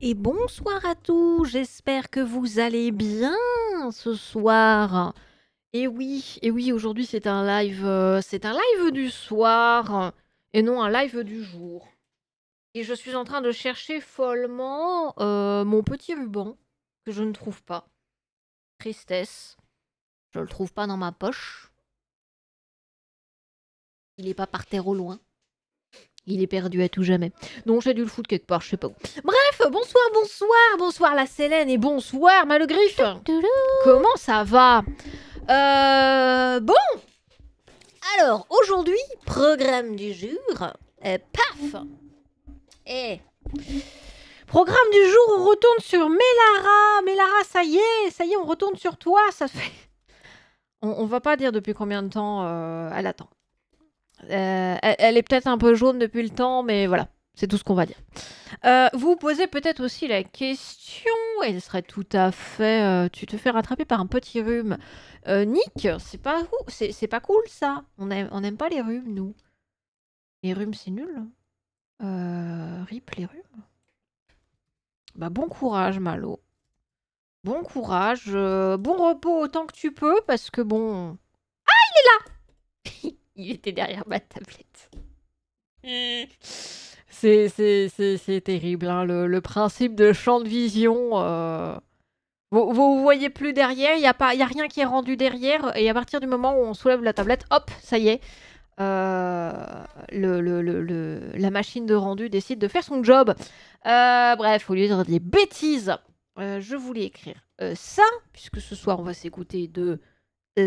et bonsoir à tous. J'espère que vous allez bien ce soir. Et oui, et oui, aujourd'hui c'est un live, euh, c'est un live du soir et non un live du jour. Et je suis en train de chercher follement euh, mon petit ruban que je ne trouve pas. Tristesse. Je le trouve pas dans ma poche. Il est pas par terre au loin. Il est perdu à tout jamais. Donc j'ai dû le foutre quelque part, je sais pas où. Bref, bonsoir, bonsoir, bonsoir la Célène et bonsoir Malgriffe. Comment ça va? Euh... Bon Alors, aujourd'hui, programme du jour. euh, paf Et... Programme du jour, on retourne sur Mélara. Mélara, ça y est, ça y est, on retourne sur toi. Ça fait... On, va pas dire depuis combien de temps euh, elle attend. Elle est peut-être un peu jaune depuis le temps, mais voilà, c'est tout ce qu'on va dire. Euh, vous vous posez peut-être aussi la question, et ce serait tout à fait... euh, tu te fais rattraper par un petit rhume. Euh, Nick, c'est pas, c'est c'est pas cool ça. On aime, on aime pas les rhumes, nous. Les rhumes, c'est nul. Euh, rip les rhumes. Bah bon courage, Malo. Bon courage, euh, bon repos autant que tu peux, parce que bon... Ah, il est là Il était derrière ma tablette. C'est c'est- c'est- c'est terrible, hein, le, le principe de champ de vision. euh, Vous, vous voyez plus derrière, il n'y a, y a rien qui est rendu derrière, et à partir du moment où on soulève la tablette, hop, ça y est, euh, le, le- le- la machine de rendu décide de faire son job. Euh, bref, au lieu de dire des bêtises, je voulais écrire ça, puisque ce soir on va s'écouter de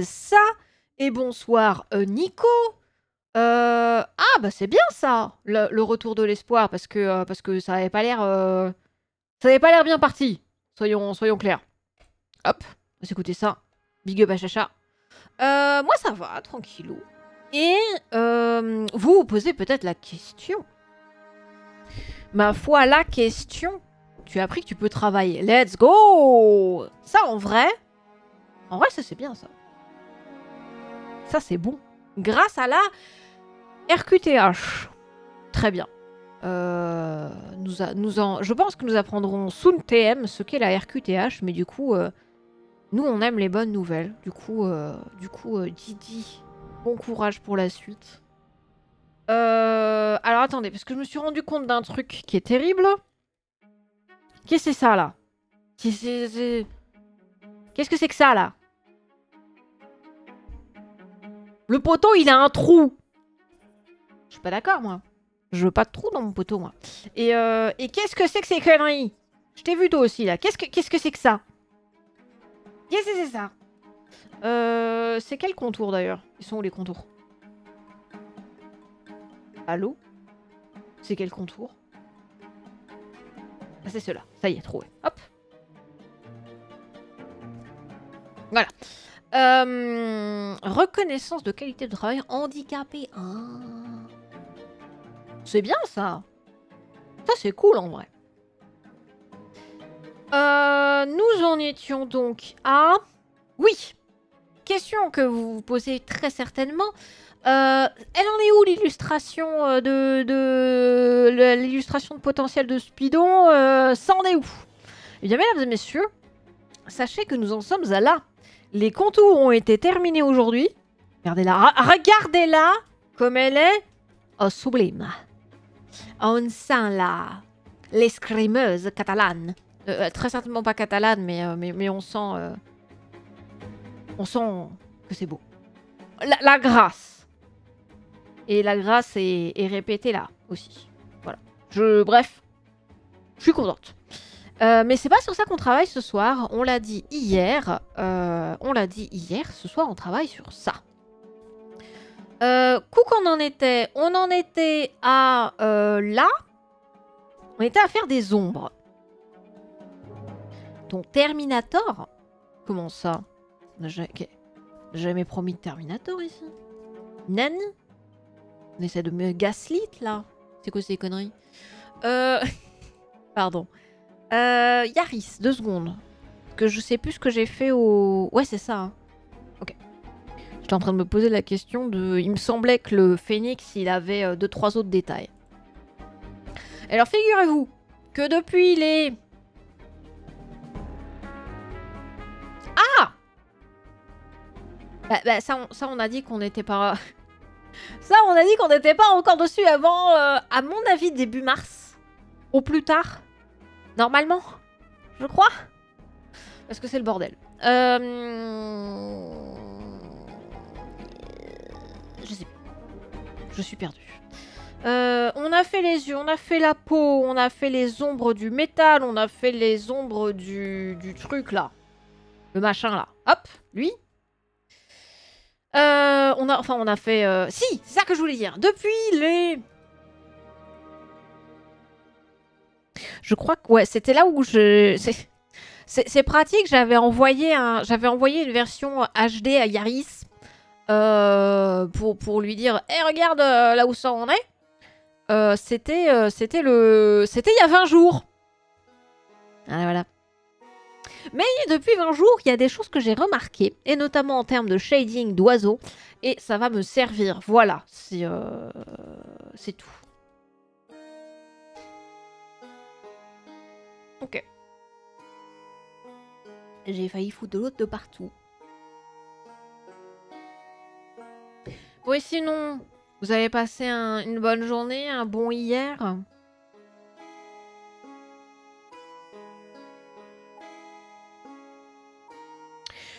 ça. Et bonsoir Nico. Euh, ah bah c'est bien ça, le, retour de l'espoir, parce que euh, parce que ça avait pas l'air euh, ça avait pas l'air bien parti. Soyons clairs. Hop, on va s'écouter ça. Big up Chacha. Moi ça va, tranquillou. Et vous vous posez peut-être la question. Ma foi, la question. Tu as appris que tu peux travailler. Let's go Ça, en vrai, en vrai, ça c'est bien ça. Ça c'est bon. Grâce à la RQTH. Très bien. Euh, nous je pense que nous apprendrons soon TM ce qu'est la RQTH, mais du coup, euh, nous on aime les bonnes nouvelles. Du coup, euh, du coup, Didi, bon courage pour la suite. Alors attendez, parce que je me suis rendu compte d'un truc qui est terrible. Qu'est-ce que c'est ça là? Qu'est-ce que c'est que ça là? Le poteau il a un trou. Je suis pas d'accord moi. Je veux pas de trou dans mon poteau moi. Et, euh, et qu'est-ce que c'est que ces conneries? Je t'ai vu toi aussi là. Qu'est-ce que qu'est-ce que c'est que ça? Qu'est-ce que c'est ça? Euh, C'est quel contour d'ailleurs? Ils sont où les contours? Allô? C'est quel contour? Ah, c'est cela. Ça y est, trouvé. Hop. Voilà. Euh, reconnaissance de qualité de travail handicapé. Ah. C'est bien ça. Ça c'est cool en vrai. Euh, nous en étions donc à... Oui. Question que vous vous posez très certainement. Euh, elle en est où l'illustration euh, de, l'illustration de potentiel de Speedon euh, Ça en est où? Eh bien, mesdames et messieurs, sachez que nous en sommes à là. Les contours ont été terminés aujourd'hui. Regardez-la, regardez-la comme elle est oh, sublime. On sent la l'escrimeuse catalane. Euh, euh, très certainement pas catalane, mais, euh, mais, mais on sent on sent que c'est beau. La, la grâce. Et la grâce est, est répétée là aussi. Voilà. Je, bref, je suis contente. Mais c'est pas sur ça qu'on travaille ce soir. On l'a dit hier. on l'a dit hier. Ce soir, on travaille sur ça. Euh, coup qu'on en était, on en était à euh, là. On était à faire des ombres. Ton Terminator? Comment ça? On a ja- ok. Jamais promis de Terminator ici. Nan? On essaie de me gaslight là C'est quoi ces conneries? Euh. Pardon. Yaris, deux secondes. Que je sais plus ce que j'ai fait au. Ouais, c'est ça. hein. En train de me poser la question de. Il me semblait que le phénix, il avait euh, deux, trois autres détails. Alors figurez-vous que depuis les. Ah bah, bah, ça, on, ça, on a dit qu'on n'était pas. ça, on a dit qu'on n'était pas encore dessus avant, euh, à mon avis, début mars. Au plus tard. Normalement. Je crois. Parce que c'est le bordel. Euh. Je suis perdue. Euh, on a fait les yeux, on a fait la peau, on a fait les ombres du métal, on a fait les ombres du, du truc là. Le machin là. Hop, lui. Euh, on enfin, on a fait... euh, Si, c'est ça que je voulais dire. Depuis les... Je crois que... C'était là où je... c'est- pratique, j'avais envoyé, un... j'avais envoyé une version HD à Yaris euh, pour, pour lui dire « Eh, regarde euh, là où ça en est Euh, C'était le... C'était il y a 20 jours. Voilà, voilà. Mais depuis 20 jours, il y a des choses que j'ai remarquées, et notamment en termes de shading d'oiseaux, et ça va me servir. Voilà, c'est c'est tout. Ok. J'ai failli foutre de l'autre de partout. Oui, sinon, vous avez passé un- une bonne journée, un bon hier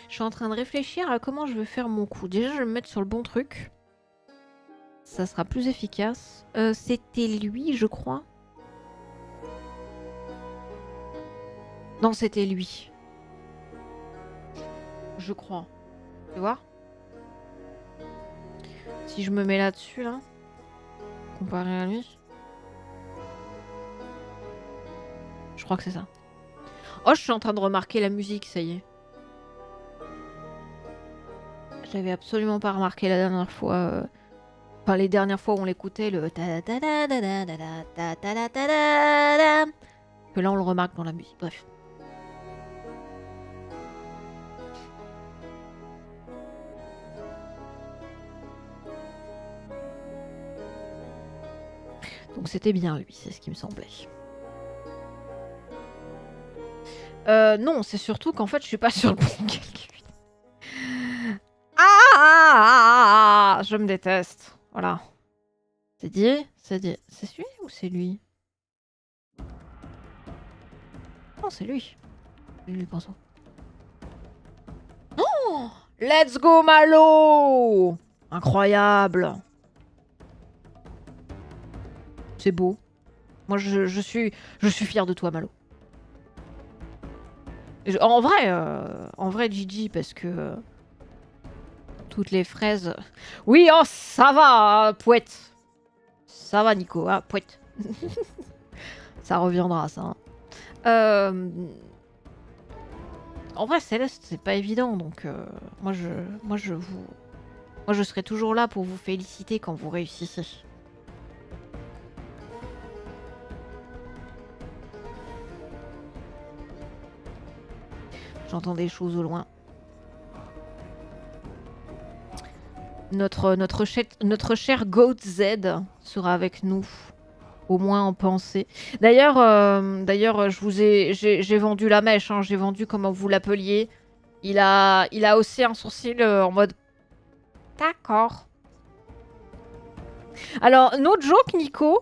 Je suis en train de réfléchir à comment je vais faire mon coup. Déjà, je vais me mettre sur le bon truc. Ça sera plus efficace. Euh, c'était lui, je crois. Non, c'était lui. Je crois. Tu vois? si je me mets là-dessus, là, comparé à lui. Je crois que c'est ça. Oh, je suis en train de remarquer la musique, ça y est. J'avais absolument pas remarqué la dernière fois. Enfin, les dernières fois où on l'écoutait, le. Que là, on le remarque dans la musique. Bref. C'était bien lui, c'est ce qui me semblait. Euh, non, c'est surtout qu'en fait, je suis pas sur le bon calcul. Ah, ah, ah, ah, je me déteste. Voilà. C'est dit C'est dit. C'est celui ou c'est lui? Non, c'est lui. C'est lui, pense. Oh Let's go, Malo Incroyable. C'est beau. Moi, je, suis, je suis fier de toi, Malo. En vrai, euh, en vrai, Gigi, parce que euh, toutes les fraises. Oui, oh, ça va, hein, Pouette. Ça va, Nico, hein, Pouette. ça reviendra, ça. hein. Euh, En vrai, Céleste, c'est pas évident, donc moi, je, moi, je vous, moi, je serai toujours là pour vous féliciter quand vous réussissez. J'entends des choses au loin. Notre, notre, cher, notre cher Goat Z sera avec nous, au moins en pensée. D'ailleurs, euh, d'ailleurs, je vous ai, j'ai vendu la mèche, hein, j'ai vendu comment vous l'appeliez. Il a, il a haussé un sourcil euh, en mode. D'accord. Alors, no joke, Nico.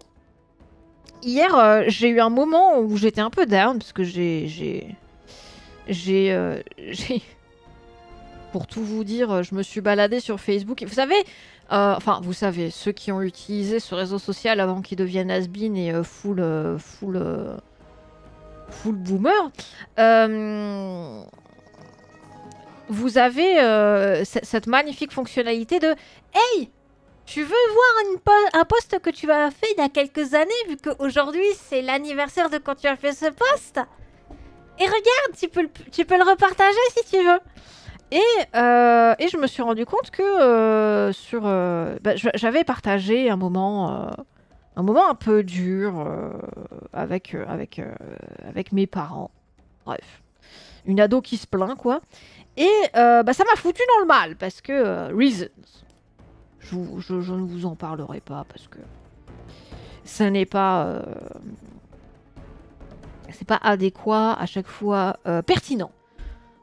Hier, euh, j'ai eu un moment où j'étais un peu down parce que j'ai, euh, j'ai, pour tout vous dire, euh, je me suis baladée sur Facebook. Et vous savez, euh, enfin, vous savez, ceux qui ont utilisé ce réseau social avant qu'il devienne has et full, full, full boomer, vous avez cette magnifique fonctionnalité de Hey, tu veux voir un post que tu as fait il y a quelques années, vu qu'aujourd'hui c'est l'anniversaire de quand tu as fait ce post? Et regarde, tu peux le, tu peux le repartager si tu veux. Et, euh, et je me suis rendu compte que euh, sur, euh, bah, j'avais partagé un moment, un moment un peu dur avec, avec, avec mes parents. Bref, une ado qui se plaint quoi. Et bah, ça m'a foutu dans le mal parce que reasons. Je, je- je ne vous en parlerai pas parce que ça n'est pas, c'est pas adéquat à chaque fois, euh, pertinent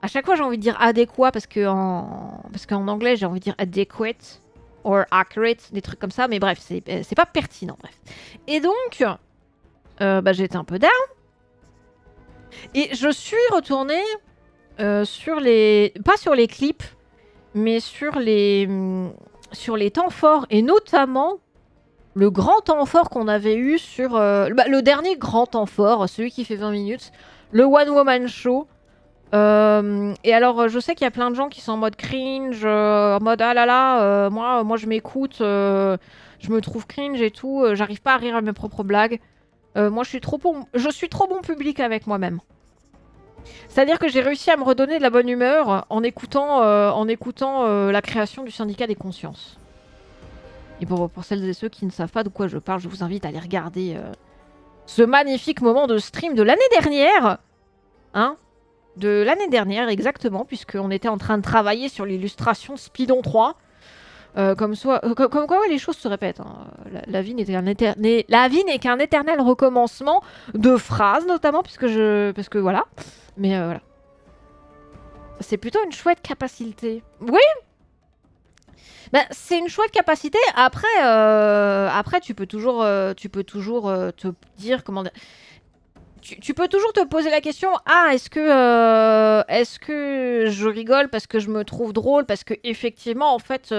à chaque fois j'ai envie de dire adéquat parce que parce qu'en anglais j'ai envie de dire adequate or accurate, des trucs comme ça, mais bref, c'est, c'est pas pertinent, bref. Et donc, euh, bah, j'étais un peu down. Et je suis retournée euh, sur les. Pas sur les clips, mais sur les. Sur les temps forts, et notamment le grand temps fort qu'on avait eu sur. euh, bah, le dernier grand temps fort, celui qui fait 20 minutes, le One Woman Show. Euh, et alors, je sais qu'il y a plein de gens qui sont en mode cringe, euh, en mode ah là là, moi, moi je m'écoute, je me trouve cringe et tout, j'arrive pas à rire à mes propres blagues. Moi, je suis trop bon, je suis trop bon public avec moi-même. C'est-à-dire que j'ai réussi à me redonner de la bonne humeur en écoutant, en écoutant la création du syndicat des consciences. Et pour, pour celles et ceux qui ne savent pas de quoi je parle, je vous invite à aller regarder euh, ce magnifique moment de stream de l'année dernière. Hein? De l'année dernière, exactement, puisqu'on était en train de travailler sur l'illustration Speedon 3. Euh, euh, comme, quoi, les choses se répètent. hein. La, vie n'est qu'un éter- n'est- la vie n'est qu'un éternel recommencement de phrases, notamment, puisque je, parce que voilà. Mais voilà. C'est plutôt une chouette capacité. Oui. Ben, c'est une chouette capacité. Après, euh, après, tu peux toujours, euh, tu peux toujours euh, te dire comment. dire- Tu, peux toujours te poser la question ah est-ce que est-ce que je rigole parce que je me trouve drôle? Parce que effectivement en fait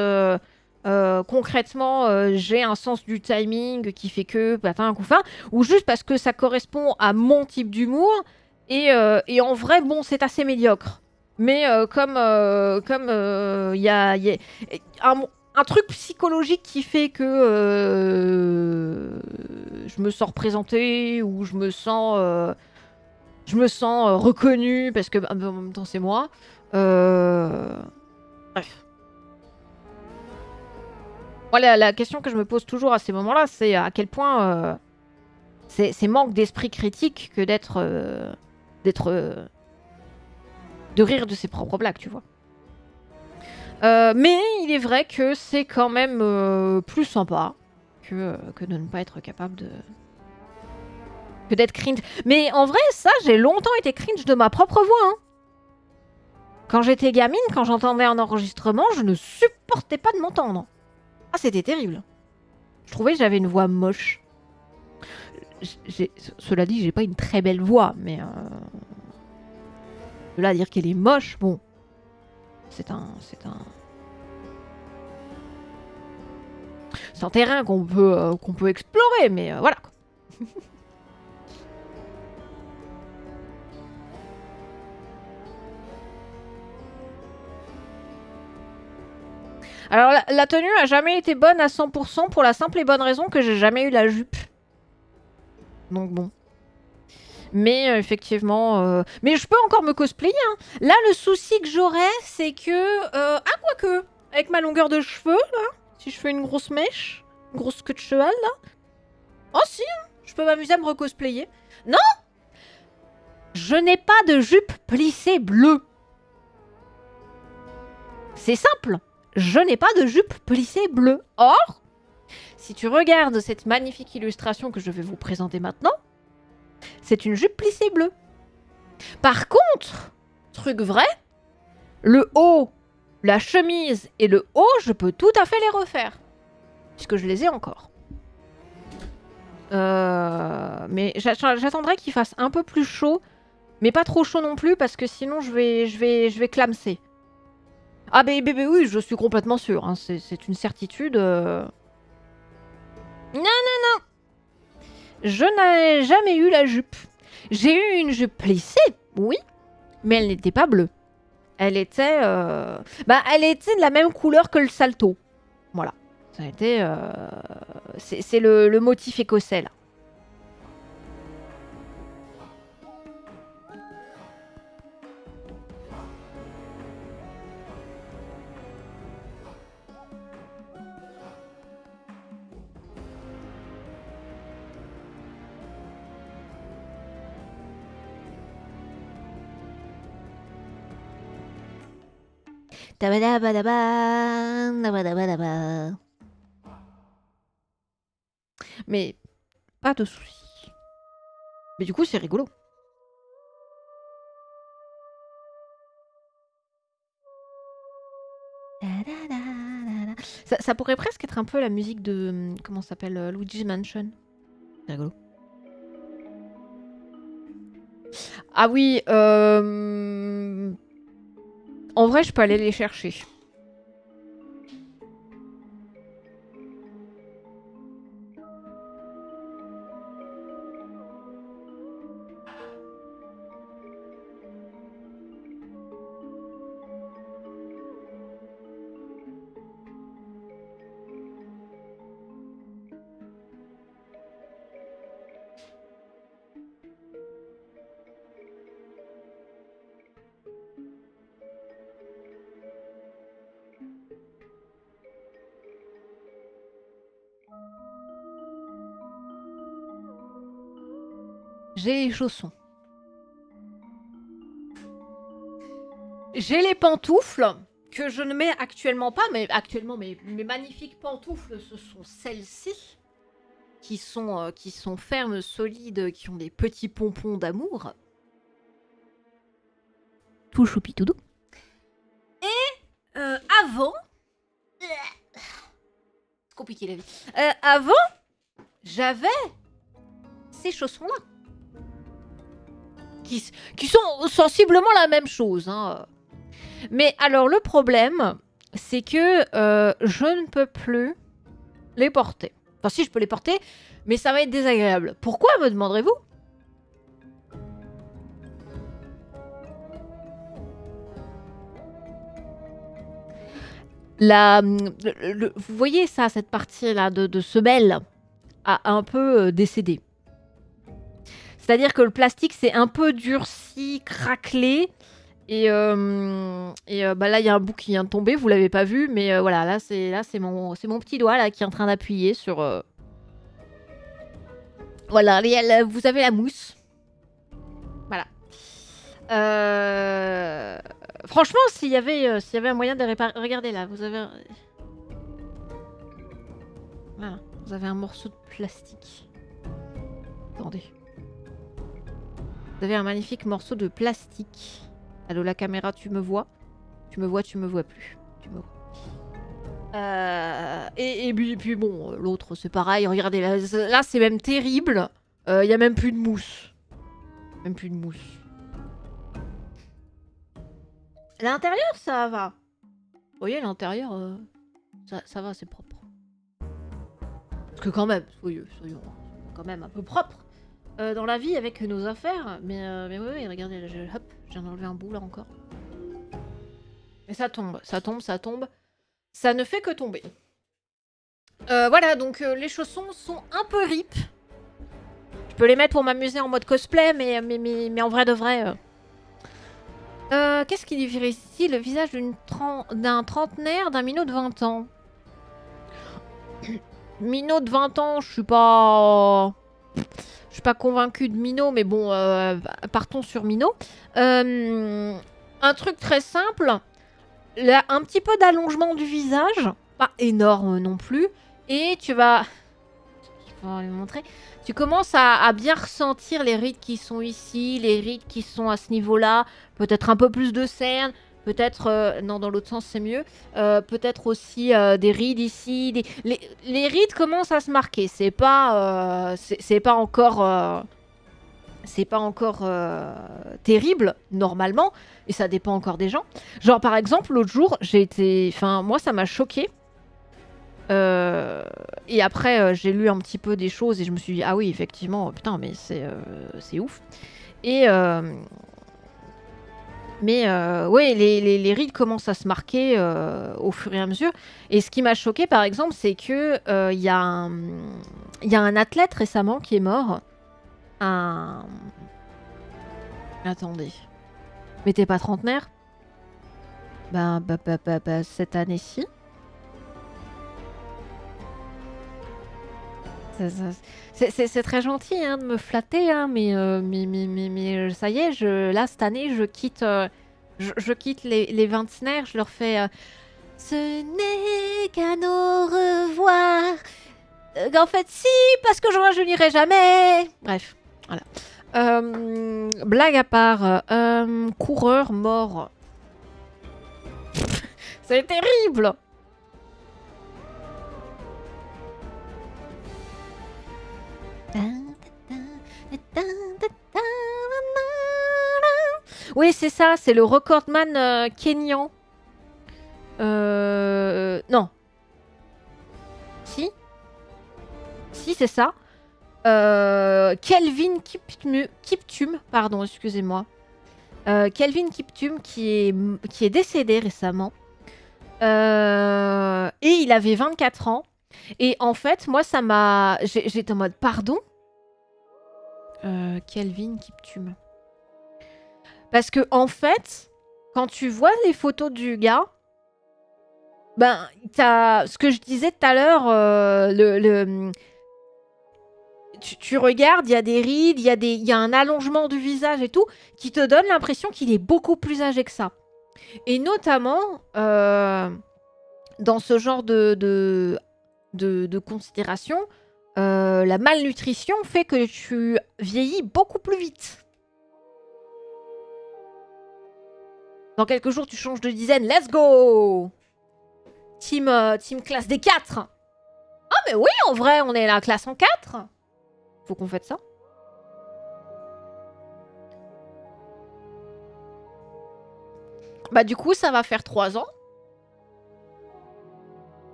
concrètement j'ai un sens du timing qui fait que patin couffin ou juste parce que ça correspond à mon type d'humour et, et en vrai bon c'est assez médiocre mais euh, comme euh, comme euh, il y a, il y a un, truc psychologique qui fait que euh, je me sens représentée ou je me sens euh, je me sens euh, reconnue parce que bah, en même temps c'est moi Euh, bref. Moi la, question que je me pose toujours à ces moments là c'est à quel point euh, c'est manque d'esprit critique que d'être euh, d'être euh, de rire de ses propres blagues tu vois euh, mais il est vrai que c'est quand même euh, plus sympa que, euh, que de ne pas être capable de. que d'être cringe. Mais en vrai, ça, j'ai longtemps été cringe de ma propre voix. hein. Quand j'étais gamine, quand j'entendais un enregistrement, je ne supportais pas de m'entendre. Ah, c'était terrible. Je trouvais que j'avais une voix moche. Cela dit, j'ai pas une très belle voix, mais. De là à dire qu'elle est moche, bon. C'est un. C'est un. C'est un terrain qu'on peut, euh, peut explorer, mais euh, voilà. Alors la, la tenue a jamais été bonne à 100% pour la simple et bonne raison que j'ai jamais eu la jupe. Donc bon. Mais euh, effectivement, euh, mais je peux encore me cosplayer. hein. Là, le souci que j'aurais, c'est que euh, ah quoi que, avec ma longueur de cheveux là, si je fais une grosse mèche, une grosse queue de cheval là, oh si, hein, je peux m'amuser à me recosplayer. Non, je n'ai pas de jupe plissée bleue. C'est simple, je n'ai pas de jupe plissée bleue. Or, si tu regardes cette magnifique illustration que je vais vous présenter maintenant, c'est une jupe plissée bleue. Par contre, truc vrai, le haut, la chemise et le haut, je peux tout à fait les refaire. Puisque je les ai encore. Euh, mais j'a- j'attendrai qu'il fasse un peu plus chaud, mais pas trop chaud non plus, parce que sinon je vais, je vais, je vais clamser. Ah ben oui, je suis complètement sûre, hein, c'est c'est une certitude. euh. Non, non, non. Je n'ai jamais eu la jupe. J'ai eu une jupe plissée, oui, mais elle n'était pas bleue. Elle était, euh, bah, elle était de la même couleur que le salto. Voilà. Ça a euh, c'est c'est le, le motif écossais là. Mais pas de soucis. Mais du coup, c'est rigolo. Ça, pourrait presque être un peu la musique de. Hum, comment s'appelle euh, Luigi's Mansion. C'est rigolo. Ah oui, euh. Hum, en vrai, je peux aller les chercher. Chaussons. J'ai les pantoufles que je ne mets actuellement pas, mais actuellement mes, mes magnifiques pantoufles, ce sont celles-ci qui sont euh, qui sont fermes, solides, qui ont des petits pompons d'amour. Tout choupi tout doux. Et euh, avant, c'est compliqué la vie. Euh, avant, j'avais ces chaussons-là qui, sont sensiblement la même chose. hein. Mais alors le problème, c'est que euh, je ne peux plus les porter. Enfin si, je peux les porter, mais ça va être désagréable. Pourquoi, me demanderez-vous? La, vous voyez ça, cette partie-là de, de semelle a un peu euh, décédé. C'est-à-dire que le plastique c'est un peu durci, craquelé. Et, euh, et euh, bah là, il y a un bout qui vient de tomber, vous l'avez pas vu, mais euh, voilà, là c'est là c'est mon mon petit doigt là qui est en train d'appuyer sur. Voilà, vous avez la mousse. Voilà. Franchement, s'il y avait s'il y avait un moyen de réparer, regardez là, vous avez. Voilà, vous avez un morceau de plastique. Attendez. Vous avez un magnifique morceau de plastique. Allô, la caméra, tu me vois? Tu me vois, tu me vois plus. Tu me vois. Euh, et, puis, bon, euh, l'autre, c'est pareil. Regardez, là, c'est- même terrible. Il y a même plus de mousse. Même plus de mousse. L'intérieur, ça va. Vous voyez, l'intérieur, euh, ça, va, c'est propre. Parce que quand même, soyons, soyons quand même un peu propre euh, dans la vie avec nos affaires. Mais, euh, mais oui, oui, regardez, là, je, hop, je viens d'enlever un bout là encore. Et ça tombe, ça tombe, ça tombe. Ça ne fait que tomber. Euh, voilà, donc les chaussons sont un peu rip. Je peux les mettre pour m'amuser en mode cosplay, mais, mais, mais, mais en vrai de vrai. euh. Euh, Qu'est-ce qui différencie le visage d'un trentenaire d'un minot de 20 ans? Minot de 20 ans, je suis pas. Je suis pas convaincue de Minot, mais bon, euh, partons sur Minot. Euh, un truc très simple, un petit peu d'allongement du visage, pas énorme non plus, et tu vas. Je vais vous montrer. Tu commences à, à bien ressentir les rides qui sont ici, les rides qui sont à ce niveau-là, peut-être un peu plus de cernes, peut-être. euh, non, dans l'autre sens, c'est mieux. Euh, peut-être aussi euh, des rides ici. Les, rides commencent à se marquer. C'est pas, c'est pas encore, c'est pas encore terrible normalement, et ça dépend encore des gens. Genre par exemple, l'autre jour, j'ai été, enfin moi ça m'a choqué. Et après, j'ai lu un petit peu des choses et je me suis dit ah oui effectivement, putain mais c'est c'est ouf. Et mais euh, ouais, les, les, les rides commencent à se marquer euh, au fur et à mesure. Et ce qui m'a choqué, par exemple, c'est que euh, y, y a un athlète récemment qui est mort. Un. Attendez. Mais t'es pas trentenaire? Ben, bah, bah, bah, bah, cette année-ci. C'est très gentil hein, de me flatter, hein, mais, euh, euh, ça y est, je, là, cette année, je quitte, euh, je, je les, les vingtenaires, je leur fais Ce n'est qu'à nos revoir. En fait, si, parce que je ne rajeunirai jamais. Bref, voilà. Blague à part, coureur mort. C'est terrible. Oui, c'est ça, c'est le recordman euh, kenyan. Euh, non. Si. Si, c'est ça. Euh, Kelvin Kiptum, pardon, excusez-moi. Euh, Kelvin Kiptum qui est, qui est décédé récemment. et il avait 24 ans. Et en fait, moi, ça m'a... J'étais en mode, pardon? Euh, Kelvin Kiptum. Parce que, en fait, quand tu vois les photos du gars, ben, as, ce que je disais tout à l'heure, euh, le, tu, regardes, il y a des rides, il y, a des, y a un allongement du visage et tout, qui te donne l'impression qu'il est beaucoup plus âgé que ça. Et notamment, euh, dans ce genre de, de, de, considération, euh, la malnutrition fait que tu vieillis beaucoup plus vite. Dans quelques jours, tu changes de dizaine. Let's go Team, euh, team classe des 4 Ah mais oui, en vrai, on est la classe en 4 Faut qu'on fasse ça. Bah du coup, ça va faire 3 ans.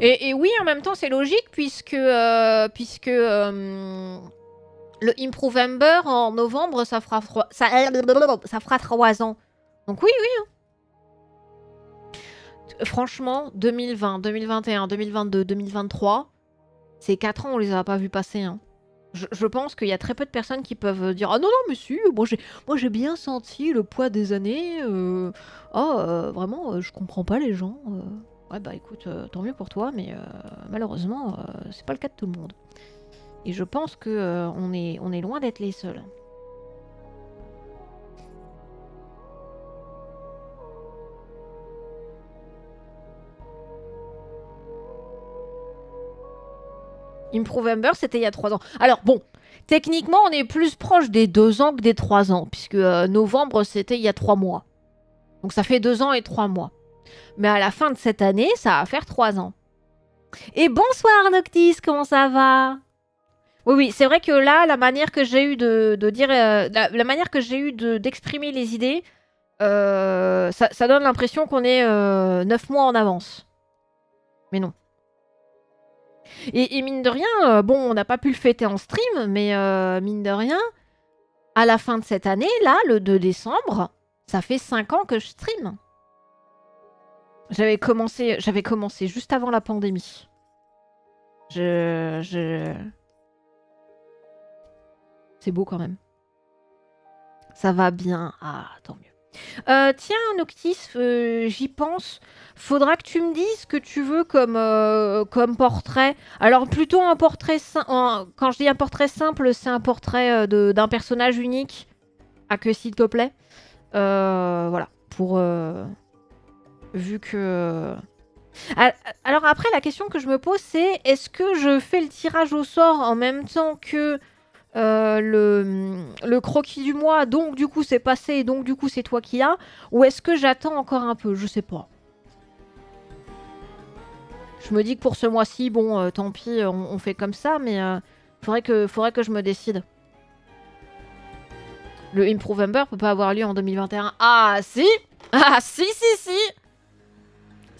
Et, oui, en même temps, c'est logique puisque, euh, puisque euh, le Improvember en novembre, ça fera, ça, fera 3 ans. Donc oui, oui. Hein. Franchement, 2020, 2021, 2022, 2023, ces 4 ans, on les a pas vus passer. Hein. Je, pense qu'il y a très peu de personnes qui peuvent dire Ah non, non, monsieur, moi j'ai bien senti le poids des années. Euh, oh, vraiment, je comprends pas les gens. Ouais, bah écoute, tant mieux pour toi, mais malheureusement, c'est pas le cas de tout le monde. Et je pense que on, est, on est loin d'être les seuls. Improvember, c'était il y a 3 ans. Alors bon, techniquement, on est plus proche des 2 ans que des 3 ans, puisque euh, novembre, c'était il y a 3 mois. Donc ça fait 2 ans et 3 mois. Mais à la fin de cette année, ça va faire 3 ans. Et bonsoir Noctis, comment ça va? Oui, oui, c'est vrai que là, la manière que j'ai eu de, dire... Euh, la, manière que j'ai eu d'exprimer les idées, euh, ça, donne l'impression qu'on est 9 mois en avance. Mais non. Et, mine de rien, euh, bon, on n'a pas pu le fêter en stream, mais euh, mine de rien, à la fin de cette année, là, le 2 décembre, ça fait 5 ans que je stream. J'avais commencé, j'avais commencé juste avant la pandémie. Je, je... C'est beau quand même. Ça va bien. Ah, tant mieux. Euh, tiens, Noctis, euh, j'y pense. Faudra que tu me dises ce que tu veux comme, euh, comme portrait. Alors, plutôt un portrait... Quand je dis un portrait simple, c'est un portrait d'un personnage unique. À que s'il te plaît. voilà. Pour... vu que... Alors après, la question que je me pose, c'est est-ce que je fais le tirage au sort en même temps que euh, le, croquis du mois, donc du coup c'est passé, donc du coup c'est toi qui as Ou est-ce que j'attends encore un peu? Je sais pas. Je me dis que pour ce mois-ci, bon, euh, tant pis, on, fait comme ça, mais euh, faudrait, que, faudrait que je me décide. Le Improvember peut pas avoir lieu en 2021. Ah si Ah si, si, si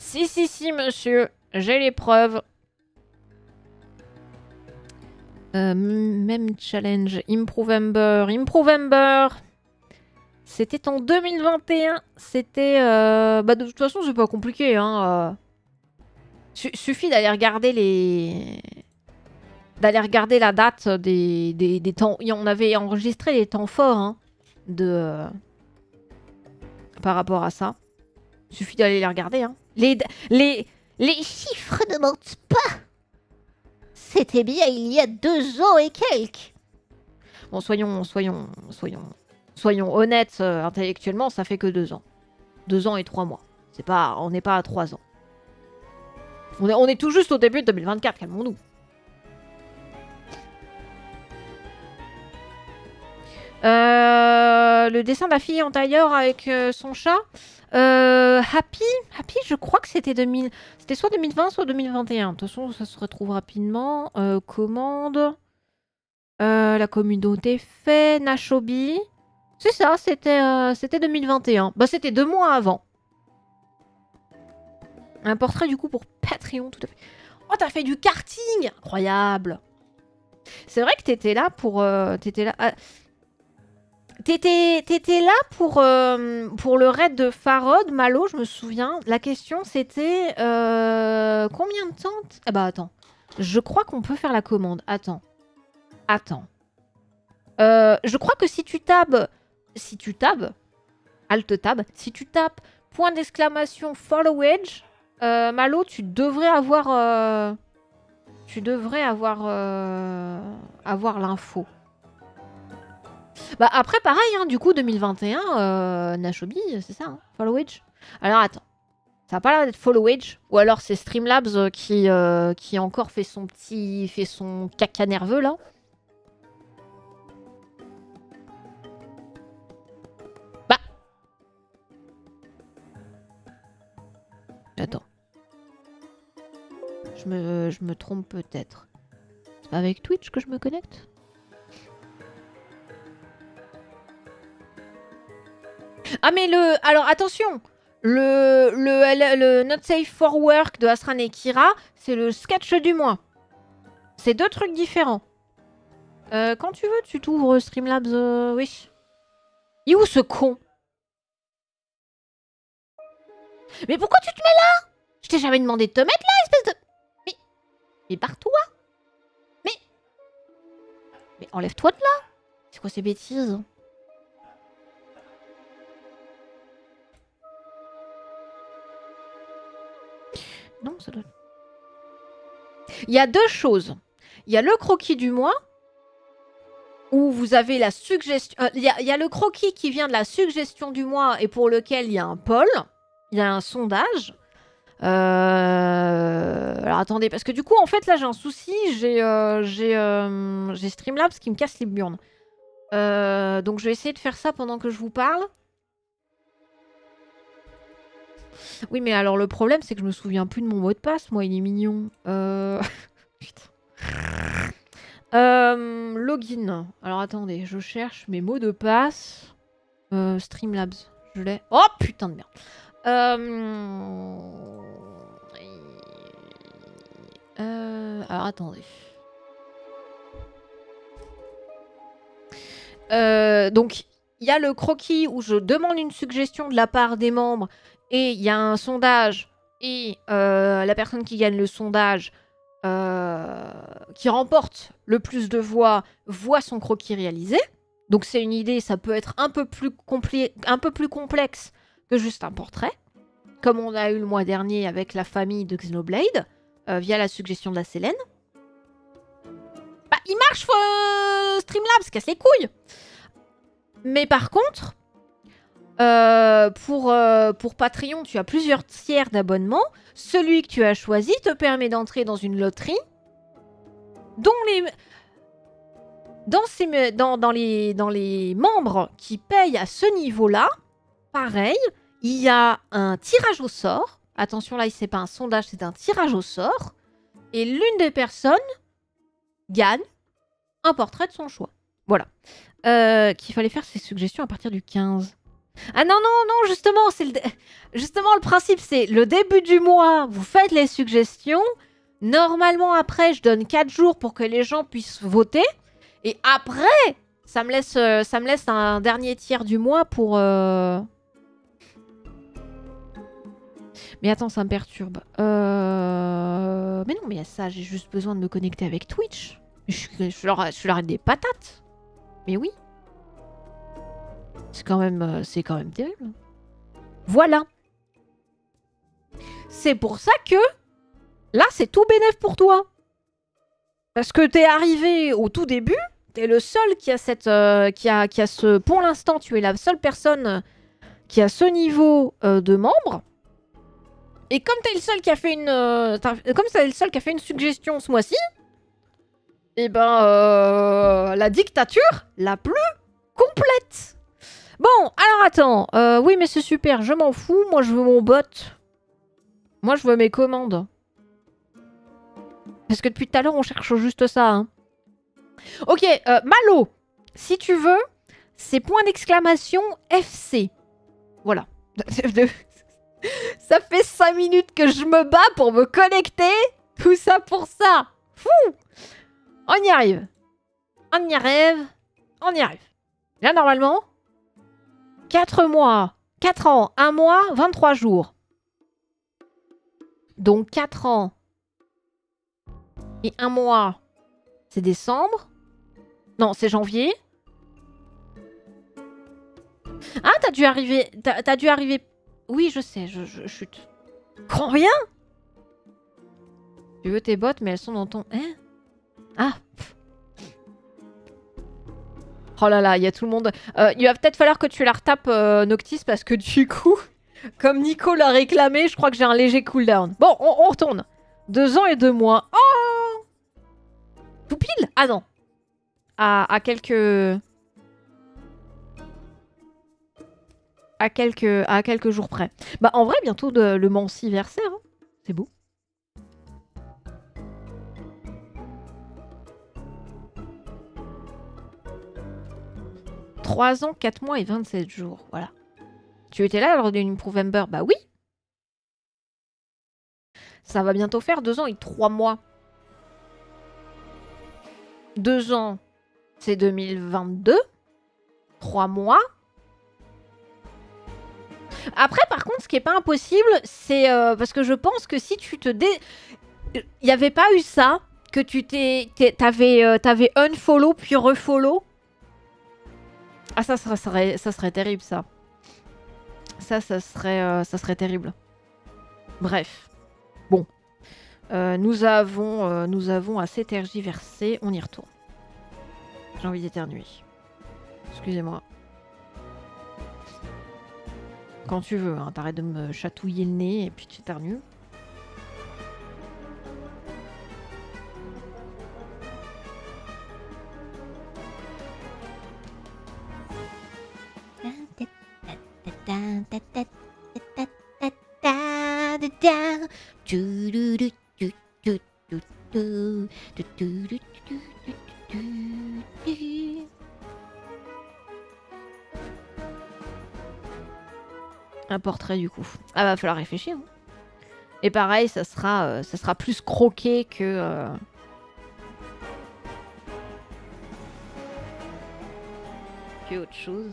Si, si, si, monsieur. J'ai les preuves. Euh, même challenge. Improvember. Improvember. C'était en 2021. C'était... Euh, bah, de toute façon, c'est pas compliqué. Hein. Euh. suffit d'aller regarder les... D'aller regarder la date des, temps... On avait enregistré les temps forts hein, de... Par rapport à ça. Suffit d'aller les regarder. Hein. Les, chiffres ne mentent pas c'était bien il y a deux ans et quelques. Bon, soyons, soyons, soyons, soyons honnêtes euh, intellectuellement, ça fait que deux ans. Deux ans et trois mois. C'est pas, on n'est pas à trois ans. On est, on est tout juste au début de 2024, calmons-nous. Euh, le dessin de la fille en tailleur avec euh, son chat. Euh, Happy, Happy, je crois que c'était 2000. C'était soit 2020, soit 2021. De toute façon, ça se retrouve rapidement. Commande. La communauté fait. Nashobi. C'est ça, c'était c'était 2021. Bah, c'était deux mois avant. Un portrait du coup pour Patreon, tout à fait. Oh, t'as fait du karting Incroyable C'est vrai que t'étais là pour... euh, t'étais là... ah. T'étais, là pour, euh, pour le raid de Farod, Malo, je me souviens. La question c'était euh, combien de temps Ah bah attends. Je crois qu'on peut faire la commande. Attends. Attends. Euh, je crois que si tu tabs... Si tu tabs... Alt tab. Si tu tapes point d'exclamation follow edge, Malo, tu devrais avoir... tu devrais avoir... avoir l'info. Bah après, pareil, hein, du coup, 2021, euh, Nashobi, c'est ça, hein, follow edge. Alors attends. Ça a pas l'air d'être follow edge. Ou alors c'est Streamlabs euh, qui, euh, qui encore fait son petit... fait son caca nerveux, là. Bah. Attends. Je me, je me trompe peut-être. C'est pas avec Twitch que je me connecte? Ah mais le... Alors attention le, le, le, le Not Safe for Work de Astran et Kira, c'est le sketch du mois. C'est deux trucs différents. Euh, quand tu veux, tu t'ouvres Streamlabs, euh, oui. Il où ce con? Mais pourquoi tu te mets là? Je t'ai jamais demandé de te mettre là, espèce de... Mais... Mais barre-toi Mais... Mais enlève-toi de là C'est quoi ces bêtises? Il y a deux choses. Il y a le croquis du mois, où vous avez la suggestion... euh, Il y, a- le croquis qui vient de la suggestion du mois et pour lequel il y a un poll, il y a un sondage. Euh, Alors attendez, parce que du coup, en fait, là, j'ai un souci. J'ai euh, j'ai, euh, Streamlabs qui me casse les burnes. Donc je vais essayer de faire ça pendant que je vous parle. Oui, mais alors le problème, c'est que je me souviens plus de mon mot de passe. Moi, il est mignon. Euh... Euh, login. Alors attendez, je cherche mes mots de passe. Euh, Streamlabs. Je l'ai. Oh putain de merde. Alors attendez. Donc, il y a le croquis où je demande une suggestion de la part des membres et il y a un sondage et euh, la personne qui gagne le sondage, euh, qui remporte le plus de voix, voit son croquis réalisé. Donc c'est une idée, ça peut être un peu plus, complexe que juste un portrait, comme on a eu le mois dernier avec la famille de Xenoblade, euh, via la suggestion de la Célène. Bah, il marche Streamlabs, casse les couilles Mais par contre, euh, pour, euh, pour Patreon, tu as plusieurs tiers d'abonnement. Celui que tu as choisi te permet d'entrer dans une loterie dont les, dans les membres qui payent à ce niveau-là, pareil, il y a un tirage au sort. Attention, là, c'est pas un sondage, c'est un tirage au sort. Et l'une des personnes gagne un portrait de son choix. Voilà. Euh, Qu'il fallait faire ses suggestions à partir du 15. Ah non, non, non, justement, c'est le justement le principe, c'est le début du mois, vous faites les suggestions. Normalement, après, je donne 4 jours pour que les gens puissent voter. Et après, ça me laisse, euh, ça me laisse un dernier tiers du mois pour. euh, Mais attends, ça me perturbe. Euh... Mais non, mais ça, j'ai juste besoin de me connecter avec Twitch. Je, je leur, je leur ai des patates. Mais oui. C'est quand même, euh, c'est quand même terrible. Voilà. C'est pour ça que là, c'est tout bénef pour toi. Parce que t'es arrivé au tout début, t'es le seul qui a cette, euh, qui a, ce, pour l'instant, tu es la seule personne qui a ce niveau euh, de membre. Et comme t'es le seul qui a fait une, comme t'es le seul qui a fait une suggestion ce mois-ci, et ben euh, la dictature la plus complète. Bon, alors attends. Euh, oui, mais c'est super, je m'en fous. Moi, je veux mon bot. Moi, je veux mes commandes. Parce que depuis tout à l'heure, on cherche juste ça. hein. Ok, euh, Malo, si tu veux, c'est point d'exclamation FC. Voilà. ça fait 5 minutes que je me bats pour me connecter. Tout ça pour ça. Fou On y arrive. On y arrive. On y arrive. Là, normalement, 4 mois, 4 ans, 1 mois, 23 jours. Donc 4 ans et 1 mois, c'est décembre? Non, c'est janvier. Ah, t'as dû arriver... T'as dû arriver... Oui, je sais, je, je chute. Combien Tu veux tes bottes, mais elles sont dans ton... Hein? Ah Oh là là, il y a tout le monde. Euh, il va peut-être falloir que tu la retapes, euh, Noctis, parce que du coup, comme Nico l'a réclamé, je crois que j'ai un léger cooldown. Bon, on, retourne. Deux ans et deux mois. Oh Tout pile Ah non. À, à quelques... À quelques, à quelques jours près. Bah en vrai, bientôt le Mansiversaire. Hein. C'est beau. 3 ans, 4 mois et 27 jours. Voilà. Tu étais là lors d'une Provember Bah oui Ça va bientôt faire 2 ans et 3 mois. 2 ans, c'est 2022. 3 mois. Après, par contre, ce qui est pas impossible, c'est... Euh, parce que je pense que si tu te dé... Il n'y avait pas eu ça, que tu t'es... T'avais euh, unfollow puis refollow ah, ça serait, terrible, ça. Ça, ça serait, euh, ça serait terrible. Bref. Bon. Euh, nous, avons, euh, assez tergiversé. On y retourne. J'ai envie d'éternuer. Excusez-moi. Quand tu veux, hein, t'arrêtes de me chatouiller le nez et puis tu éternues. Un portrait du coup. Ah va falloir réfléchir. Hein. Et pareil, ça sera, euh, ça sera plus croqué que... Euh, que autre chose.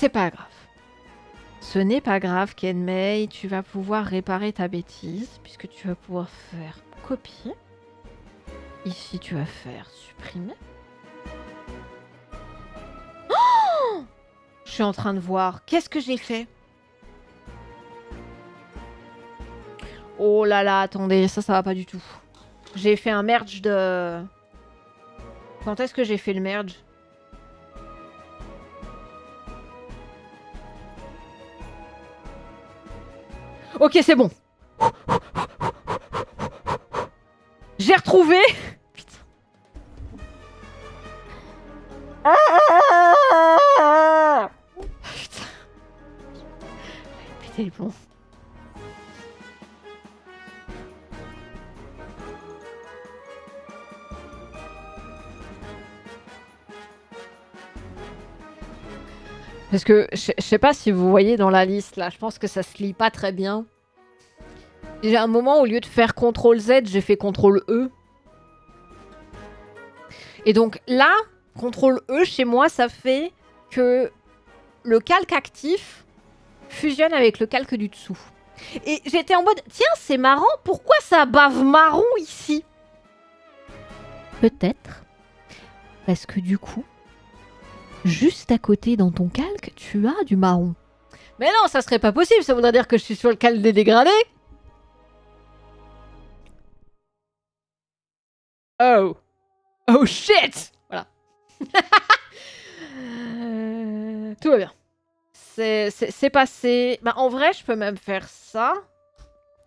C'est pas grave. Ce n'est pas grave, Kenmei. Tu vas pouvoir réparer ta bêtise, puisque tu vas pouvoir faire copier. Ici, tu vas faire supprimer. Oh Je suis en train de voir. Qu'est-ce que j'ai fait? Oh là là, attendez, ça, ça va pas du tout. J'ai fait un merge de... Quand est-ce que j'ai fait le merge? Ok, c'est bon. J'ai retrouvé. Putain. Ah Putain. Putain, les plombs. Parce que je sais pas si vous voyez dans la liste là, je pense que ça se lit pas très bien. J'ai un moment, au lieu de faire CTRL Z, j'ai fait CTRL E. Et donc là, CTRL E chez moi, ça fait que le calque actif fusionne avec le calque du dessous. Et j'étais en mode, tiens, c'est marrant, pourquoi ça bave marron ici? Peut-être parce que du coup, juste à côté dans ton calque, tu as du marron. Mais non, ça serait pas possible, ça voudrait dire que je suis sur le calque des dégradés. Oh. Oh shit Voilà. Tout va bien. C'est passé. Bah en vrai, je peux même faire ça.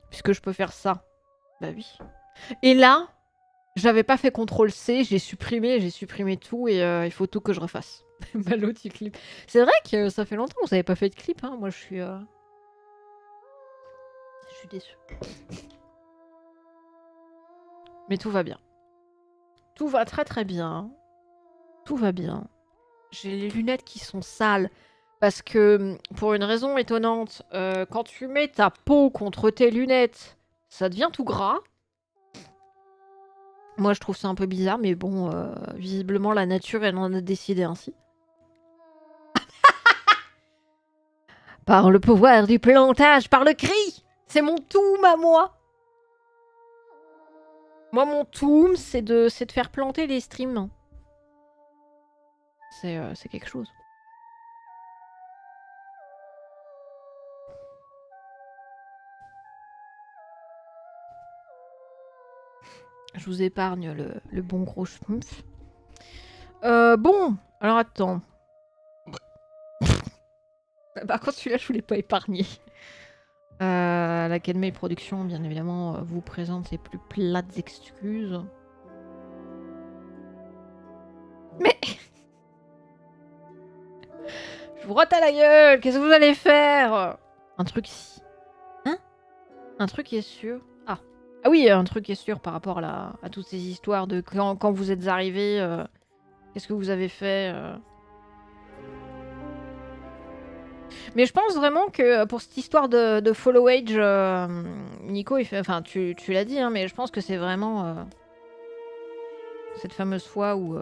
Puisque je peux faire ça. Bah oui. Et là, j'avais pas fait CTRL C, j'ai supprimé, j'ai supprimé tout et euh, il faut tout que je refasse. Malo, tu clip. C'est vrai que ça fait longtemps que vous avez pas fait de clip, hein. Moi, je suis... Euh, je suis déçue. Mais tout va bien. Tout va très très bien. Tout va bien. J'ai les lunettes qui sont sales. Parce que, pour une raison étonnante, euh, quand tu mets ta peau contre tes lunettes, ça devient tout gras. Moi, je trouve ça un peu bizarre, mais bon, euh, visiblement, la nature, elle en a décidé ainsi. par le pouvoir du plantage, par le cri C'est mon toum à moi Moi, mon toum, c'est de, de faire planter les streams. C'est euh, quelque chose. Je vous épargne le, bon gros schmumpf. Euh, bon, alors attends. Par contre, celui-là, je voulais pas épargner. Euh, L'Académie Production, bien évidemment, euh, vous présente ses plus plates excuses. Mais... je vous rote à la gueule Qu'est-ce que vous allez faire? Un truc ici. Hein? Un truc qui est sûr. Ah oui, un truc est sûr par rapport à, toutes ces histoires de quand, vous êtes arrivé, euh, qu'est-ce que vous avez fait euh. Mais je pense vraiment que euh, pour cette histoire de, follow age, Nico, fait, enfin tu, l'as dit, hein, mais je pense que c'est vraiment cette fameuse fois où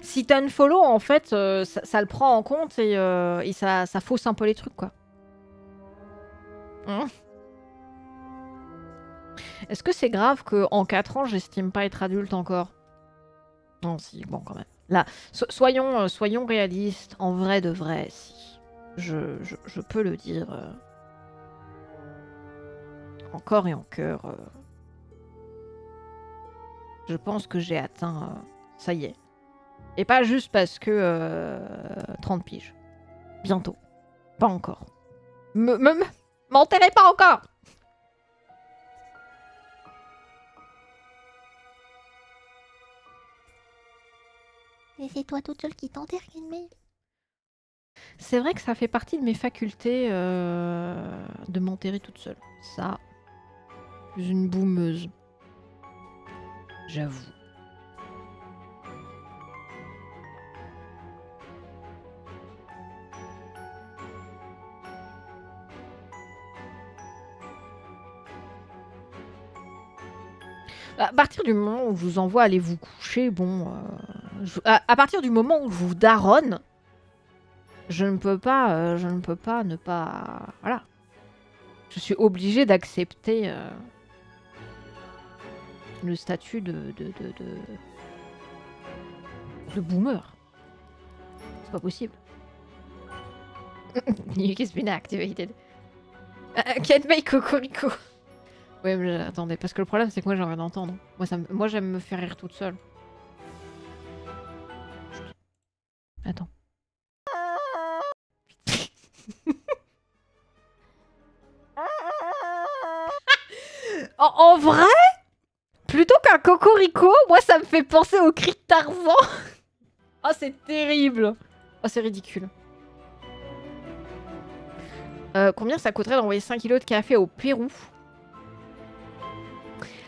si t'as une follow, en fait, ça, le prend en compte et, ça, ça, fausse un peu les trucs, quoi. Hein? Est-ce que c'est grave qu'en 4 ans, j'estime pas être adulte encore? Non, si, bon, quand même. Là, soyons, euh, soyons réalistes. En vrai de vrai, si. Je, je, peux le dire. Euh, encore et en cœur. Euh, je pense que j'ai atteint. ça y est. Et pas juste parce que. 30 piges. Bientôt. Pas encore. Me, me, m'enterrez pas encore Et c'est toi toute seule qui t'enterre, Kinmei C'est vrai que ça fait partie de mes facultés euh, de m'enterrer toute seule. Ça, suis une boumeuse. J'avoue. À partir du moment où je vous envoie aller vous coucher, bon, euh, à, partir du moment où je vous daronne, je ne peux pas, euh, je ne peux pas ne pas, voilà. Je suis obligée d'accepter euh, le statut de de, de, de, boomer. C'est pas possible. Has been activated. Uh, can't make Cocorico. Ouais, mais attendez, parce que le problème c'est que moi j'ai envie d'entendre. Moi, moi j'aime me faire rire toute seule. Attends. en, vrai Plutôt qu'un cocorico, moi ça me fait penser au cri de Tarzan. oh c'est terrible. Oh c'est ridicule. Euh, combien ça coûterait d'envoyer 5 kilos de café au Pérou?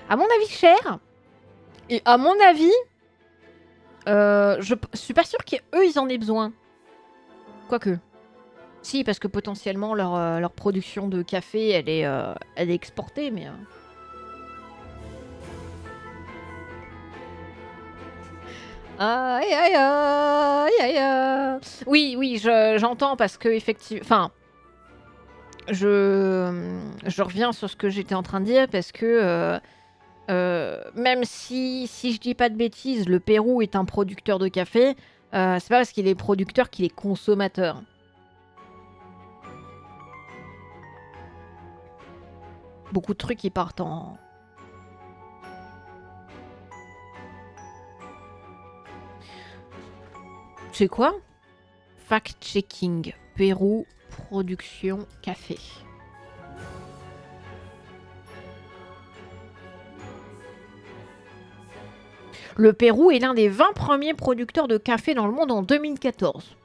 À mon avis cher. Et à mon avis, euh, je suis pas sûre qu'eux, ils en aient besoin. Quoique. Si, parce que potentiellement, leur, euh, leur production de café, elle est, euh, elle est exportée, mais... Aïe aïe aïe aïe Oui, oui, j'entends parce que effectivement, enfin, je je reviens sur ce que j'étais en train de dire parce que euh, même si, si je dis pas de bêtises, le Pérou est un producteur de café, euh, c'est pas parce qu'il est producteur qu'il est consommateur. Beaucoup de trucs qui partent en... C'est quoi? Fact-checking. Pérou, production, café. Le Pérou est l'un des 20 premiers producteurs de café dans le monde en 2014.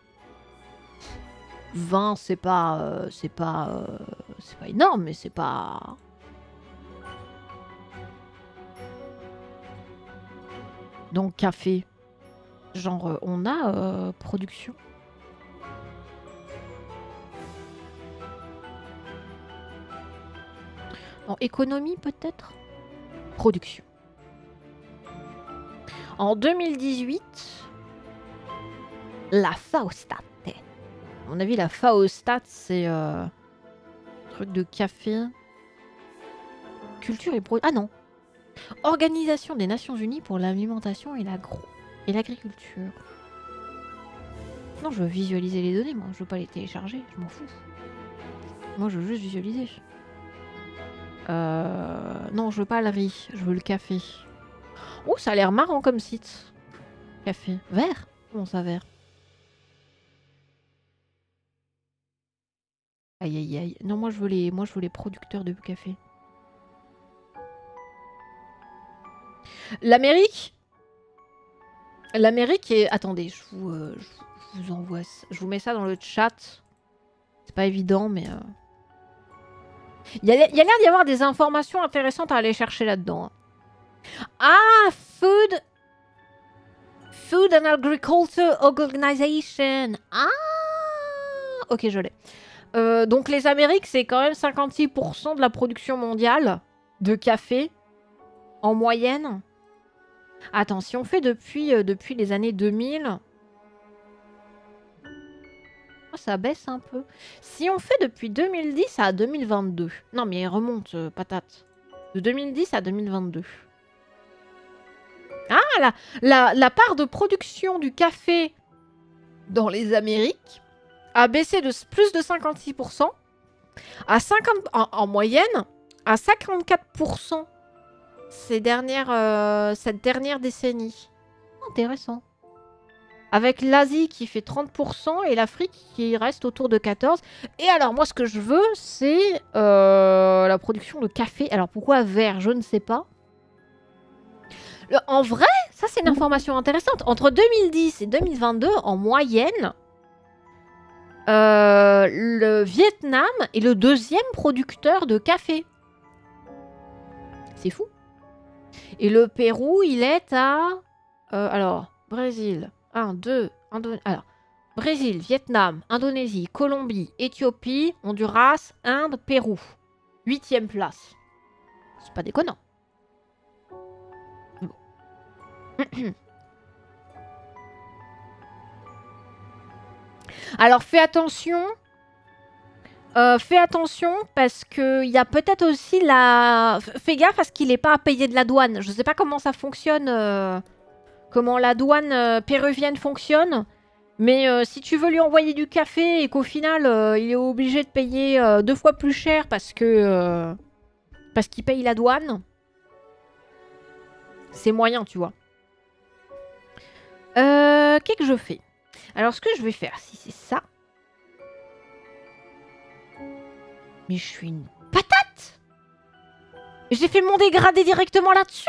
20, c'est pas, euh, c'est pas, euh, c'est pas énorme, mais c'est pas. Donc café. Genre, euh, on a production. En économie peut-être? Production. En 2018, la Faostat. À mon avis, la Faostat, c'est euh, truc de café. Culture et pro... Ah non. Organisation des Nations Unies pour l'alimentation et l'agro et l'agriculture. Non, je veux visualiser les données, moi. Je veux pas les télécharger, je m'en fous. Moi, je veux juste visualiser. Euh... Non, je veux pas le riz, je veux le café. Oh, ça a l'air marrant comme site. Café. Vert Comment ça, vert? Aïe, aïe, aïe. Non, moi, je veux les, moi, je veux les producteurs de café. L'Amérique? L'Amérique est... Attendez, je vous, euh, je vous envoie... ça. Je vous mets ça dans le chat. C'est pas évident, mais... euh, Il y a, il y a l'air d'y avoir des informations intéressantes à aller chercher là-dedans. hein. Ah, Food... Food and Agriculture Organization. Ah Ok, je l'ai. Euh, donc les Amériques, c'est quand même 56% de la production mondiale de café en moyenne. Attends, si on fait depuis, euh, depuis les années 2000... Oh, ça baisse un peu. Si on fait depuis 2010 à 2022... Non, mais remonte, euh, patate. De 2010 à 2022. Ah, la, la, la part de production du café dans les Amériques a baissé de plus de 56% à 50, en, en moyenne à 54% ces dernières, euh, cette dernière décennie. Intéressant. Avec l'Asie qui fait 30% et l'Afrique qui reste autour de 14%. Et alors moi ce que je veux c'est euh, la production de café. Alors pourquoi vert? Je ne sais pas. Le- en vrai, ça c'est une information intéressante. Entre 2010 et 2022, en moyenne, euh, le Vietnam est le deuxième producteur de café. C'est fou. Et le Pérou, il est à... euh, alors, Brésil, 1, 2, Indo- alors, Brésil, Vietnam, Indonésie, Colombie, Éthiopie, Honduras, Inde, Pérou. Huitième place. C'est pas déconnant. Alors fais attention. Euh, fais attention parce que il y a peut-être aussi la. Fais gaffe parce qu'il n'est pas à payer de la douane. Je sais pas comment ça fonctionne, euh, comment la douane euh, péruvienne fonctionne. Mais si tu veux lui envoyer du café et qu'au final il est obligé de payer deux fois plus cher parce que parce qu'il paye la douane, c'est moyen, tu vois. Euh, Qu'est-ce que je fais? Alors ce que je vais faire, si c'est ça. Mais je suis une patate J'ai fait mon dégradé directement là-dessus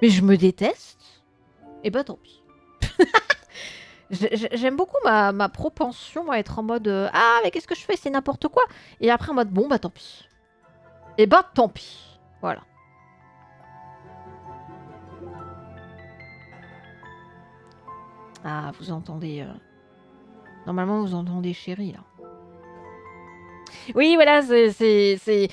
Mais je me déteste Et bah tant pis. J'ai- j'ai- J'aime beaucoup ma, propension à être en mode euh, Ah mais qu'est-ce que je fais? C'est n'importe quoi Et après en mode bon bah tant pis. Et bah tant pis. Voilà. Ah vous entendez... euh, Normalement vous entendez chérie là. Oui, voilà, c'est. c'est-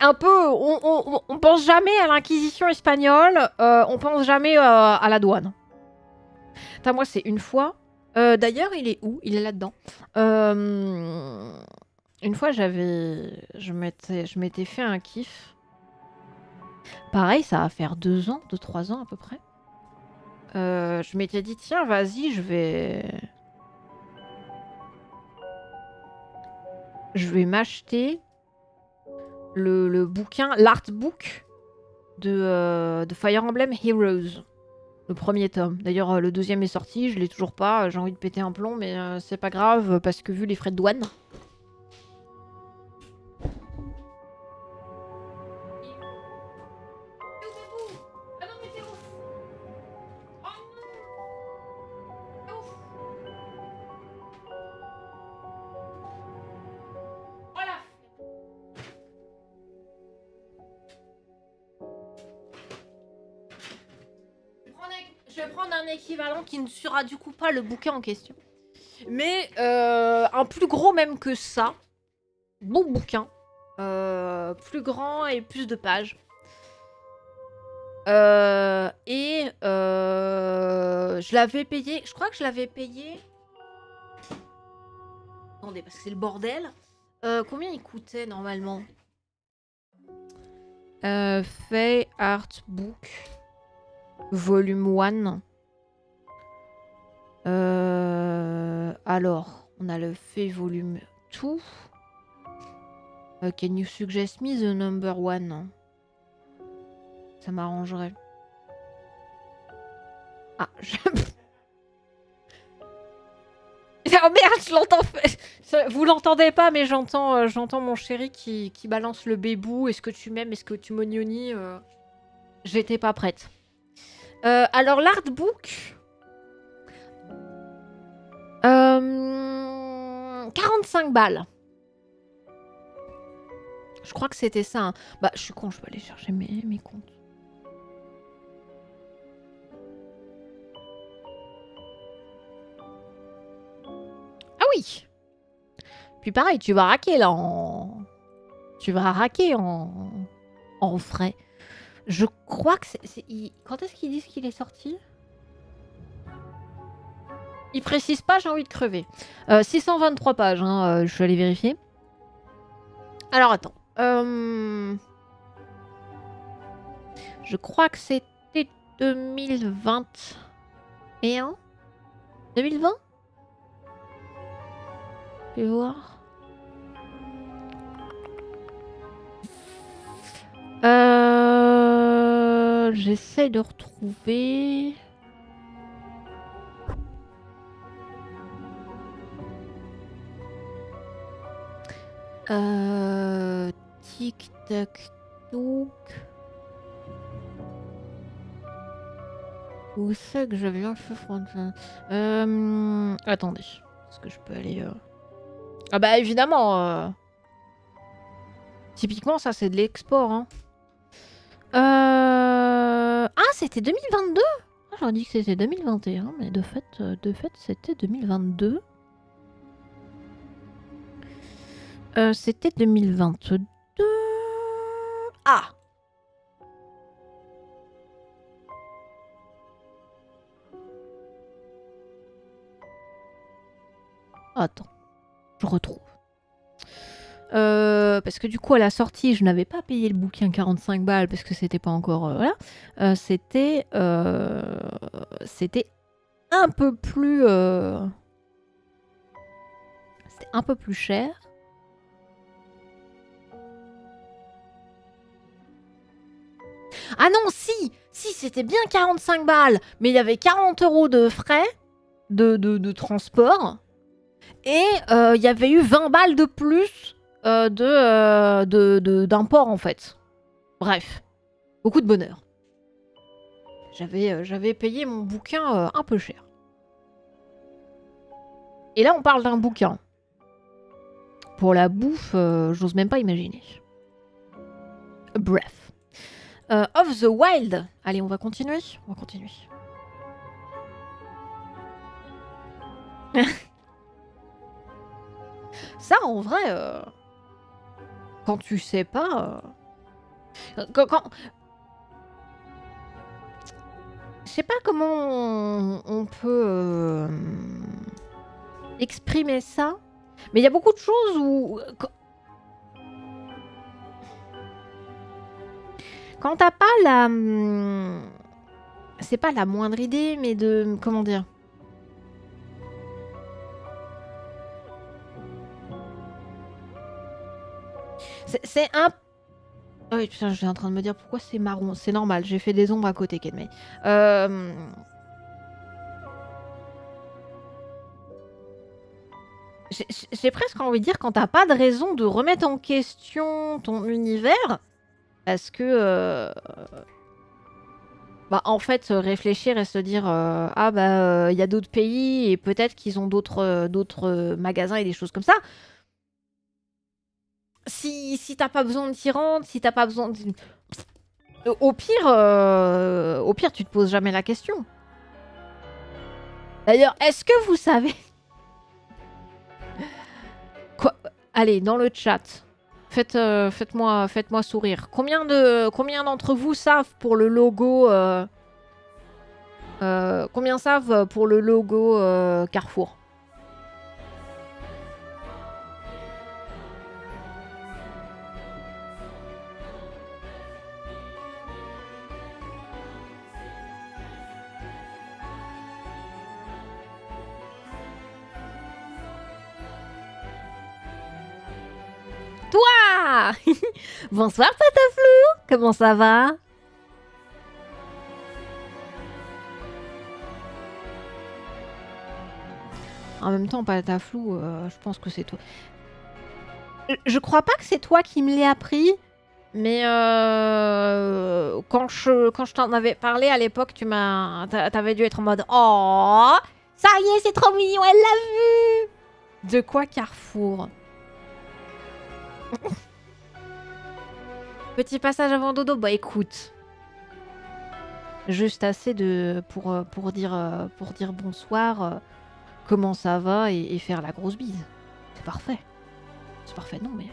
un peu. On, on- pense jamais à l'Inquisition espagnole, euh, on pense jamais euh, à la douane. Putain, moi, c'est une fois. D'ailleurs, il est où? Il est là-dedans. Une fois, j'avais. Je m'étais je m'étais fait un kiff. Pareil, ça va faire deux ans, deux, trois ans à peu près. Euh, je m'étais dit, tiens, vas-y, je vais. je vais m'acheter le, le bouquin, l'artbook de, euh, Fire Emblem Heroes. Le premier tome. D'ailleurs, euh, le deuxième est sorti, je l'ai toujours pas. J'ai envie de péter un plomb, mais c'est pas grave parce que vu les frais de douane. Qui ne sera du coup pas le bouquin en question. Mais euh, un plus gros même que ça. Bon bouquin. Euh, plus grand et plus de pages. Euh, et je l'avais payé. Je crois que je l'avais payé. Attendez, parce que c'est le bordel. Combien il coûtait normalement? Fay Art Book Volume 1. Euh, alors, on a le Fay Volume 2. Euh, can you suggest me the number one Ça m'arrangerait. Ah, je... Oh merde, je l'entends. Vous l'entendez pas, mais j'entends, euh, j'entends mon chéri qui, balance le bébou. Est-ce que tu m'aimes? Est-ce que tu m'oignonis Euh, J'étais pas prête. Alors l'artbook. Euh, 45 balles. Je crois que c'était ça. hein. Bah, je suis con, je peux aller chercher mes, mes comptes. Ah oui Puis pareil, tu vas raquer là en... Tu vas raquer en... en frais. Je crois que c'est... Quand est-ce qu'ils disent qu'il est sorti? Ils précisent pas, j'ai envie de crever. Euh, 623 pages, hein, euh, je vais aller vérifier. Alors attends. Euh, Je crois que c'était 2021 2020 Je vais voir. Euh, J'essaie de retrouver. Euh, tic tac toc. Où c'est que j'avais un cheveu frontal euh, Attendez. Est-ce que je peux aller. euh, Ah, bah évidemment. euh, Typiquement, ça c'est de l'export. Hein. Euh... Ah, c'était 2022 ah, J'aurais dit que c'était 2021, mais de fait, de fait c'était 2022. Euh, c'était 2022. Ah Attends, je retrouve. Euh, parce que du coup, à la sortie, je n'avais pas payé le bouquin 45 balles parce que c'était pas encore. euh, voilà. C'était. c'était un peu plus. c'était un peu plus cher. Ah non, si Si, c'était bien 45 balles, mais il y avait 40 euros de frais de, transport. Et euh, il y avait eu 20 balles de plus euh, de, euh, de, d'import, en fait. Bref, beaucoup de bonheur. J'avais, payé mon bouquin un peu cher. Et là, on parle d'un bouquin. Pour la bouffe, j'ose même pas imaginer. Bref. Euh, of the Wild. Allez, on va continuer. On va continuer. Ça, en vrai, euh, quand tu sais pas, euh, quand, je sais pas comment on, peut exprimer ça, mais il y a beaucoup de choses où quand- t'as pas la, hum, c'est pas la moindre idée, mais de comment dire? C'est- un. Oh oui, putain, j'étais en train de me dire pourquoi c'est marron. C'est normal, j'ai fait des ombres à côté, Kenmei. Euh... J'ai presque envie de dire quand t'as pas de raison de remettre en question ton univers, parce que. euh, Bah, en fait, euh, réfléchir et se dire euh, ah bah il y a d'autres pays et peut-être qu'ils ont d'autres magasins et des choses comme ça si, si t'as pas besoin de t'y rendre, si t'as pas besoin de... Pire, au pire, tu te poses jamais la question. D'ailleurs, est-ce que vous savez... Quoi Allez, dans le chat, euh, faites-moi sourire. Combien de combien d'entre vous savent pour le logo... euh, euh, savent pour le logo Carrefour? Bonsoir Pataflou Comment ça va? En même temps, Pataflou, euh, je pense que c'est toi. Je- crois pas que c'est toi qui me l'ai appris, mais euh, quand je, quand je t'en avais parlé à l'époque, tu m'as, t'a- t'avais dû être en mode Oh, ça y est, c'est trop mignon, elle l'a vu. De quoi Carrefour? Petit passage avant dodo, bah écoute. Juste assez de pour, euh, euh, dire bonsoir, euh, comment ça va et, faire la grosse bise. C'est parfait. C'est parfait, non mais.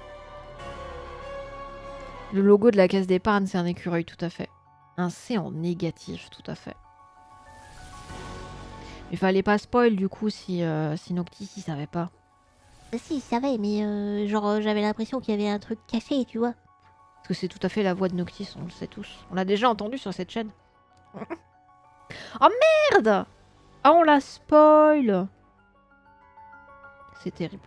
Le logo de la caisse d'épargne, c'est un écureuil, tout à fait. Un C en négatif, tout à fait. Il fallait pas spoil du coup si, si Noctis il savait pas. Si, je savais, mais genre j'avais l'impression qu'il y avait un truc caché, tu vois. Parce que c'est tout à fait la voix de Noctis, on le sait tous. On l'a déjà entendu sur cette chaîne. oh merde Ah, on la spoil C'est terrible.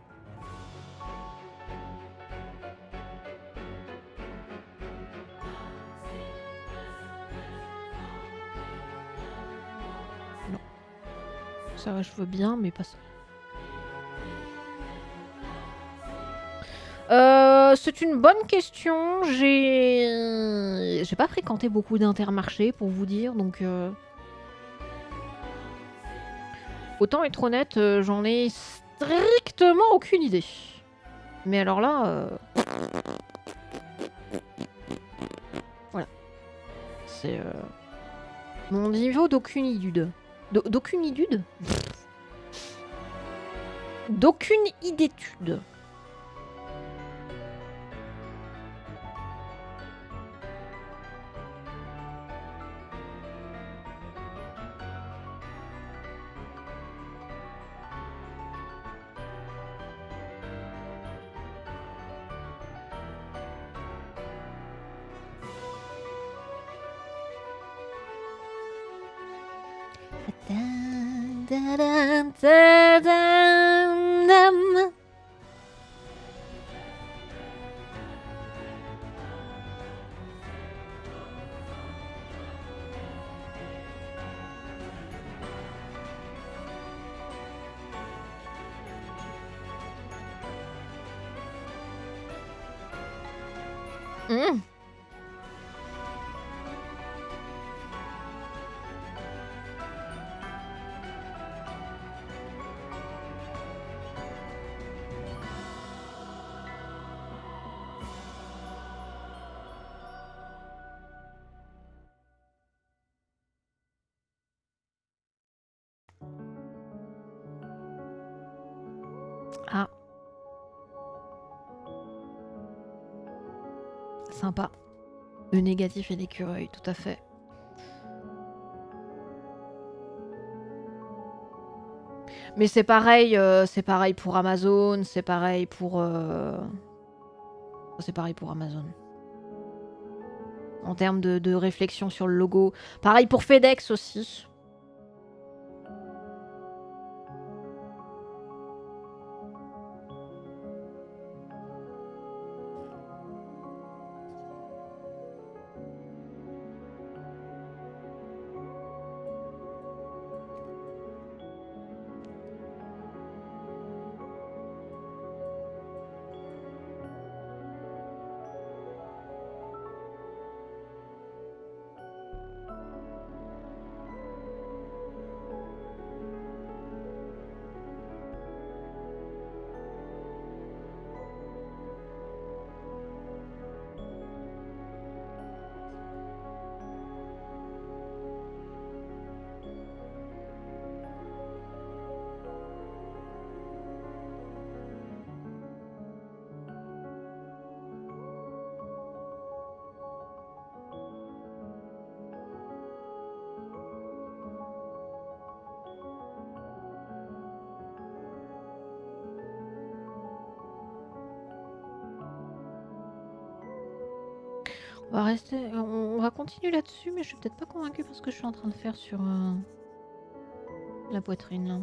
Non. Ça, je veux bien, mais pas ça. Euh, c'est une bonne question. J'ai, j'ai pas fréquenté beaucoup d'intermarchés pour vous dire, donc euh, autant être honnête, euh, j'en ai strictement aucune idée. Mais alors là, euh, voilà, c'est euh, mon niveau d'aucune idée. D'aucune idée D'aucune idétude. Le négatif et l'écureuil, tout à fait. Mais c'est pareil, euh, c'est pareil pour Amazon, c'est pareil pour. euh, C'est pareil pour Amazon. En termes de, de réflexion sur le logo. Pareil pour FedEx aussi. On, on va continuer là-dessus, mais je suis peut-être pas convaincue parce que je suis en train de faire sur euh, la poitrine là.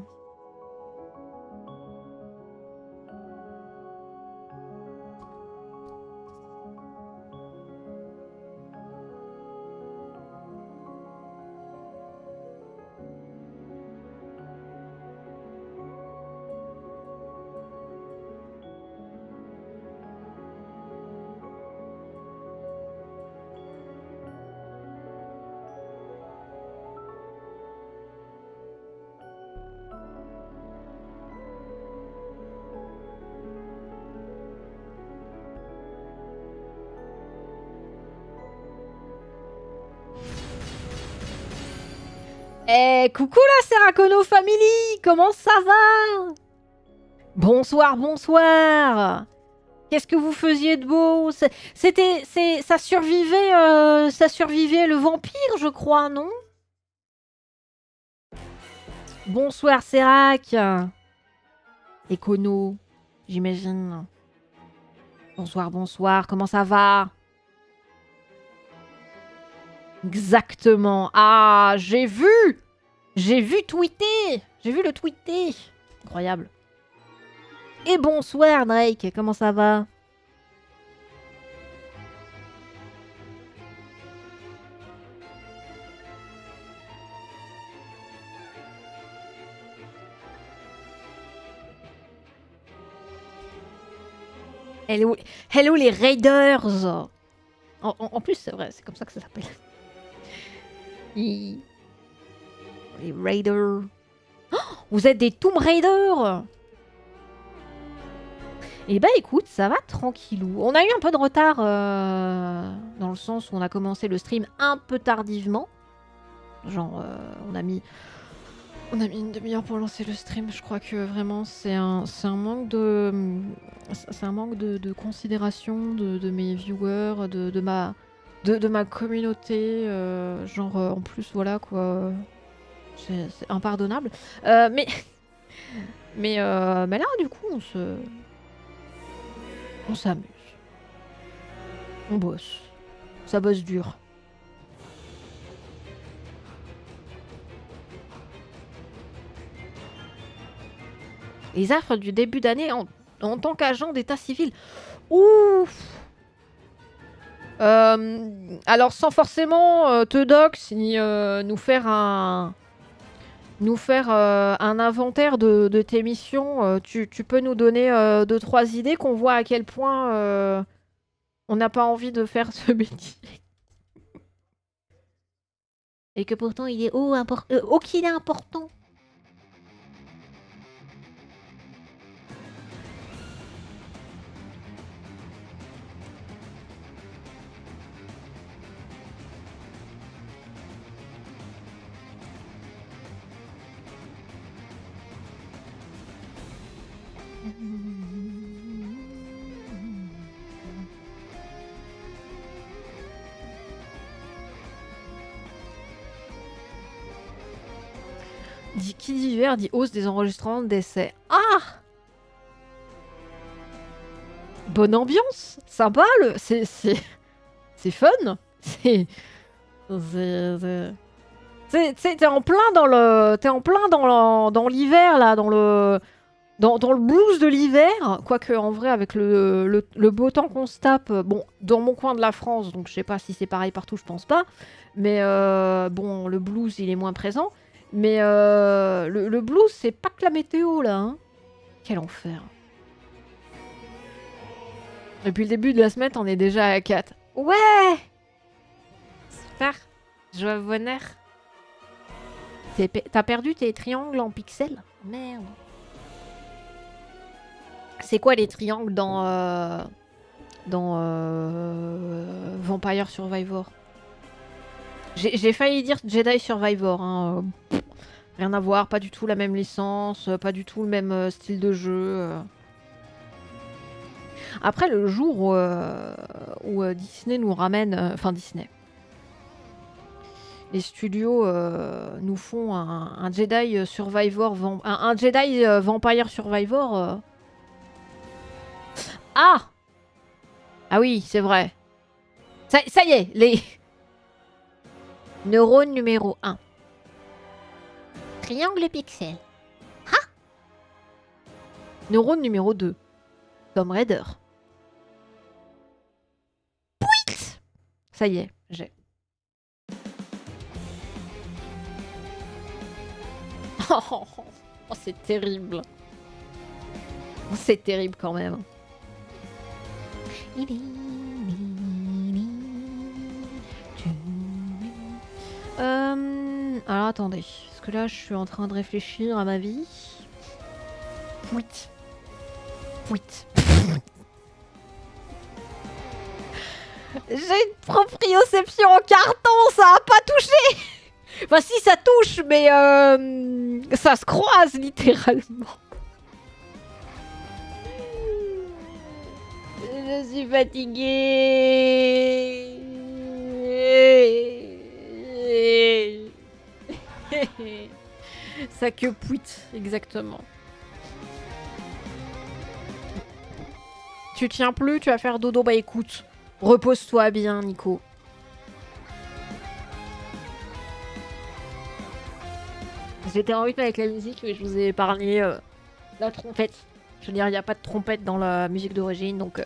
Coucou la Seracono Family Comment ça va? Bonsoir, bonsoir. Qu'est-ce que vous faisiez de beau? C'était... c'est- Ça survivait... euh, ça survivait le vampire, je crois, non? Bonsoir, Serac Econo, j'imagine. Bonsoir, bonsoir, comment ça va? Exactement. Ah, j'ai vu J'ai vu tweeter. J'ai vu le tweeter. Incroyable. Et bonsoir Drake, comment ça va? Hello, hello les Raiders. En, en- en plus, c'est vrai, c'est comme ça que ça s'appelle. Les Raiders. Oh, vous êtes des Tomb Raiders Eh bah écoute, ça va tranquillou. On a eu un peu de retard euh, dans le sens où on a commencé le stream un peu tardivement. Genre, euh, on a mis... On a mis une demi-heure pour lancer le stream. Je crois que vraiment c'est un, un manque de, c'est un manque de, considération de, mes viewers, de, ma, de, ma communauté. euh, genre en plus voilà quoi, c'est impardonnable. Euh, mais mais euh, mais là du coup on se, on s'amuse, on bosse, ça bosse dur. Les affres du début d'année en, en tant qu'agent d'état civil. Ouf Euh, Alors sans forcément euh, te dox ni euh, nous faire un nous faire euh, un inventaire de, tes missions, euh, tu, peux nous donner euh, deux trois idées qu'on voit à quel point on n'a pas envie de faire ce métier. Et que pourtant il est oh, oh qu'il est important. Qui dit hiver dit hausse des enregistrements de décès. Ah Bonne ambiance, sympa, le... c'est c'est fun, c'est t'es en plein dans le t'es en plein dans le- dans l'hiver là, dans le dans, le blues de l'hiver, quoique en vrai avec le, le, le beau temps qu'on se tape, bon dans mon coin de la France, donc je sais pas si c'est pareil partout, je pense pas, mais euh, bon le blues il est moins présent. Mais euh, le, le c'est pas que la météo là. Hein. Quel enfer. Depuis le début de la semaine, on est déjà à 4. Ouais Super. Je vois bonheur. T'as perdu tes triangles en pixels? Merde. C'est quoi les triangles dans euh, dans euh, Vampire Survivor? J'ai failli dire Jedi Survivor. Hein. euh, Rien à voir, pas du tout la même licence, euh, pas du tout le même euh, style de jeu. Après, le jour où, Disney nous ramène, enfin Disney, les studios nous font un, Jedi Survivor, un, un Jedi Vampire Survivor. Ah Ah oui, c'est vrai. Ça y est, les... Neurone numéro 1. Triangle pixel. Neurone numéro 2. Tom Raider. Pouit Ça y est, j'ai. Oh, c'est terrible. C'est terrible quand même. Euh, alors attendez, parce que là je suis en train de réfléchir à ma vie. Pouit. Pouit. J'ai une proprioception en carton, ça a pas touché Enfin si ça touche, mais euh, ça se croise littéralement. Je suis fatiguée. ça que pouite, exactement. Tu tiens plus, tu vas faire dodo, bah écoute. Repose-toi bien, Nico. J'étais en rythme avec la musique, mais je vous ai épargné euh, la trompette. Je veux dire, il n'y a pas de trompette dans la musique d'origine, donc... euh,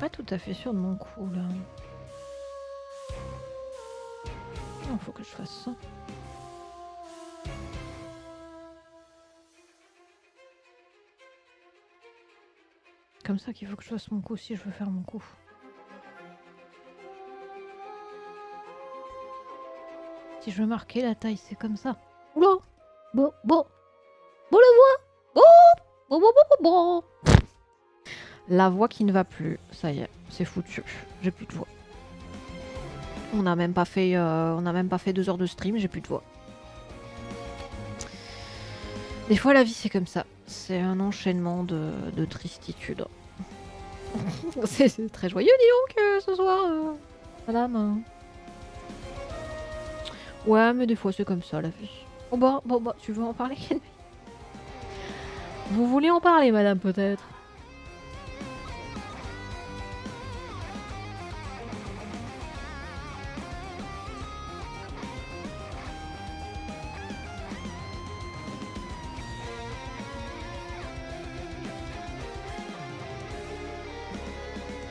pas tout à fait sûre de mon coup là. Non, faut que je fasse ça. Comme ça qu'il faut que je fasse mon coup si je veux faire mon coup. Si je veux marquer la taille, c'est comme ça. Oula Bon, bon Bon la voix Bon Bon, bon, bon, bon, bon La voix qui ne va plus, ça y est, c'est foutu. J'ai plus de voix. On n'a même pas fait, euh, même pas fait deux heures de stream, j'ai plus de voix. Des fois, la vie, c'est comme ça. C'est un enchaînement de, de tristitude. c'est très joyeux, dis donc, euh, ce soir, euh, madame. Ouais, mais des fois, c'est comme ça, la vie. Oh bah, bah, bah, tu veux en parler, Vous voulez en parler, madame, peut-être?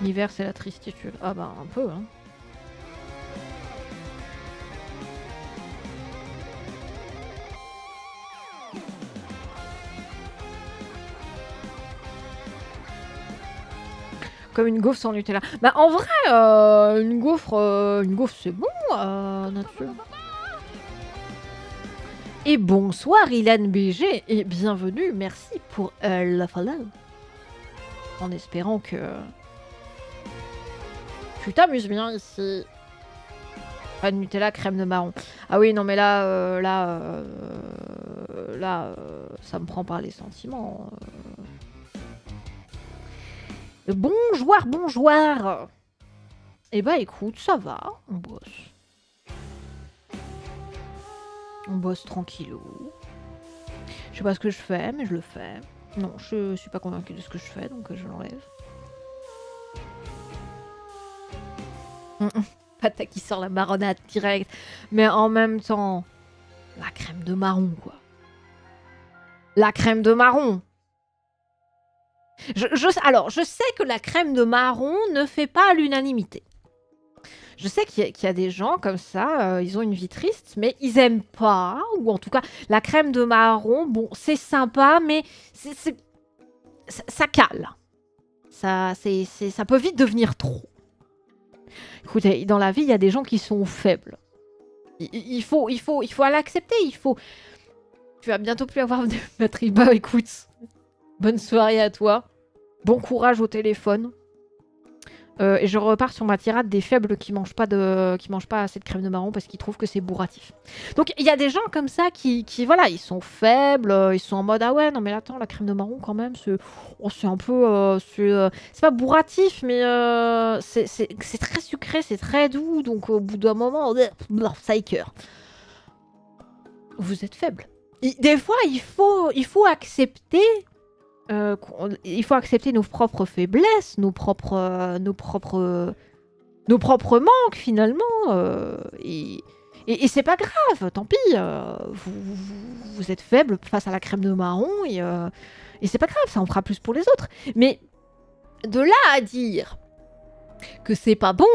L'hiver, c'est la tristitude. Ah bah, un peu, hein. Comme une gaufre sans Nutella. Bah, en vrai, euh, une gaufre, euh, une gaufre, c'est bon, euh. Et bonsoir, Ilan BG, et bienvenue. Merci pour euh, la follow. En espérant que tu t'amuses bien ici. Pas de Nutella, crème de marron. Ah oui, non, mais là, euh, là, euh, là, euh, ça me prend par les sentiments. Bonjour, bonjour. Eh bah écoute, ça va, on bosse. On bosse tranquillou. Je sais pas ce que je fais, mais je le fais. Non, je suis pas convaincue de ce que je fais, donc je l'enlève. Pata qui sort la maronnade direct. Mais en même temps, la crème de marron, quoi. La crème de marron. Alors, je sais que la crème de marron ne fait pas l'unanimité. Je sais qu'il y, a- des gens comme ça, euh, ils ont une vie triste, mais ils aiment pas, ou en tout cas, la crème de marron, bon, c'est sympa, mais ça, ça cale. Ça peut vite devenir trop. Écoutez, dans la vie, il y a des gens qui sont faibles. Il, faut, il faut, il faut l'accepter. Il faut. Tu vas bientôt plus avoir de batterie. Bah, écoute, bonne soirée à toi. Bon courage au téléphone. Euh, et je repars sur ma tirade des faibles qui mangent pas de, qui mangent pas assez de crème de marron parce qu'ils trouvent que c'est bourratif. Donc il y a des gens comme ça qui, qui voilà, ils sont faibles, euh, ils sont en mode ah ouais non mais attends la crème de marron quand même c'est, oh, un peu, euh, c'est, pas bourratif mais c'est, très sucré, c'est très doux donc au bout d'un moment ça écœure. Vous êtes faible. Des fois il faut, il faut accepter euh, il faut accepter nos propres faiblesses, nos propres, euh, nos propres, nos propres manques finalement. euh, et et, et c'est pas grave, tant pis. euh, vous, vous- vous êtes faible face à la crème de marron et, et c'est pas grave, ça en fera plus pour les autres. Mais de là à dire que c'est pas bon.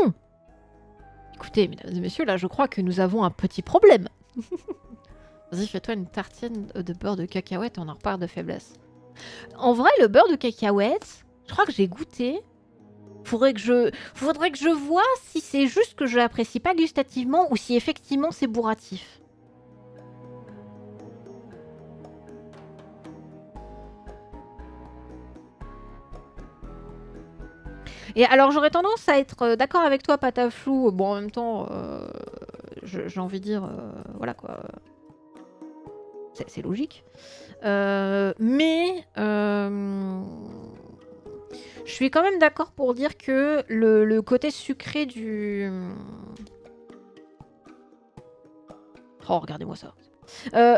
Écoutez, mesdames et messieurs, là je crois que nous avons un petit problème. Vas-y, fais-toi une tartine de beurre de cacahuète on en repart de faiblesse. En vrai, le beurre de cacahuète, je crois que j'ai goûté. Faudrait que je, faudrait que je vois si c'est juste que je l'apprécie pas gustativement ou si effectivement c'est bourratif. Et alors j'aurais tendance à être euh, d'accord avec toi, Pataflou. Bon, en même temps, euh, j'ai envie de dire, euh, voilà quoi. C'est logique. Euh, mais euh, je suis quand même d'accord pour dire que le, côté sucré du. Oh, regardez-moi ça. Euh,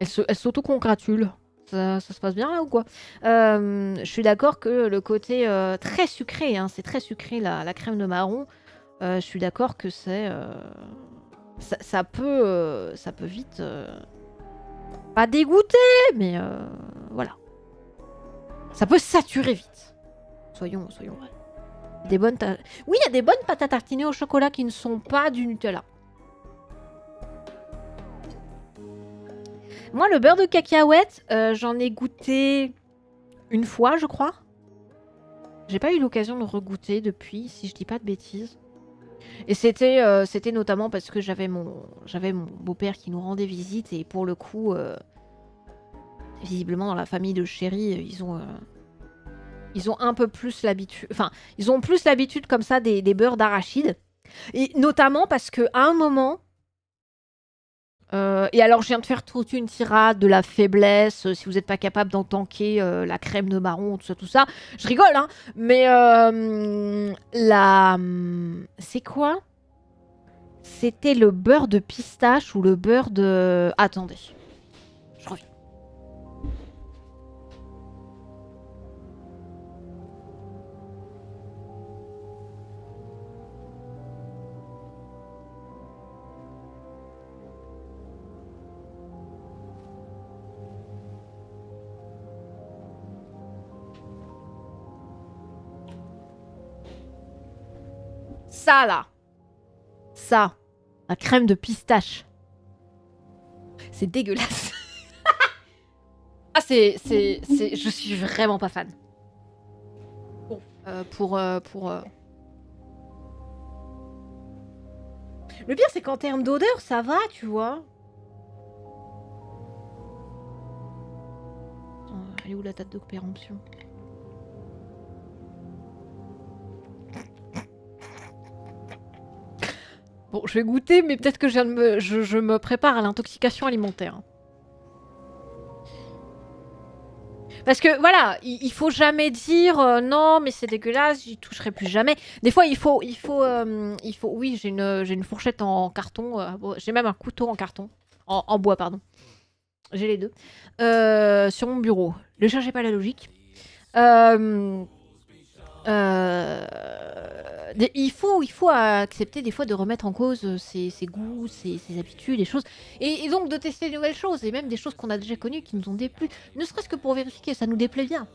elle s'auto-congratule. Ça, ça se passe bien là ou quoi? Je suis d'accord que le côté très sucré, hein, c'est très sucré la, crème de marron. je suis d'accord que c'est. Ça, peut, euh, ça peut vite. euh, pas dégoûter, mais euh, voilà. Ça peut saturer vite. Soyons, soyons vrais. Des bonnes Oui, il y a des bonnes pâtes à tartiner au chocolat qui ne sont pas du Nutella. Moi, le beurre de cacahuète, j'en ai goûté une fois, je crois. J'ai pas eu l'occasion de regoûter depuis, si je dis pas de bêtises. Et c'était euh, c'était notamment parce que j'avais mon j'avais mon beau-père qui nous rendait visite et pour le coup euh, visiblement dans la famille de Chéri, ils ont euh, ils ont un peu plus l'habitude enfin, ils ont plus l'habitude comme ça des, des beurres d'arachide. Et notamment parce que à un moment euh, et alors, je viens de faire toute une tirade de la faiblesse, euh, si vous n'êtes pas capable d'en tanker euh, la crème de marron, tout ça, tout ça. Je rigole, hein, mais la. C'est quoi? C'était le beurre de pistache ou le beurre de. Attendez. Ça, là. Ça. La crème de pistache. C'est dégueulasse. ah, c'est, c'est, c'est... Je suis vraiment pas fan. Bon, euh, pour... euh, pour euh, Le pire, c'est qu'en termes d'odeur, ça va, tu vois. Attends, elle est où la date de Bon, je vais goûter, mais peut-être que je, viens de me, je, me prépare à l'intoxication alimentaire. Parce que voilà, il, il faut jamais dire euh, non, mais c'est dégueulasse, j'y toucherai plus jamais. Des fois, il faut, il faut, euh, il faut. Oui, j'ai une, une fourchette en carton. euh, j'ai même un couteau en carton, en, en bois, pardon. J'ai les deux sur mon bureau. Ne cherchez pas la logique. Euh, euh, il, faut, il faut accepter des fois de remettre en cause euh, ses, goûts, ses, habitudes, les choses. Et, et donc de tester de nouvelles choses, et même des choses qu'on a déjà connues qui nous ont déplu. Ne serait-ce que pour vérifier ça nous déplaît bien.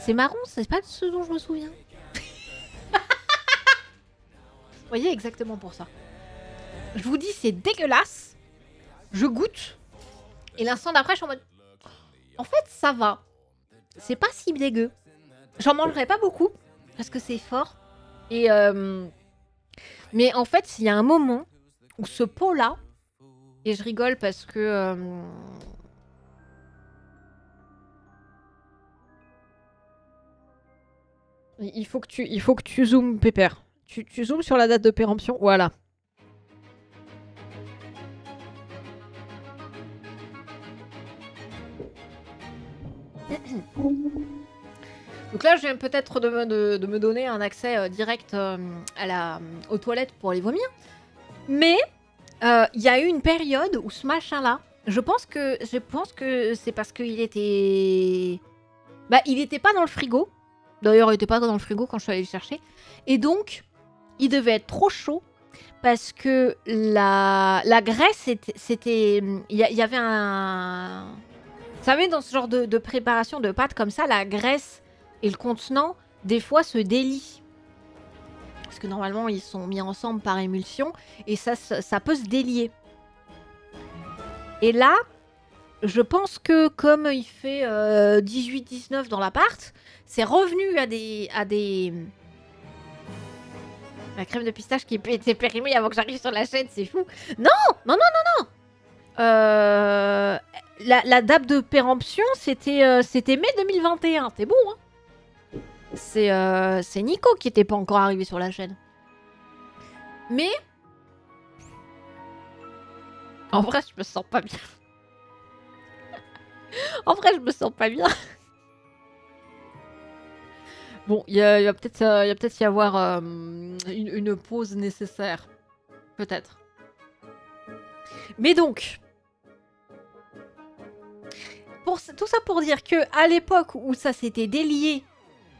C'est marrant, c'est pas ce dont je me souviens. Voyez exactement pour ça. Je vous dis, c'est dégueulasse. Je goûte. Et l'instant d'après, je suis en mode. En fait, ça va. C'est pas si dégueu. J'en mangerai pas beaucoup parce que c'est fort. Et euh, mais en fait, il y a un moment où ce pot-là, et je rigole parce que euh, il faut que tu, il zoomes, Pépère. Tu, tu zoomes sur la date de péremption. Voilà. Donc là, je viens peut-être de, me- donner un accès euh, direct euh, à la, aux toilettes pour aller vomir. Mais euh, il y a eu une période où ce machin-là, je pense que que c'est parce qu'il était, bah, il était pas dans le frigo. D'ailleurs, il était pas dans le frigo quand je suis allée le chercher. Et donc, il devait être trop chaud parce que la, la graisse, c'était- il y, avait un, savez, dans ce genre de, préparation de pâtes comme ça, la graisse et le contenant, des fois, se délient. Parce que normalement, ils sont mis ensemble par émulsion et ça, ça, peut se délier. Et là, je pense que comme il fait euh, 18-19 dans l'appart, c'est revenu à des, à des... La crème de pistache qui était périmée avant que j'arrive sur la chaîne, c'est fou. Non, non, non, non, non. Euh, la, la date de péremption, c'était euh, c'était mai 2021. C'est bon, hein C'est euh, Nico qui était pas encore arrivé sur la chaîne. Mais en vrai, je me sens pas bien. en vrai, je me sens pas bien. Bon, il y, a- il y a peut-être euh, il y a peut-être y avoir euh, une, une pause nécessaire. Peut-être. Mais donc, tout ça pour dire que à l'époque où ça s'était délié,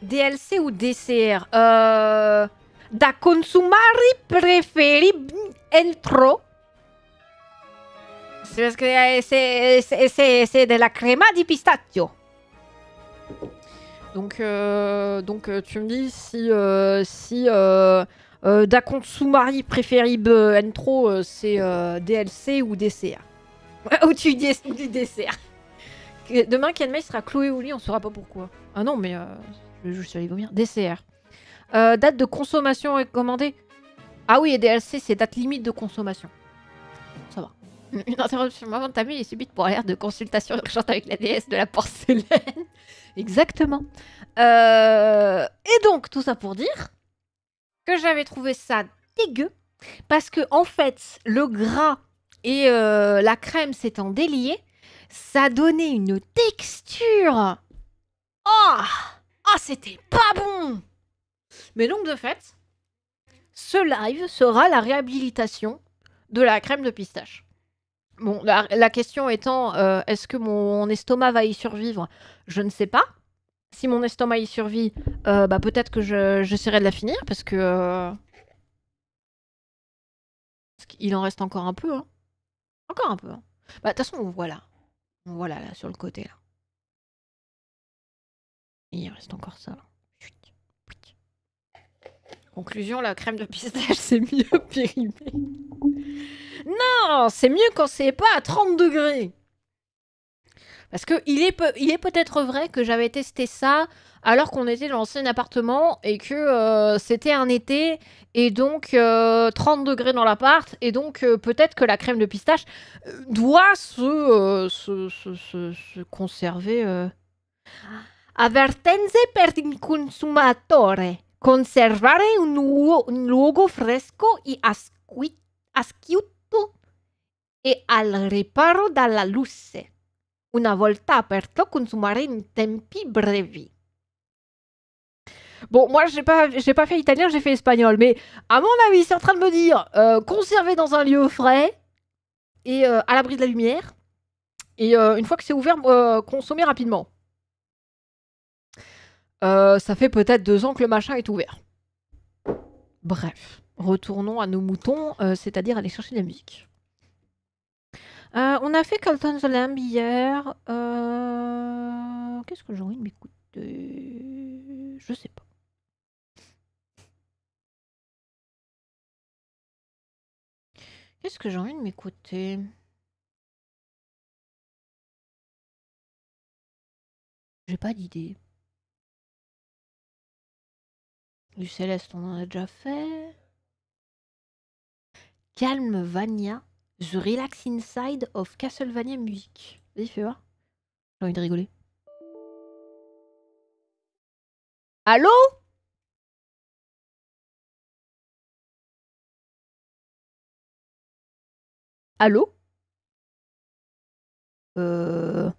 DLC ou DCR, euh, da consumari preferi entro. C'est parce que euh, c'est- de la crema di pistacchio. Donc, euh, donc euh, tu me dis si, euh, si da consumari preferible entro, c'est DLC ou DCR. ou tu dis DCR. Demain, Kenmei sera cloué au lit, on saura pas pourquoi. Ah non, mais euh, je vais juste aller vomir. DCR. Euh, date de consommation recommandée? Ah oui, et DLC, c'est date limite de consommation. Ça va. Une interruption momentanée et subite pour alerte de consultation urgente avec la déesse de la porcelaine. Exactement. Euh, Et donc, tout ça pour dire que j'avais trouvé ça dégueu. Parce que, en fait, le gras et euh, la crème s'étant déliés, ça donnait une texture. Oh Ah, c'était pas bon Mais donc, de fait, ce live sera la réhabilitation de la crème de pistache. Bon, la, question étant, euh, est-ce que mon estomac va y survivre? Je ne sais pas. Si mon estomac y survit, euh, bah, peut-être que je- j'essaierai de la finir parce que. euh, qu'il en reste encore un peu. hein. Encore un peu. hein. Bah, de toute façon, voilà. Voilà, là, sur le côté, là. Il reste encore ça. là. Conclusion, la crème de pistache, c'est mieux périmé. Non, c'est mieux quand c'est pas à 30 degrés. Parce que il est, il est peut-être vrai que j'avais testé ça alors qu'on était dans l'ancien appartement et que euh, c'était un été et donc euh, 30 degrés dans l'appart et donc euh, peut-être que la crème de pistache euh, doit se, euh, se, se- se- se conserver. euh. Avvertenze per il consumatore. Conservare un, luo- un luogo fresco e asciutto e al riparo dalla luce. Una volta aperto, consumare in tempi brevi. Bon, moi, j'ai pas, j'ai pas fait italien, j'ai fait espagnol, mais à mon avis, c'est en train de me dire euh, conserver dans un lieu frais et euh, à l'abri de la lumière. Et euh, une fois que c'est ouvert, euh, consommer rapidement. Ça fait peut-être deux ans que le machin est ouvert. Bref, retournons à nos moutons, c'est-à-dire aller chercher de la musique. Euh, on a fait Colton the Lamb hier. Euh, Qu'est-ce que j'ai envie de m'écouter Je sais pas. Qu'est-ce que j'ai envie de m'écouter J'ai pas d'idée. Du Céleste, on en a déjà fait. Calme Vania, The Relax Inside of Castlevania Music. Vas-y, fais voir. J'ai envie de rigoler. Allô? Allô? Euh...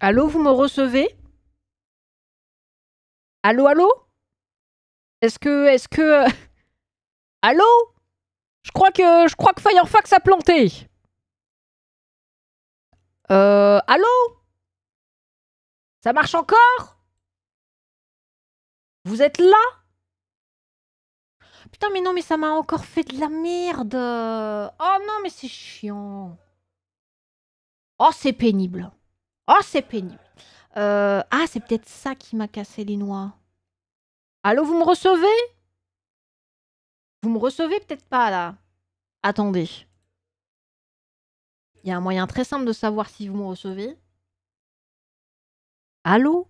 Allô, vous me recevez? Allô, allô? Est-ce que... Est-ce que... Allô? Je crois que... Je crois que Firefox a planté. Euh... Allô? Ça marche encore? Vous êtes là? Putain, mais non, mais ça m'a encore fait de la merde. Oh non, mais c'est chiant. Oh, c'est pénible. Oh, c'est pénible. Euh, Ah, c'est peut-être ça qui m'a cassé les noix. Allô, vous me recevez? Vous me recevez peut-être pas, là? Attendez. Il y a un moyen très simple de savoir si vous me recevez. Allô?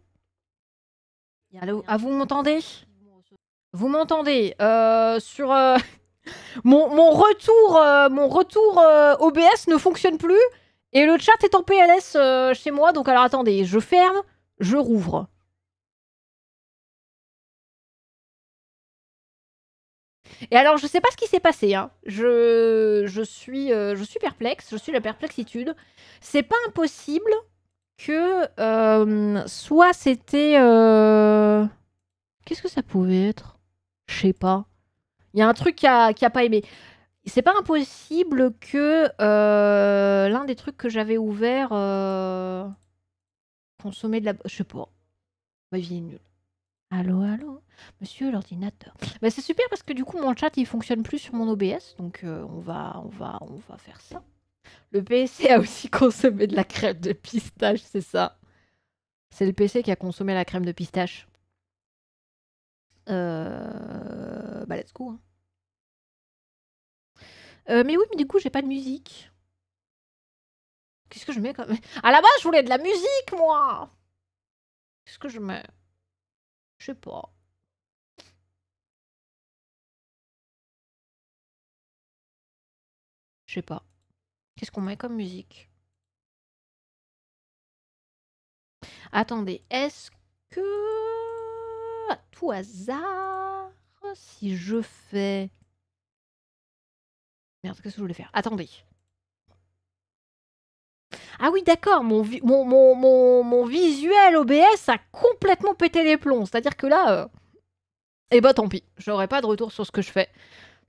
Allô Ah, vous m'entendez? Vous m'entendez Euh, Sur... euh, Mon, mon retour, mon retour OBS ne fonctionne plus? Et le chat est en PLS euh, chez moi. Donc alors attendez, je ferme, je rouvre. Et alors je sais pas ce qui s'est passé. Hein. Je, euh, suis perplexe. Je suis la perplexitude. C'est pas impossible que euh, soit c'était qu'est-ce que ça pouvait être? Je sais pas. Il y a un truc qui a, qui a pas aimé c'est pas impossible que euh, l'un des trucs que j'avais ouvert euh, de la. Je sais pas. Ma vie est nulle. Allô, allô? Monsieur l'ordinateur. Bah, c'est super parce que du coup mon chat il fonctionne plus sur mon OBS donc euh, on va on va on va faire ça. Le PC a aussi consommé de la crème de pistache, c'est ça? C'est le PC qui a consommé la crème de pistache. Euh... Bah let's go. hein. Euh, mais oui, mais du coup, j'ai pas de musique. Qu'est-ce que je mets comme... À la base, je voulais de la musique, moi Qu'est-ce que je mets? Je sais pas. Je sais pas. Qu'est-ce qu'on met comme musique? Attendez, est-ce que... À tout hasard, si je fais... Qu'est-ce que je voulais faire Attendez. Ah oui, d'accord, mon, vi- mon, mon, mon, mon visuel OBS a complètement pété les plombs. C'est-à-dire que là, euh... eh bah tant pis, j'aurai pas de retour sur ce que je fais.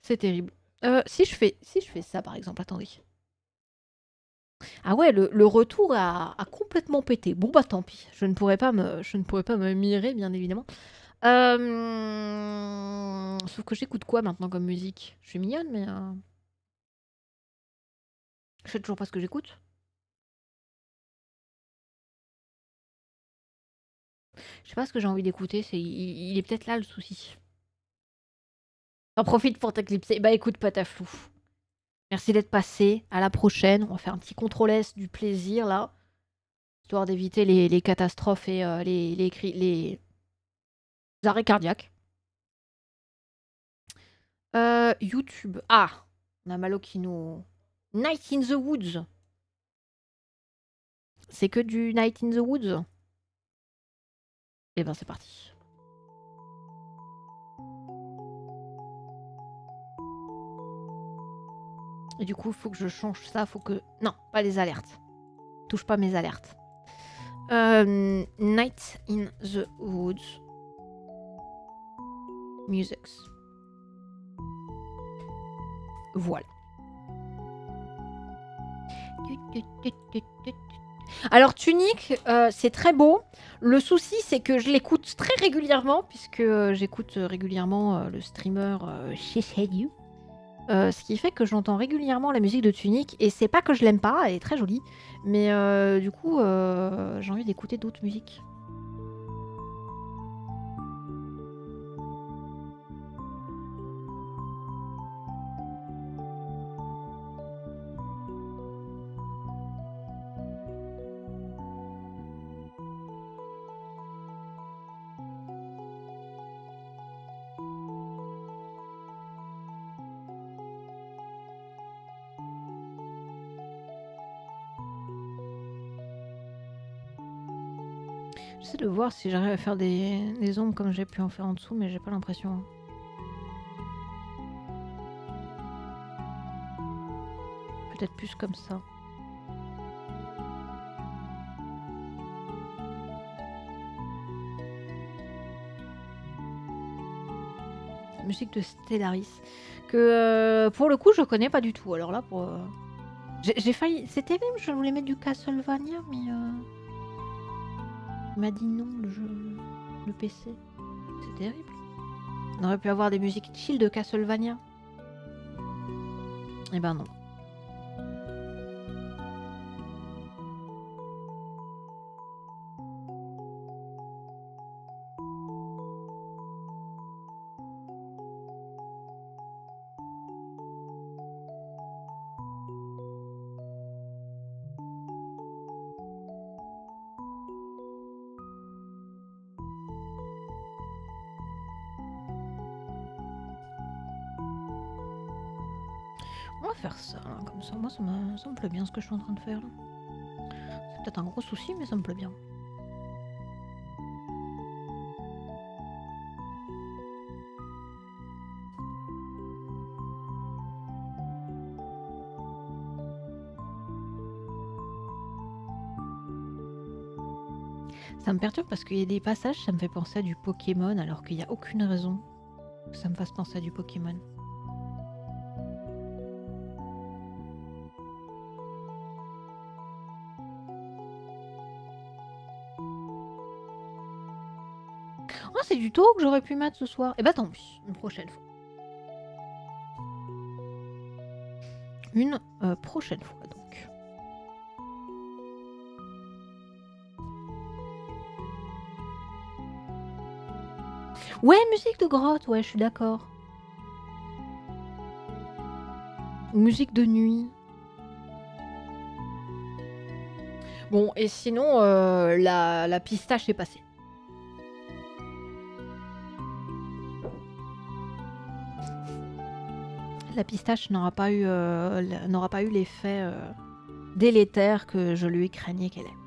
C'est terrible. Euh, si je fais si je fais ça par exemple, attendez. Ah ouais, le, retour a, complètement pété. Bon bah tant pis, je ne pourrais pas me, je mirer bien évidemment. Euh, Sauf que j'écoute quoi maintenant comme musique? Je suis mignonne mais... Je sais toujours pas ce que j'écoute. Je sais pas ce que j'ai envie d'écouter, c'est il, est peut-être là le souci. J'en profite pour t'éclipser. Bah écoute, Pataflou. Merci d'être passé. À la prochaine. On va faire un petit contrôle S du plaisir là. Histoire d'éviter les, les catastrophes et euh, les, les arrêts cardiaques. Euh, YouTube. Ah On a Malo qui nous. Night in the Woods. C'est que du Night in the Woods? Eh ben c'est parti. Du coup, faut que je change ça. Faut que. Non, pas les alertes. Touche pas mes alertes. Euh, Night in the Woods. Musics. Voilà. Alors Tunic, euh, c'est très beau. Le souci, c'est que je l'écoute très régulièrement, puisque euh, j'écoute euh, régulièrement le streamer. Euh, ce qui fait que j'entends régulièrement la musique de Tunic, et c'est pas que je l'aime pas, elle est très jolie, mais du coup, j'ai envie d'écouter d'autres musiques. De voir si j'arrive à faire des, des ombres comme j'ai pu en faire en dessous, mais j'ai pas l'impression. Peut-être plus comme ça. Musique de Stellaris. Que euh, pour le coup, je connais pas du tout. Alors là, pour. euh, J'ai failli. C'était même, je voulais mettre du Castlevania, mais. euh, m'a dit non, le jeu. Le PC. C'est terrible. On aurait pu avoir des musiques chill de Castlevania. Eh ben non. Ça. Me plaît bien ce que je suis en train de faire. là. C'est peut-être un gros souci, mais ça me plaît bien. Ça me perturbe parce qu'il y a des passages, ça me fait penser à du Pokémon, alors qu'il n'y a aucune raison que ça me fasse penser à du Pokémon. Taureau que j'aurais pu mettre ce soir. Eh bah tant pis, une prochaine fois. Une euh, prochaine fois donc. Ouais, musique de grotte, ouais, je suis d'accord. Musique de nuit. Bon, et sinon, euh, la pistache est passée. La pistache n'aura pas eu, euh, n'aura pas eu l'effet euh, délétère que je lui craignais qu'elle ait.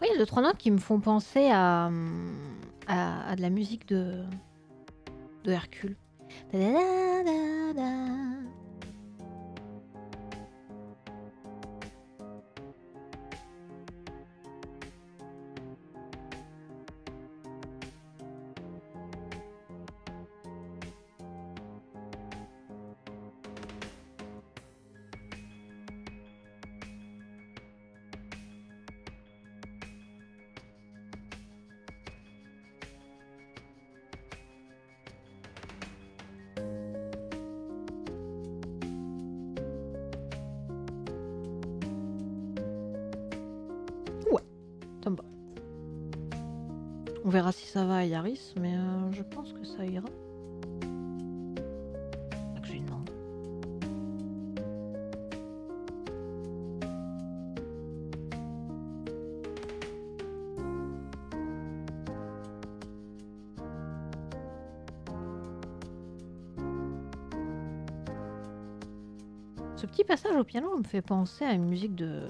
Oui, il y a deux, trois notes qui me font penser à, de la musique de, Hercule. Mais euh, je pense que ça ira. Pas que je lui demande. Ce petit passage au piano me fait penser à une musique de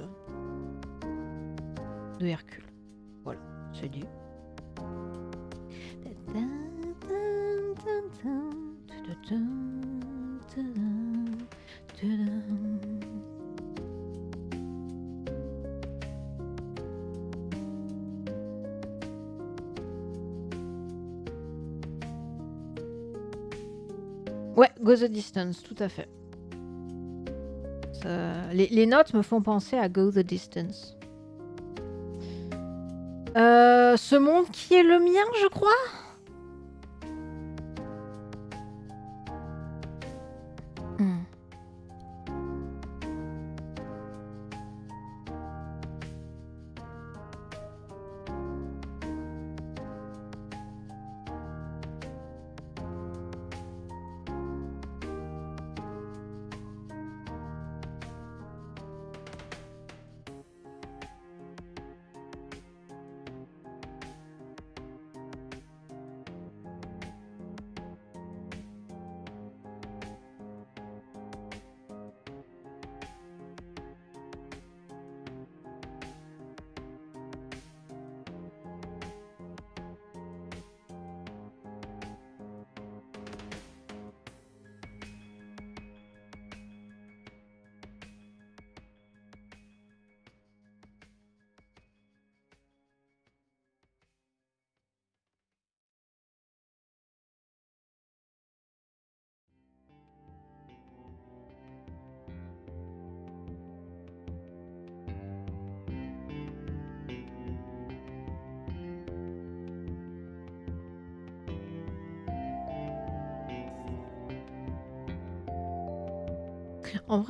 Go the Distance, tout à fait. Les notes me font penser à Go the Distance. Euh, ce monde qui est le mien, je crois?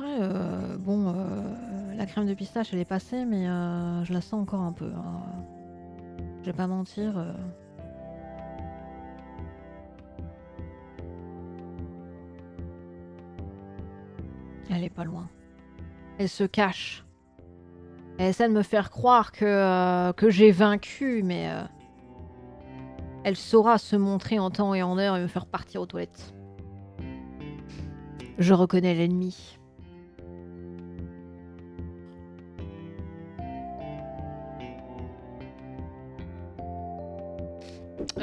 Euh, bon, euh, la crème de pistache, elle est passée, mais euh, je la sens encore un peu. hein. Je vais pas mentir. euh. Elle est pas loin. Elle se cache. Elle essaie de me faire croire que, euh, que j'ai vaincu, mais euh, elle saura se montrer en temps et en heure et me faire partir aux toilettes. Je reconnais l'ennemi.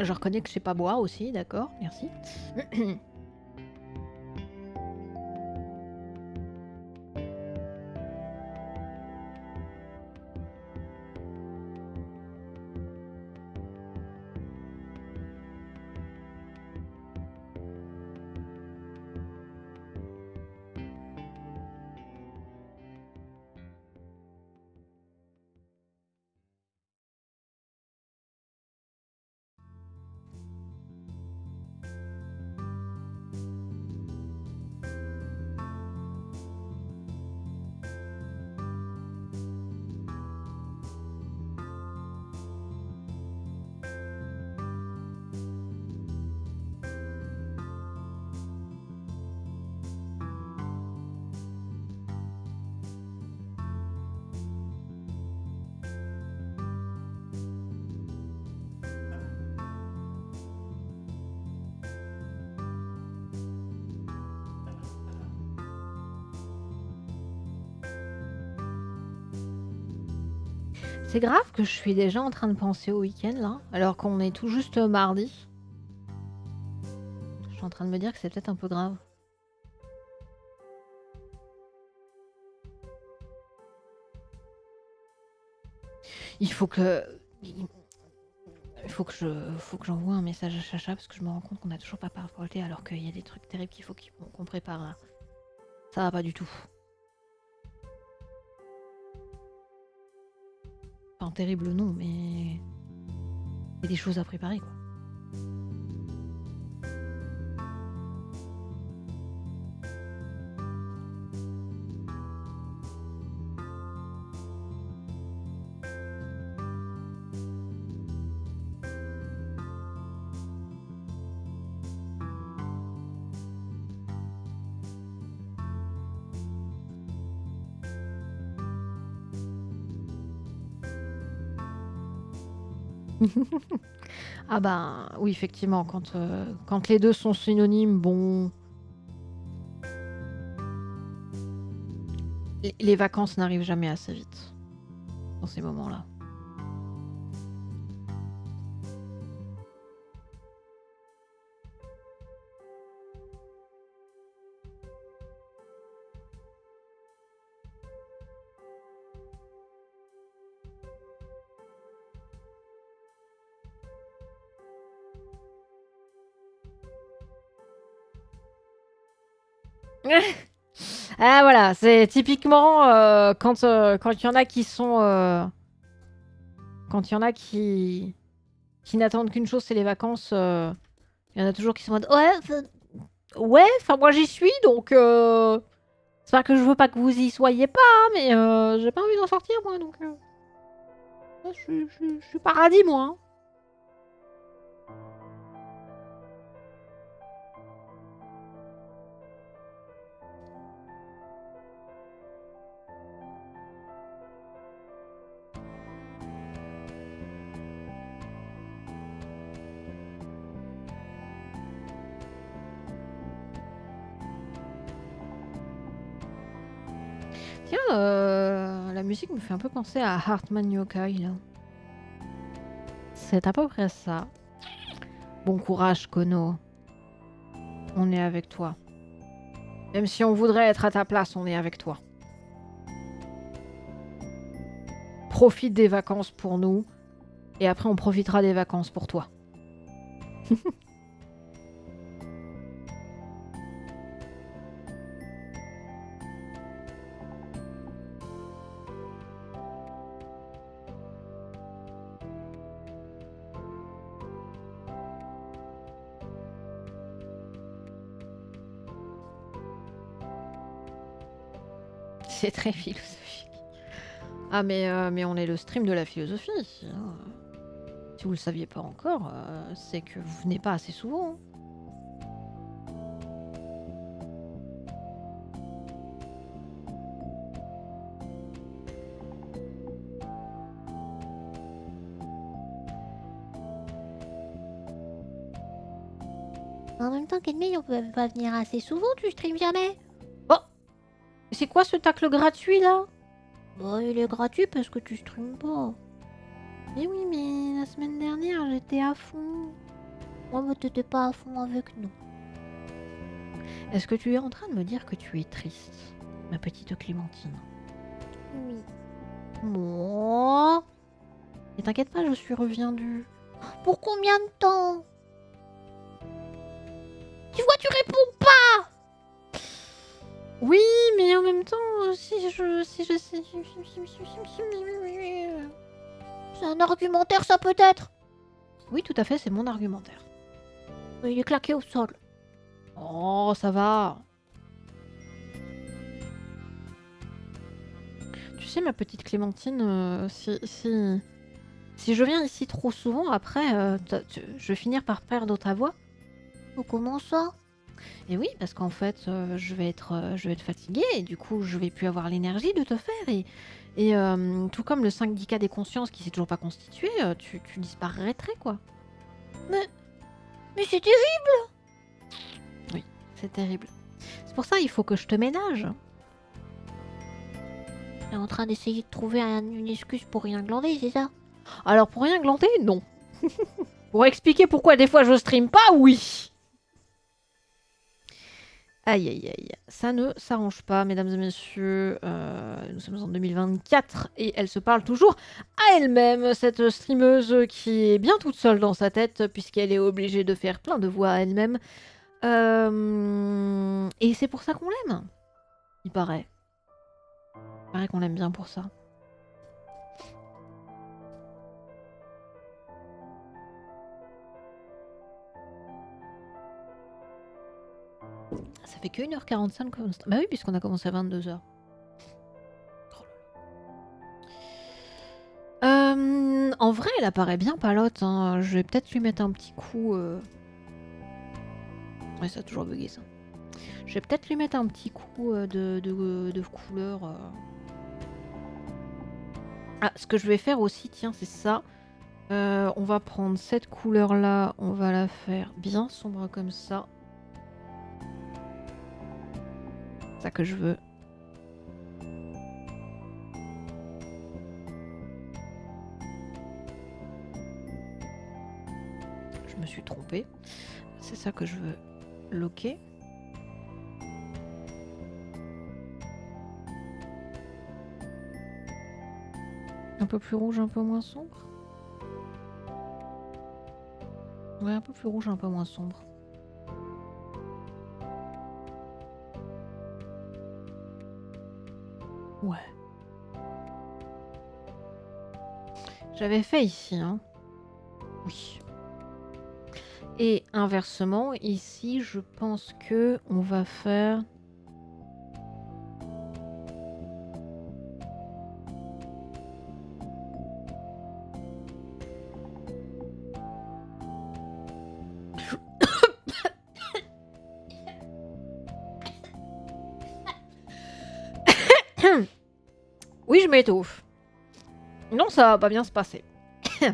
Je reconnais que sais pas boire aussi, d'accord, merci. C'est grave que je suis déjà en train de penser au week-end là, alors qu'on est tout juste mardi. Je suis en train de me dire que c'est peut-être un peu grave. Il faut que. Il faut que je, faut que j'envoie un message à Chacha parce que je me rends compte qu'on n'a toujours pas parlé alors qu'il y a des trucs terribles qu'il faut qu'on prépare. Ça va pas du tout. Terrible non, mais. Il y a des choses à préparer quoi. Ah bah oui, effectivement, quand, euh, quand les deux sont synonymes, bon... Les vacances n'arrivent jamais assez vite dans ces moments-là. Ah voilà, c'est typiquement euh, quand euh, quand il y en a qui sont euh, quand il y en a qui qui n'attendent qu'une chose, c'est les vacances. Il y en a toujours qui sont en mode ouais, ouais, enfin moi j'y suis donc c'est pas que je veux pas que vous y soyez pas, hein, mais j'ai pas envie d'en sortir moi donc je suis paradis moi. hein. Me fait un peu penser à Hartman Yokai. C'est à peu près ça. Bon courage, Kono. On est avec toi. Même si on voudrait être à ta place, on est avec toi. Profite des vacances pour nous. Et après, on profitera des vacances pour toi. C'est très philosophique. Ah, mais, euh, mais on est le stream de la philosophie. ici, hein. Si vous le saviez pas encore, euh, c'est que vous venez pas assez souvent. hein. En même temps, Kenmei, on peut pas venir assez souvent, tu streams jamais. C'est quoi ce tacle gratuit là? Bah, il est gratuit parce que tu streams pas. Eh oui, mais la semaine dernière, j'étais à fond. Moi, mais t'étais pas à fond avec nous. Est-ce que tu es en train de me dire que tu es triste, ma petite Clémentine? Oui. Moi? Et t'inquiète pas, je suis reviendue. Pour combien de temps? Tu vois, tu réponds Oui, mais en même temps, si je... Si je... Si... C'est un argumentaire, ça peut-être? Oui, tout à fait, c'est mon argumentaire. Mais il est claqué au sol. Oh, ça va. Tu sais, ma petite Clémentine, euh, si, si, si je viens ici trop souvent, après, euh, je vais finir par perdre ta voix. Oh, comment ça? Et oui, parce qu'en fait, euh, je vais être, euh, je vais être fatiguée et du coup, je vais plus avoir l'énergie de te faire. Et, et euh, tout comme le syndicat des consciences qui s'est toujours pas constitué, euh, tu, tu disparaîtrais quoi. Mais c'est terrible C'est terrible. C'est pour ça il faut que je te ménage. T'es en train d'essayer de trouver un- une excuse pour rien glander, c'est ça? Alors pour rien glanter, non. pour expliquer pourquoi des fois je stream pas, oui. Aïe aïe aïe, ça ne s'arrange pas, mesdames et messieurs. Euh, nous sommes en 2024 et elle se parle toujours à elle-même, cette streameuse qui est bien toute seule dans sa tête puisqu'elle est obligée de faire plein de voix à elle-même. Euh, et c'est pour ça qu'on l'aime, il paraît. Il paraît qu'on l'aime bien pour ça. Ça fait que 1h45 comme ça. Bah oui, puisqu'on a commencé à 22h. Euh, en vrai, elle apparaît bien palote. hein. Je vais peut-être lui mettre un petit coup. euh. Ouais, ça a toujours bugué ça. Je vais peut-être lui mettre un petit coup euh, de, de, couleur. Ah, ce que je vais faire aussi, tiens, c'est ça. On va prendre cette couleur-là, on va la faire bien sombre comme ça. Que je veux. Je me suis trompée. C'est ça que je veux loquer. Un peu plus rouge, un peu moins sombre Ouais, un peu plus rouge, un peu moins sombre. J'avais fait ici, hein. Oui. Et inversement, ici, je pense que on va faire... Oui, je m'étouffe. Ça va pas bien se passer.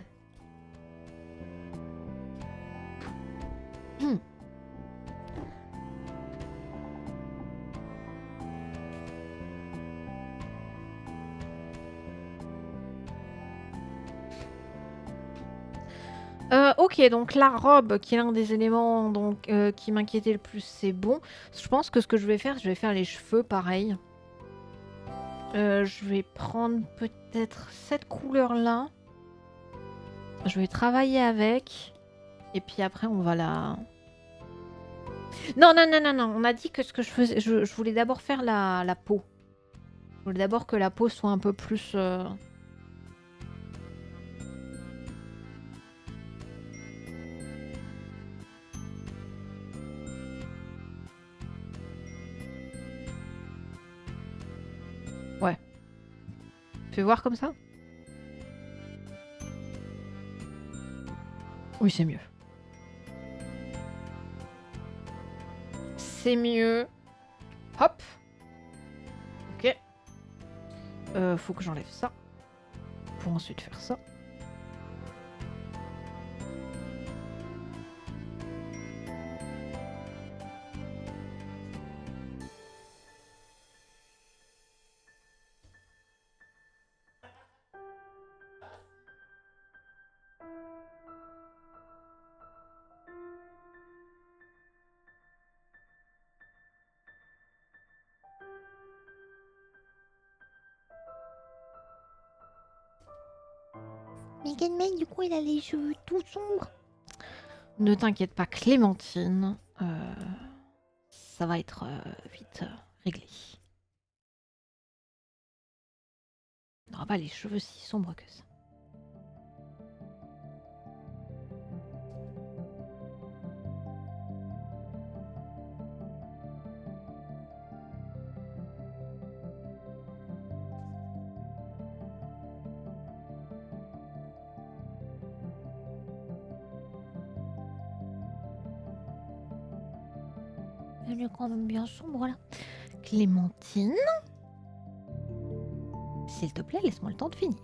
Euh, ok, donc la robe, qui est l'un des éléments donc, euh, qui m'inquiétait le plus, c'est bon. Je pense que ce que je vais faire, je vais faire les cheveux pareil. Euh, je vais prendre peut-être cette couleur-là. Je vais travailler avec. Et puis après, on va la... Non, non, non, non, non. On a dit que ce que je faisais... Je, voulais d'abord faire la, la peau. Je voulais d'abord que la peau soit un peu plus... euh, Fais voir comme ça? Oui, c'est mieux. C'est mieux. Hop. Ok. Euh, faut que j'enlève ça. Pour ensuite faire ça. Il a les cheveux tout sombres. Ne t'inquiète pas, Clémentine. euh, ça va être euh, vite euh, réglé. On n'aura pas les cheveux si sombres que ça. Bien sombre, là. Clémentine? S'il te plaît, laisse-moi le temps de finir.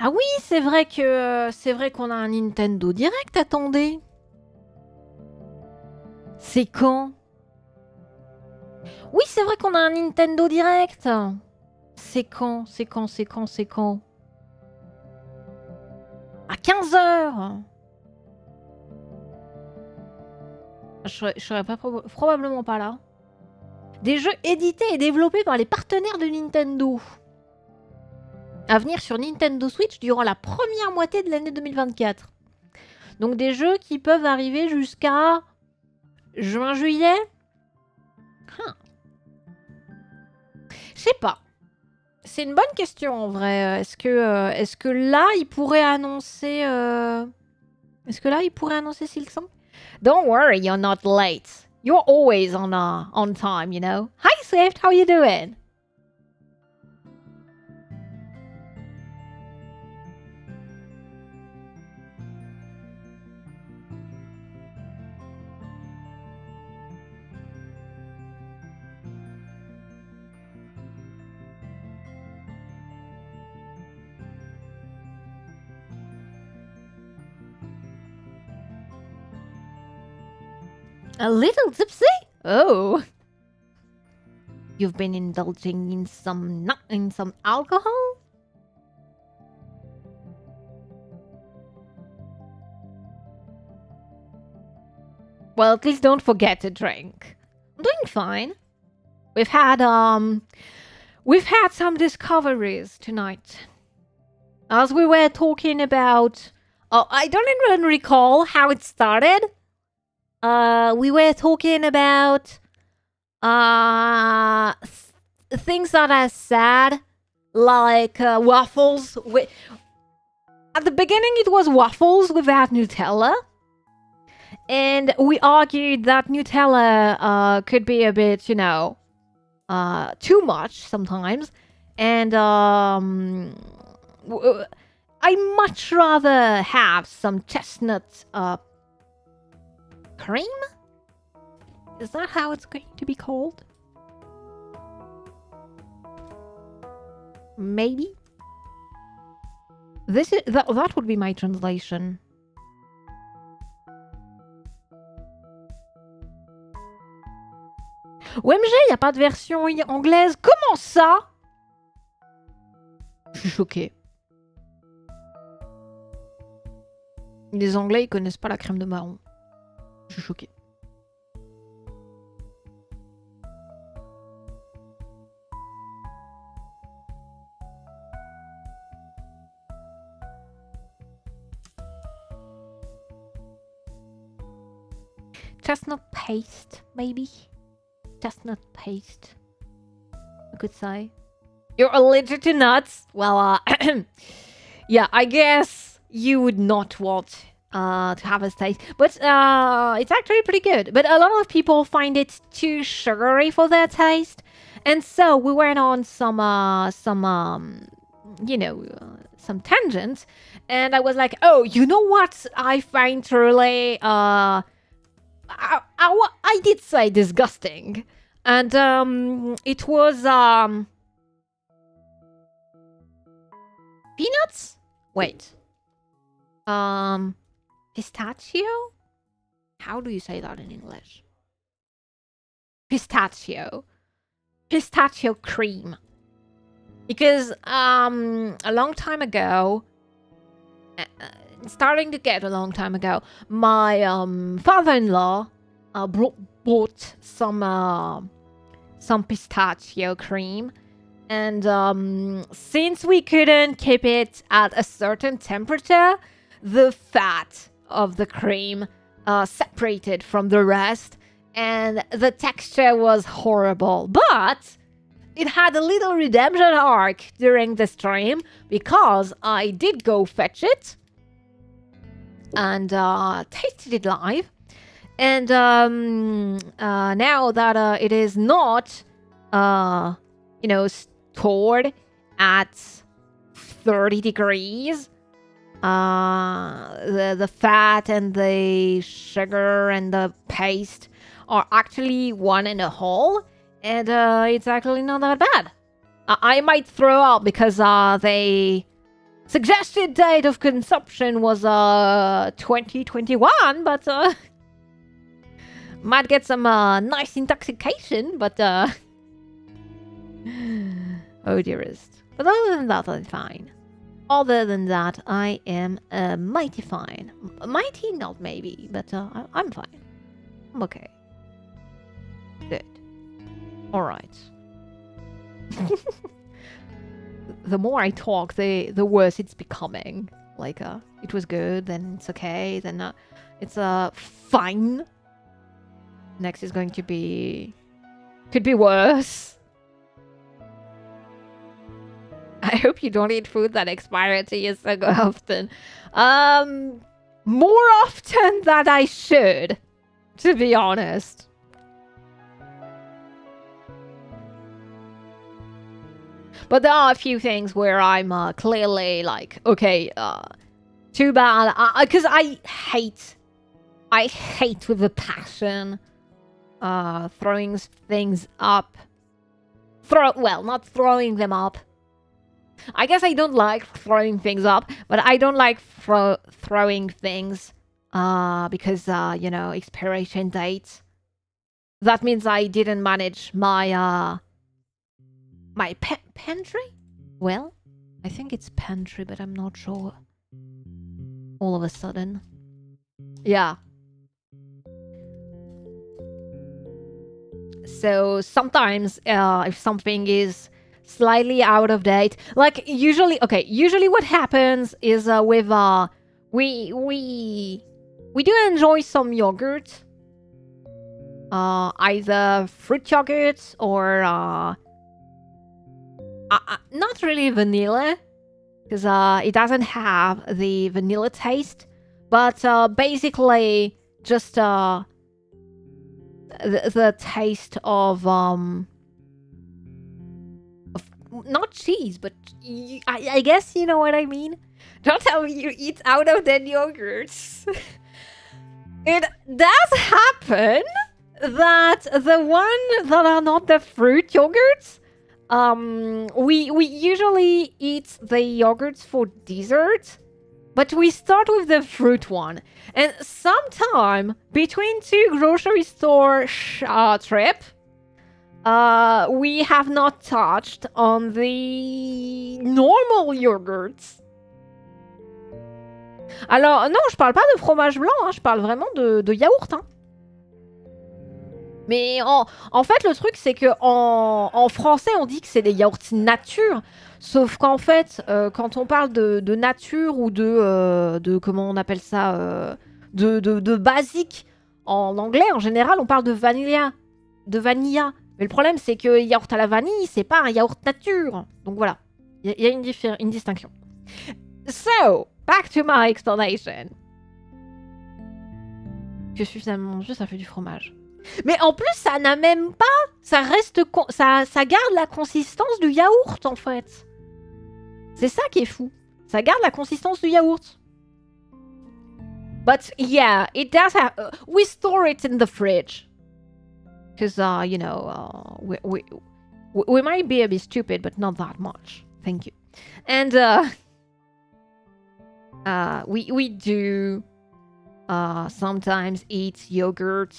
Ah oui, c'est vrai que c'est vrai qu'on a un Nintendo Direct. Attendez, c'est quand? Oui, c'est vrai qu'on a un Nintendo Direct. C'est quand C'est quand C'est quand C'est quand? À 15h Je serais, je serais probablement pas là. Des jeux édités et développés par les partenaires de Nintendo. À venir sur Nintendo Switch durant la première moitié de l'année 2024. Donc des jeux qui peuvent arriver jusqu'à juin-juillet Huh. Je sais pas. C'est une bonne question en vrai. Est-ce que, euh, est-ce que là, il pourrait annoncer... euh, Est-ce que là, il pourrait annoncer Silksong Don't worry, you're not late. You're always on, uh, on time, you know. Hi Swift, how you doing? A little tipsy? Oh. You've been indulging in some nu- in some alcohol? Well, at least don't forget to drink. I'm doing fine. We've had um we've had some discoveries tonight. As we were talking about oh, I don't even recall how it started uh we were talking about uh th- things that are sad like uh, waffles wi- at the beginning it was waffles without nutella and we argued that nutella uh could be a bit you know uh too much sometimes and um i much rather have some chestnut uh cream? Is that how it's going to be called? Maybe. This is that, that would be my translation. OMG, y a pas de version anglaise? Comment ça? Je suis choquée. Les Anglais, ils connaissent pas la crème de marron. Je suis. Chestnut paste, maybe? Chestnut paste. I could say. You're allergic to nuts? Well, uh, yeah, I guess you would not want uh, to have a taste. But uh, it's actually pretty good. But a lot of people find it too sugary for their taste. And so we went on some, uh, some, um, you know, uh, some tangents. And I was like, oh, you know what I find truly, uh, I, I, I did say disgusting. And um, it was, um, peanuts? Wait. Um, pistachio? How do you say that in English? Pistachio. Pistachio cream. Because um a long time ago uh, uh, starting to get a long time ago, my um father-in-law uh, brought, bought some uh, some pistachio cream and um, since we couldn't keep it at a certain temperature, the fat of the cream uh, separated from the rest, and the texture was horrible. But it had a little redemption arc during the stream because I did go fetch it and uh, tasted it live. And um, uh, now that uh, it is not, uh, you know, stored at 30 degrees, uh, the, the fat and the sugar and the paste are actually one in a whole. And uh, it's actually not that bad. I, might throw up because uh, they suggested date of consumption was uh 2021, but uh might get some uh nice intoxication, but uh oh dearest. But other than that, I'm fine. Other than that, I am uh, mighty fine. Mighty, not maybe, but uh, I- I'm fine. I'm okay. Good. All right. the more I talk, the the worse it's becoming. Like, uh, it was good, then it's okay, then uh, it's uh fine. Next is going to be could be worse. I hope you don't eat food that expired years so often. Um, more often than I should, to be honest. But there are a few things where I'm uh, clearly like, okay, uh, too bad. Because I hate, I hate with a passion, uh, throwing things up. Throw well, not throwing them up. I guess I don't like throwing things up, but I don't like throw throwing things, uh, because uh, you know, expiration date. That means I didn't manage my uh my pa- pantry? Well, I think it's pantry, but I'm not sure. All of a sudden. Yeah. So sometimes, uh, if something is slightly out of date, like usually, okay, usually what happens is uh, with uh, we we we do enjoy some yogurt, uh, either fruit yogurt or uh, uh, uh, not really vanilla because uh, it doesn't have the vanilla taste. But uh, basically just uh, the, the taste of um not cheese but I guess you know what i mean. Don't tell me you eat out of dead yogurts it does happen that the one that are not the fruit yogurts um we we usually eat the yogurts for dessert but we start with the fruit one. And sometime between two grocery store sh- uh, trip uh we have not touched on the normal yogurts alors non je parle pas de fromage blanc hein, je parle vraiment de, de yaourt hein. mais en, en fait, le truc, c'est que en, en français, on dit que c'est des yaourts nature. Sauf qu'en fait, euh, quand on parle de, nature ou de, euh, de. Comment on appelle ça euh, de, de, de basique en anglais, en général, on parle de vanilla. De vanilla. Mais le problème, c'est que yaourt à la vanille, c'est pas un yaourt nature. Donc voilà. Il y, a- une, distinction. So, back to my explanation. Suis finalement mangé, ça fait du fromage. Mais en plus, ça n'a même pas. Ça reste. Ça, ça garde la consistance du yaourt, en fait. C'est ça qui est fou. Ça garde la consistance du yaourt. But yeah, it does have. uh, we store it in the fridge. Because, uh, you know, uh, we, we, we- might be a bit stupid, but not that much. Thank you. And, uh, uh, we, we do uh, sometimes eat yogurt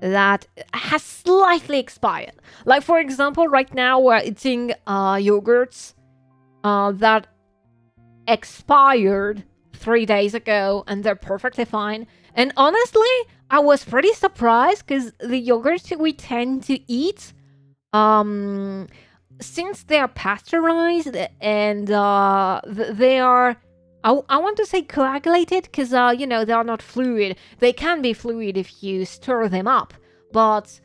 that has slightly expired. Like for example, right now we're eating uh, yogurts uh, that expired three days ago, and they're perfectly fine. And honestly, I was pretty surprised because the yogurts we tend to eat, um, since they are pasteurized and uh, they are. I, I want to say coagulated because uh, you know they are not fluid. They can be fluid if you stir them up, but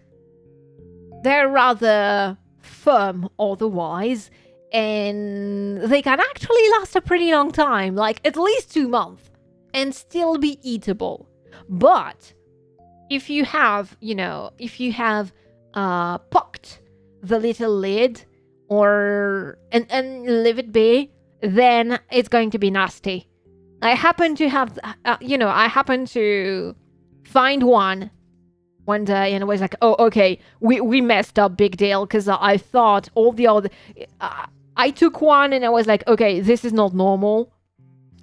they're rather firm otherwise, and they can actually last a pretty long time, like at least two months, and still be eatable. But if you have, you know, if you have uh, pocked the little lid or and and leave it be, then it's going to be nasty. I happen to have, uh, you know, I happen to find one one day and it was like, oh, okay, we, we messed up, big deal, because I thought all the other, uh, I took one and I was like, okay, this is not normal.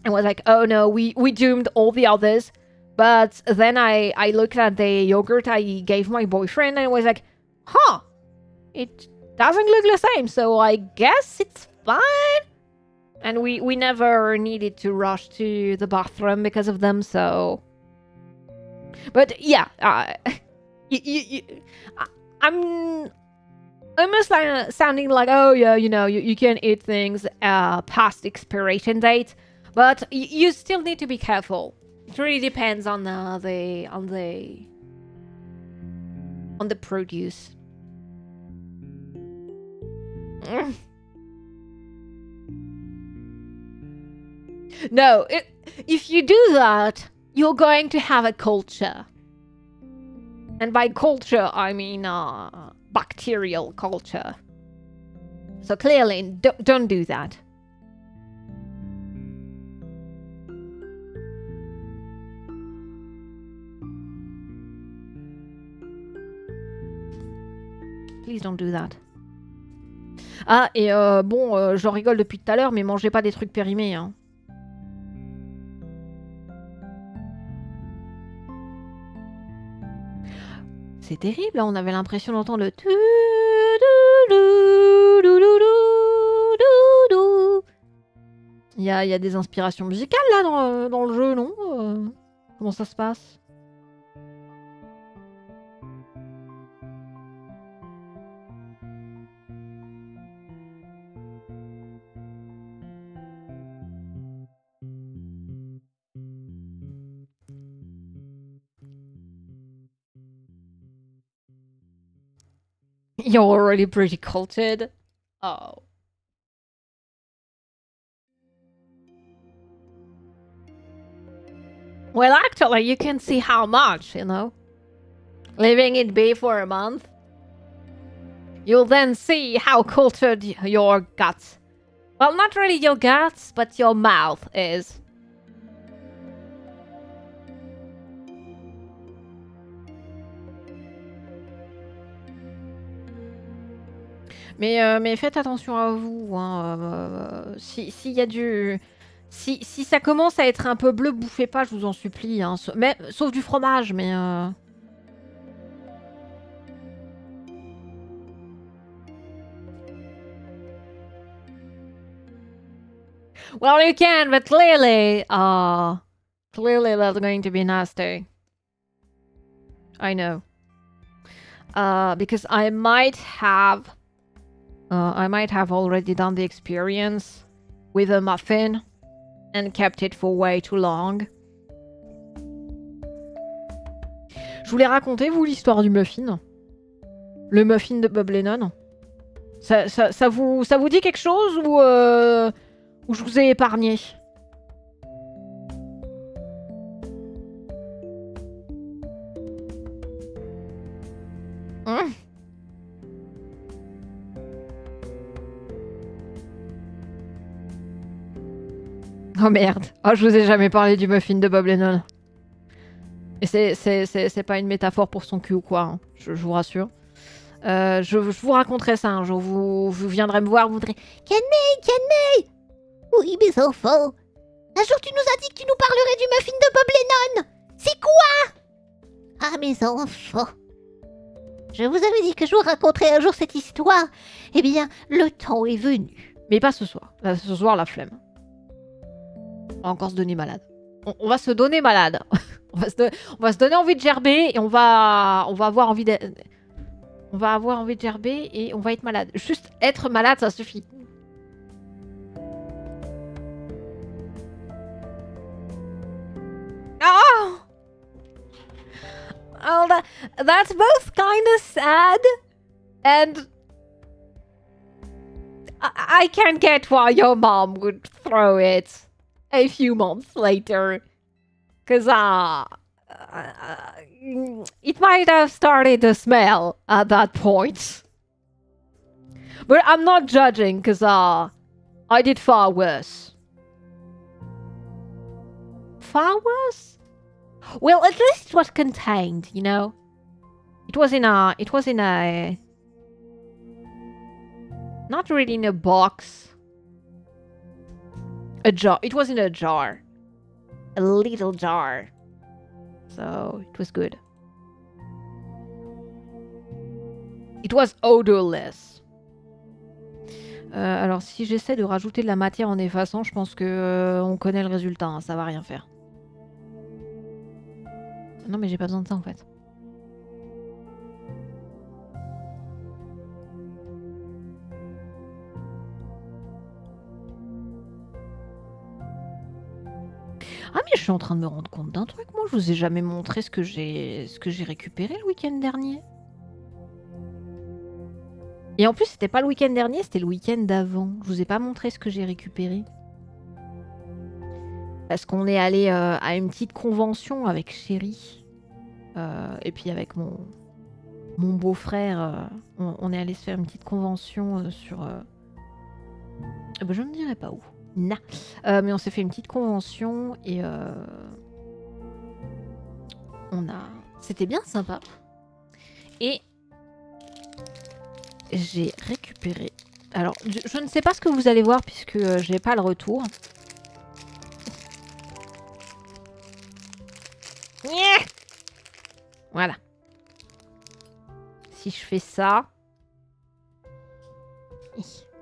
I was like, oh no, we we doomed all the others. But then I I looked at the yogurt I gave my boyfriend and I was like, huh, it doesn't look the same. So I guess it's fine. And we we never needed to rush to the bathroom because of them. So, but yeah, uh, you, you, you, I, I'm almost like sounding like, oh yeah, you know, you, you can eat things uh, past expiration date, but you still need to be careful. It really depends on the, on the on the produce. Mm. No, it, if you do that, you're going to have a culture. And by culture, I mean uh, bacterial culture. So clearly, don't, don't do that. Don't do that. Ah, et euh, bon, euh, j'en rigole depuis tout à l'heure, mais mangez pas des trucs périmés, hein. C'est terrible, là, on avait l'impression d'entendre le... Il y a, y a des inspirations musicales, là, dans, euh, le jeu, non Euh, Comment ça se passe? You're already pretty cultured. Oh. Well, actually, you can see how much, you know. Leaving it be for a month. You'll then see how cultured your guts. Well, not really your guts, but your mouth is. Mais, euh, mais faites attention à vous. Hein, euh, si- S'il y a du. Si, si ça commence à être un peu bleu, bouffez pas, je vous en supplie. Hein. Sa- Mais, sauf du fromage, mais. euh, Well, you can, but clearly, uh, clearly that's going to be nasty. I know. Uh, because I might have, uh, I might have already done the experience with a muffin and kept it for way too long. Je voulais raconter, vous, l'histoire du muffin. Le muffin de Bob Lennon. Ça, ça, ça vous, ça vous dit quelque chose ou, euh, ou je vous ai épargné? Hein Oh merde. Oh, je vous ai jamais parlé du muffin de Bob Lennon. Et c'est, pas une métaphore pour son cul ou quoi, hein. je, vous rassure. Euh, je, je vous raconterai ça un jour. Vous, vous viendrez me voir, vous direz Kenmei, Kenmei Oui, mes enfants. Un jour, tu nous as dit que tu nous parlerais du muffin de Bob Lennon. C'est quoi? Ah, mes enfants. Je vous avais dit que je vous raconterais un jour cette histoire. Eh bien, le temps est venu. Mais pas ce soir. Ce soir, la flemme. On va encore se donner malade. On, va se donner malade. on, va se don- on va se donner envie de gerber et on va, on va avoir envie de... On va avoir envie de gerber et on va être malade. Juste être malade, ça suffit. Oh! Oh, that, that's both kind of sad and I, I can get why your mom would throw it a few months later. Because, uh, uh, it might have started to smell at that point. But I'm not judging, because, uh, I did far worse. Far worse? Well, at least it was contained, you know? It was in a, it was in a, Not really in a box. Jar. It was in a jar. A little jar. So it was good. It was odorless. Euh, alors si j'essaie de rajouter de la matière en effaçant, je pense que euh, on connaît le résultat. hein, ça va rien faire. Non mais j'ai pas besoin de ça en fait. Ah mais je suis en train de me rendre compte d'un truc. Moi je vous ai jamais montré ce que j'ai récupéré le week-end dernier. Et en plus c'était pas le week-end dernier, c'était le week-end d'avant. Je vous ai pas montré ce que j'ai récupéré. Parce qu'on est allé euh, à une petite convention avec Chéri. Euh, et puis avec mon, mon beau-frère. euh, on, est allé se faire une petite convention sur... eh ben, je ne dirais pas où. Euh, mais on s'est fait une petite convention et euh, on a. C'était bien sympa. Et j'ai récupéré. Alors, je, je ne sais pas ce que vous allez voir puisque euh, j'ai pas le retour. Voilà. Si je fais ça.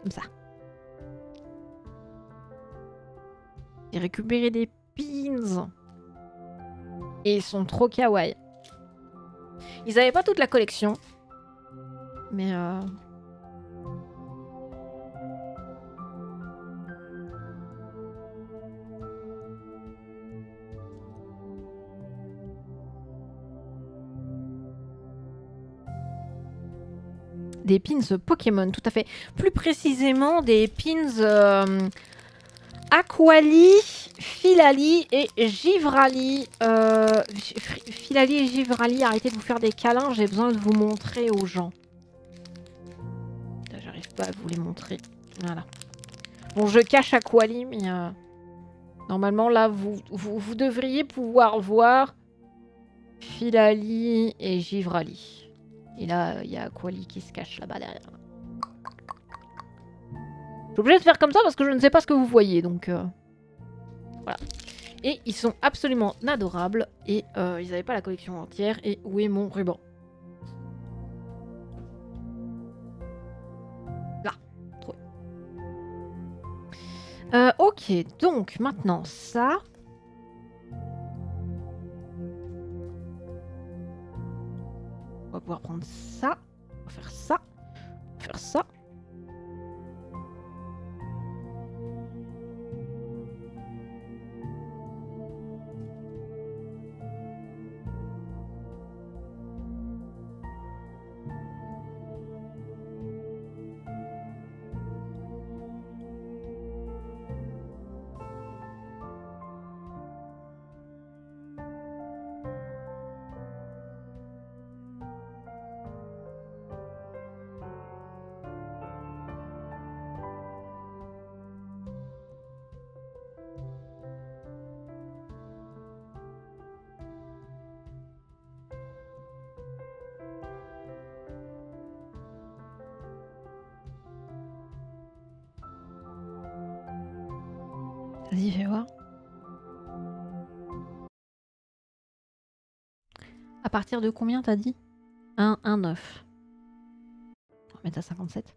Comme ça. J'ai récupéré des pins. Et ils sont trop kawaii. Ils avaient pas toute la collection. Mais euh... Des pins Pokémon, tout à fait. Plus précisément, des pins euh, Aquali, Filali et Givrali. Euh, Filali et Givrali, arrêtez de vous faire des câlins, j'ai besoin de vous montrer aux gens. J'arrive pas à vous les montrer. Voilà. Bon, je cache Aquali, mais euh, normalement là, vous devriez pouvoir voir Filali et Givrali. Et là, il y a Aquali qui se cache là-bas derrière. Suis obligée de faire comme ça parce que je ne sais pas ce que vous voyez, donc euh, voilà. Et ils sont absolument adorables et euh, ils n'avaient pas la collection entière. Et où est mon ruban? Là, trouvé. Euh, ok, donc maintenant ça. On va pouvoir prendre ça, on va faire ça, on va faire ça. Partir de combien t'as dit? 1, 1, 9. On va mettre à 57.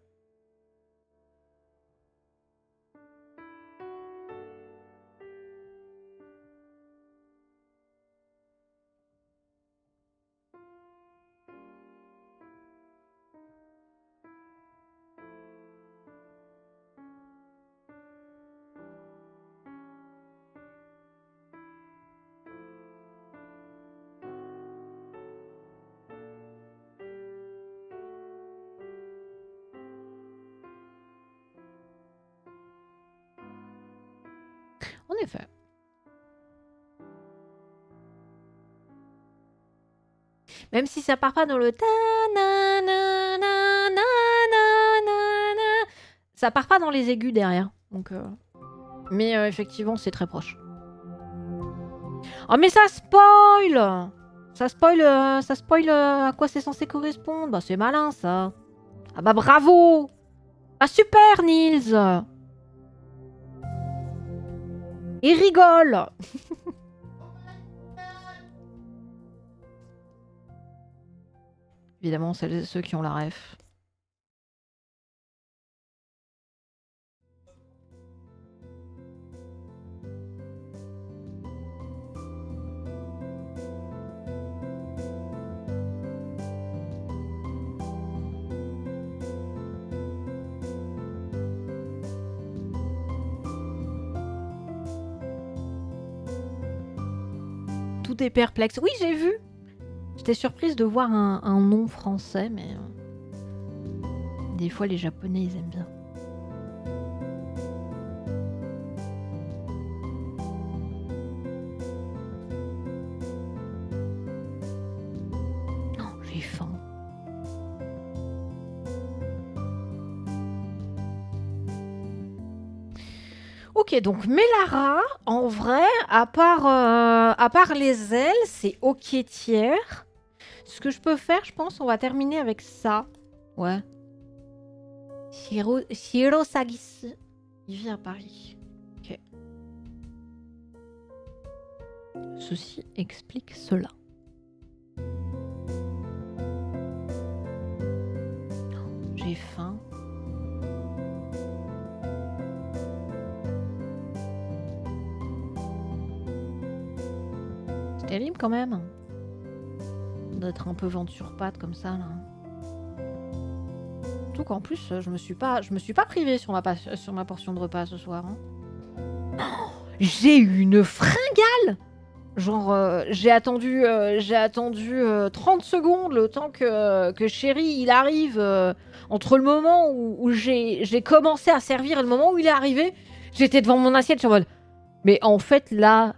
Même si ça part pas dans le ça part pas dans les aigus derrière. Euh, mais euh, effectivement, c'est très proche. Oh mais ça spoil Ça spoil, euh, ça à quoi c'est censé correspondre? Bah c'est malin ça. Ah bah bravo Ah super Nils Il rigole Évidemment, celles ceux qui ont la ref. Tout est perplexe. Oui, j'ai vu. J'étais surprise de voir un, nom français, mais euh, des fois les Japonais ils aiment bien. Oh, j'ai faim. Ok, donc Melara, en vrai, à part, euh, à part les ailes, c'est tiers. Ce que je peux faire, je pense, on va terminer avec ça. Ouais. Shiro, Shiro Sagis. Il vit à Paris. Ok. Ceci explique cela. Oh, J'ai faim. C'est terrible quand même d'être un peu ventre sur patte comme ça là. Surtout qu'en plus je me suis pas je me suis pas privée sur ma, portion de repas ce soir. hein. Oh, j'ai eu une fringale Genre euh, j'ai attendu euh, attendu euh, 30 secondes le temps que, que chéri il arrive euh, entre le moment où, où j'ai j'ai commencé à servir et le moment où il est arrivé, j'étais devant mon assiette sur mode mais en fait là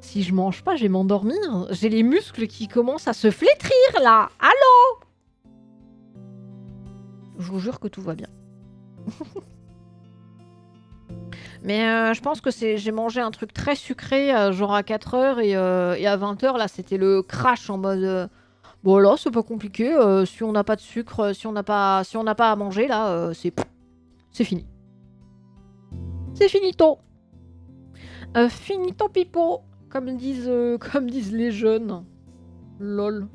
si je mange pas, je vais m'endormir. J'ai les muscles qui commencent à se flétrir là. Allô? Je vous jure que tout va bien. Mais euh, je pense que c'est j'ai mangé un truc très sucré, euh, genre à 4h et, euh, et à 20h, là, c'était le crash en mode... bon là, c'est pas compliqué. si on n'a pas de sucre, si on n'a pas, si on n'a pas à manger, là, c'est... C'est fini. C'est finito. Finito pipo, comme disent, euh, comme disent les jeunes. Lol.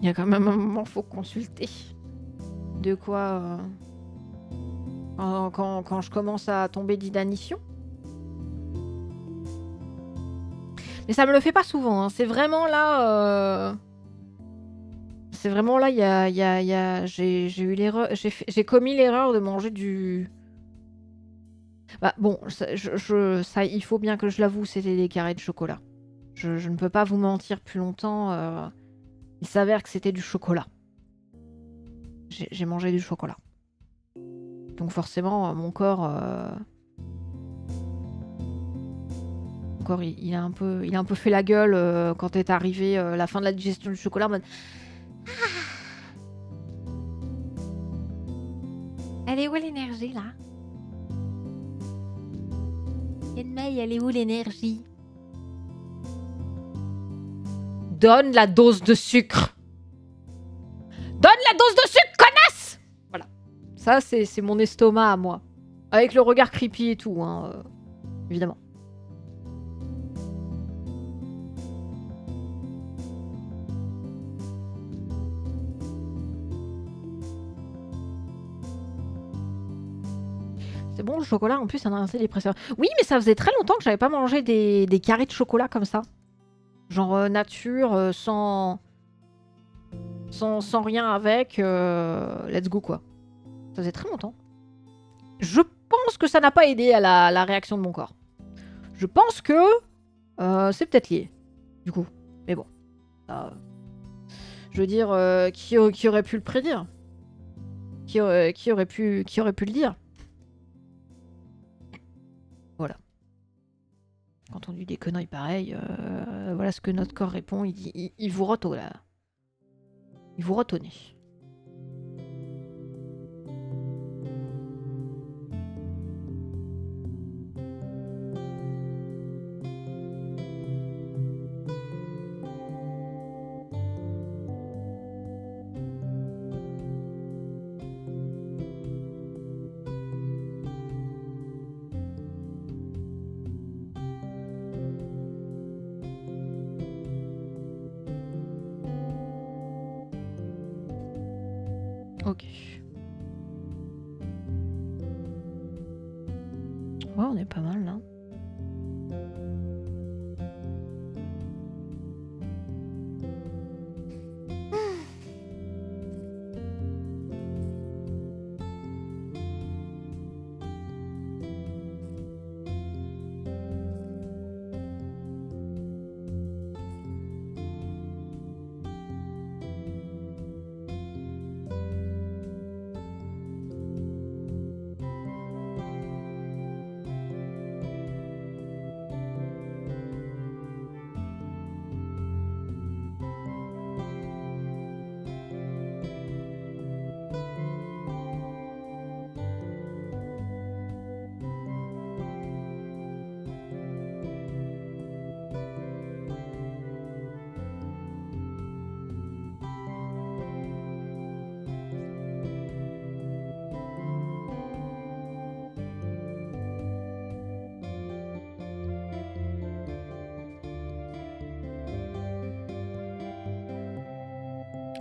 Il y a quand même un moment, faut consulter. De quoi euh, quand, quand- je commence à tomber d'inanition. Mais ça me le fait pas souvent. hein. C'est vraiment là. euh, C'est vraiment là. Y a, y a- y a- J'ai eu l'erreur. J'ai commis l'erreur de manger du. Bah bon, ça, je, il faut bien que je l'avoue, c'était des carrés de chocolat. Je, je ne peux pas vous mentir plus longtemps. euh, Il s'avère que c'était du chocolat. J'ai mangé du chocolat. Donc forcément, euh, mon corps, euh, mon corps, il, il a un peu, il a un peu fait la gueule euh, quand est arrivé euh, la fin de la digestion du chocolat. en mode, Elle est où l'énergie là? Yenmei, elle est où l'énergie? Donne la dose de sucre Donne la dose de sucre, connasse Voilà. Ça, c'est mon estomac à moi. Avec le regard creepy et tout, hein, euh, évidemment. C'est bon, le chocolat, en plus, c'est un antidépresseur. Oui, mais ça faisait très longtemps que j'avais pas mangé des, des carrés de chocolat comme ça. Genre euh, nature, euh, sans... sans... sans rien avec. euh, Let's go, quoi. Ça faisait très longtemps. Je pense que ça n'a pas aidé à la, la réaction de mon corps. Je pense que euh, c'est peut-être lié, du coup. Mais bon. Je veux dire, euh, qui, qui aurait pu le prédire? Qui qui, aurait pu, qui aurait pu le dire? Entendu des conneries pareilles. voilà ce que notre corps répond. Il dit il, vous rote là. Vous rote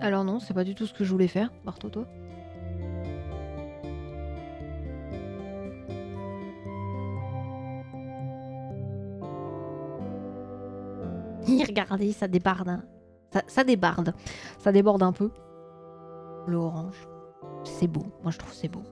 Alors non, c'est pas du tout ce que je voulais faire. Marteau, toi Regardez, ça débarde. hein. Ça, débarde. Ça déborde un peu. Le orange. C'est beau. Moi, je trouve c'est beau.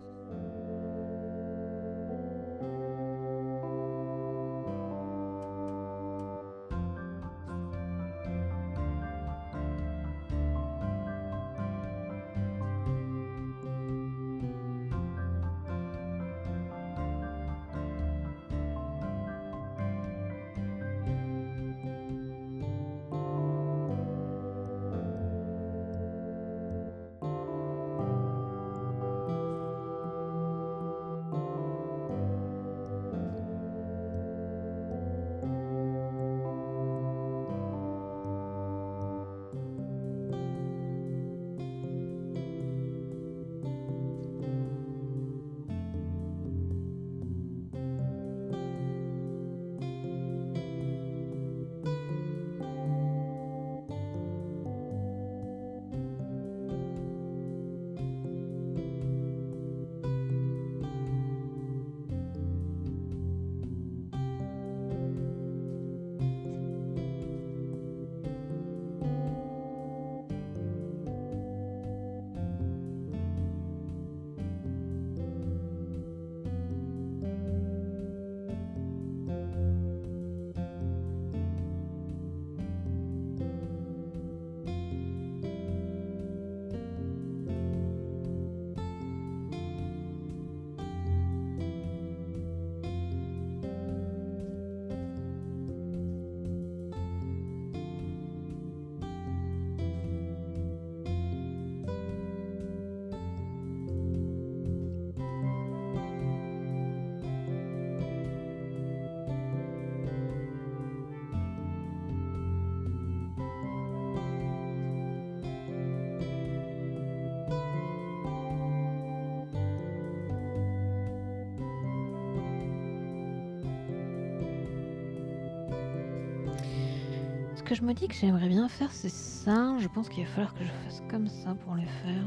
Me dis que j'aimerais bien faire, c'est ça. Je pense qu'il va falloir que je fasse comme ça pour les faire.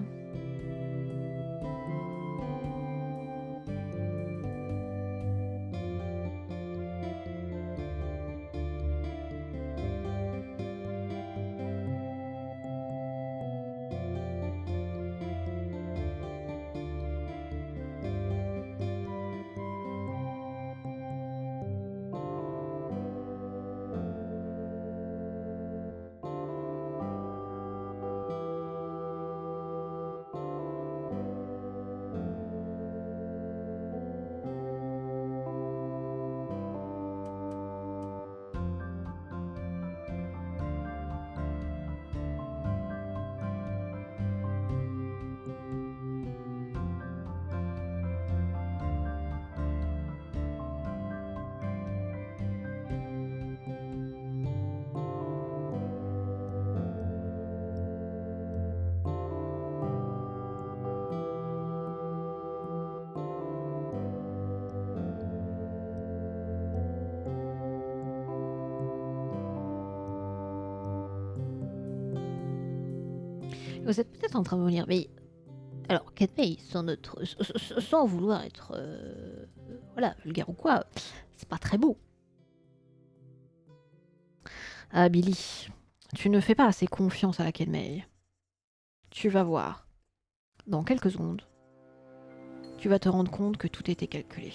En train de me dire, mais alors, Katmei, sans, notre, sans vouloir être euh, voilà, vulgaire ou quoi, c'est pas très beau. Ah, Billy, tu ne fais pas assez confiance à la Kenmei. Tu vas voir. Dans quelques secondes, tu vas te rendre compte que tout était calculé.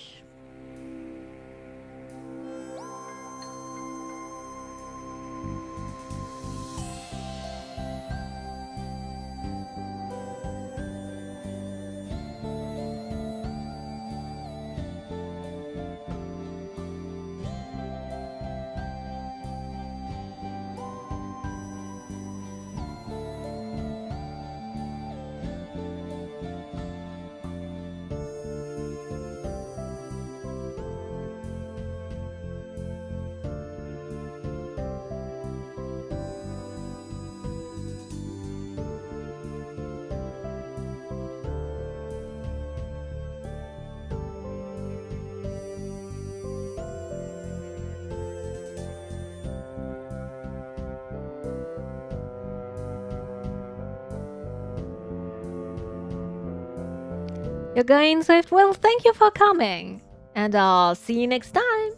You're going safe. Well, thank you for coming. And I'll see you next time.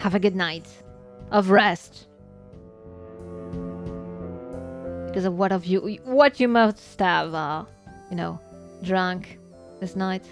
Have a good night of rest. Because of what of you what you must have uh, you know, drunk this night.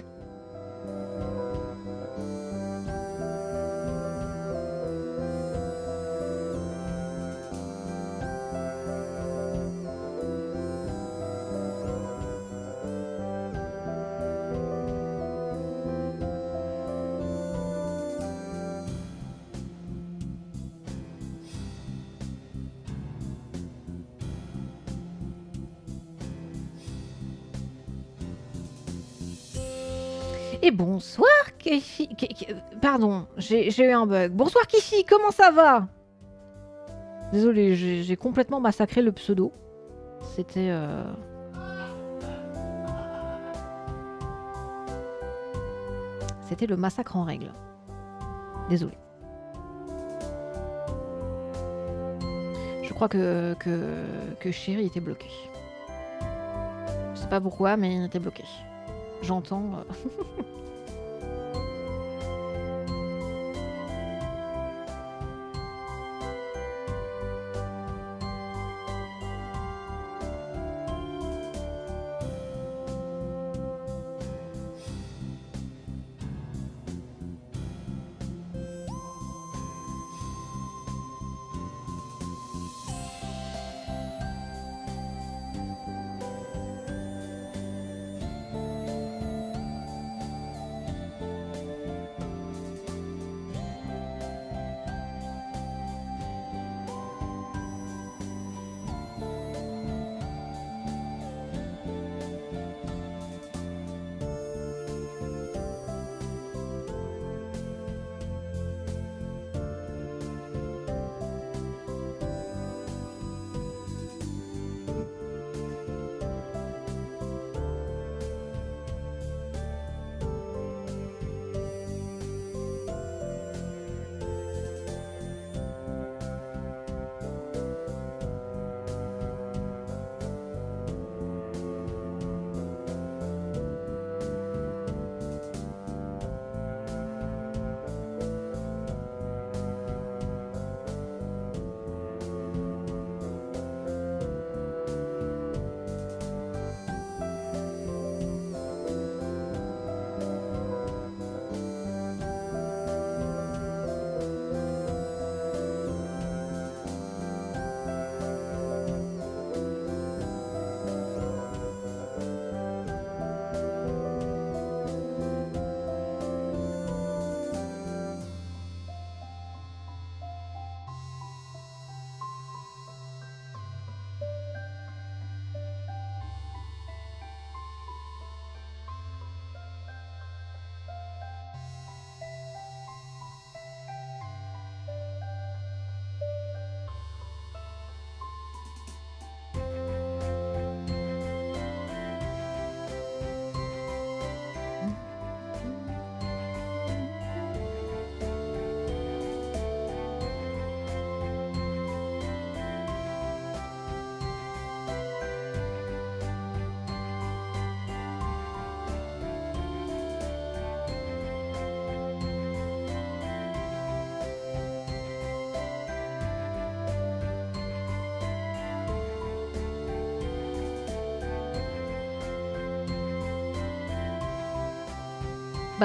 Pardon, j'ai eu un bug. Bonsoir Kishi, comment ça va? Désolé, j'ai complètement massacré le pseudo. C'était. euh, C'était le massacre en règle. Désolé. Je crois que, que, que Chéri était bloqué. Je sais pas pourquoi, mais il était bloqué. J'entends.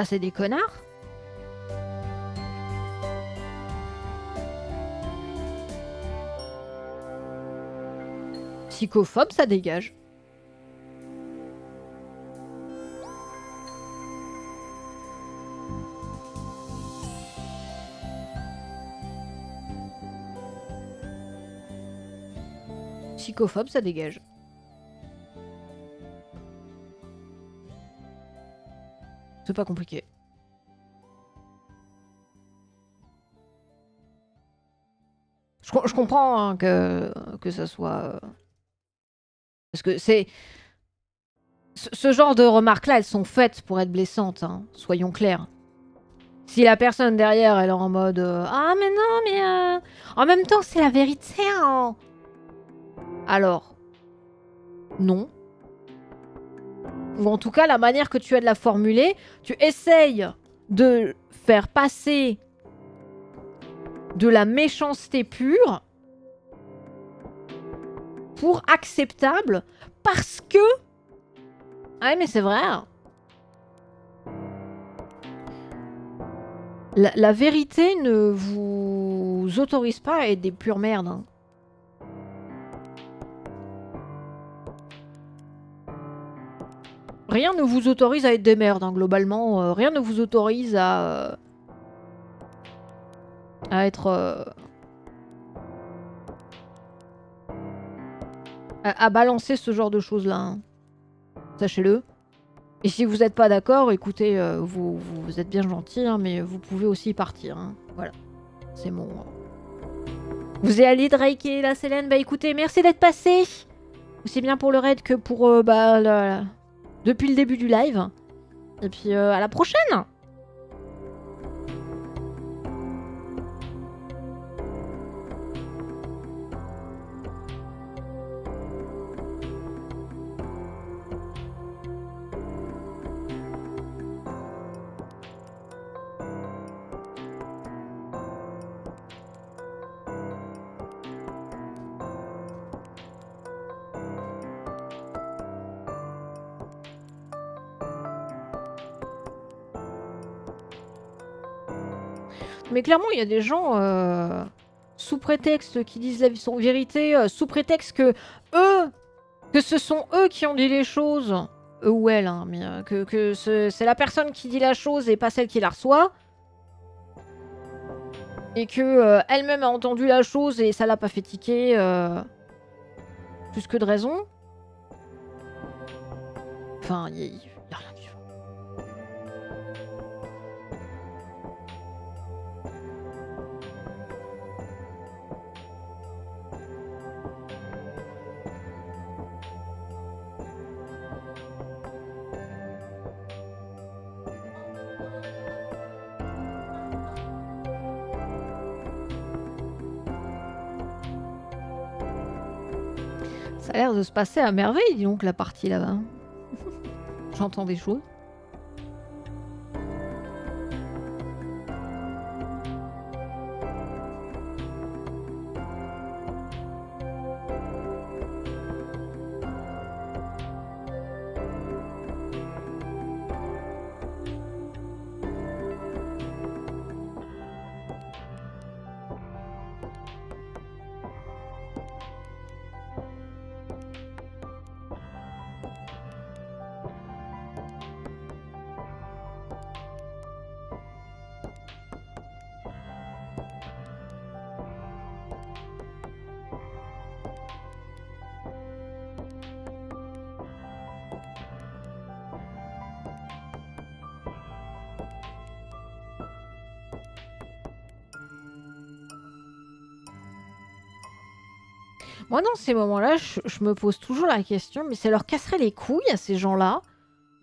C'est des connards. Psychophobe, ça dégage. Psychophobe, ça dégage. Pas compliqué. Je, co- je comprends hein, que, que ça soit. euh, Parce que c'est. Ce, ce genre de remarques-là, elles sont faites pour être blessantes, hein, soyons clairs. Si la personne derrière, elle est en mode euh, Ah, mais non, mais. euh, En même temps, c'est la vérité, hein. Alors. Non. Ou en tout cas, la manière que tu as de la formuler, tu essayes de faire passer de la méchanceté pure pour acceptable parce que. Ah ouais, mais c'est vrai. La, la vérité ne vous autorise pas à être des pures merdes. hein. Rien ne vous autorise à être des merdes, hein, globalement. euh, rien ne vous autorise à. euh, à être. euh, à, balancer ce genre de choses-là. hein. Sachez-le. Et si vous n'êtes pas d'accord, écoutez, vous, vous, êtes bien gentil, hein, mais vous pouvez aussi partir. Voilà. C'est mon. Vous êtes allé Drake et la Célène Bah écoutez, merci d'être passé. Aussi bien pour le raid que pour. euh, bah, la- depuis le début du live. Et puis euh, à la prochaine Mais clairement, il y a des gens euh, sous prétexte qui disent la vérité, euh, sous prétexte que eux, que ce sont eux qui ont dit les choses, eux ou elle, hein, euh, que, que ce- c'est la personne qui dit la chose et pas celle qui la reçoit, et que elle-même a entendu la chose et ça l'a pas fait tiquer plus que de raison. Enfin, il L'air de se passer à merveille, dis donc, la partie là-bas. J'entends des choses. Moi, dans ces moments-là, je, me pose toujours la question, mais ça leur casserait les couilles à ces gens-là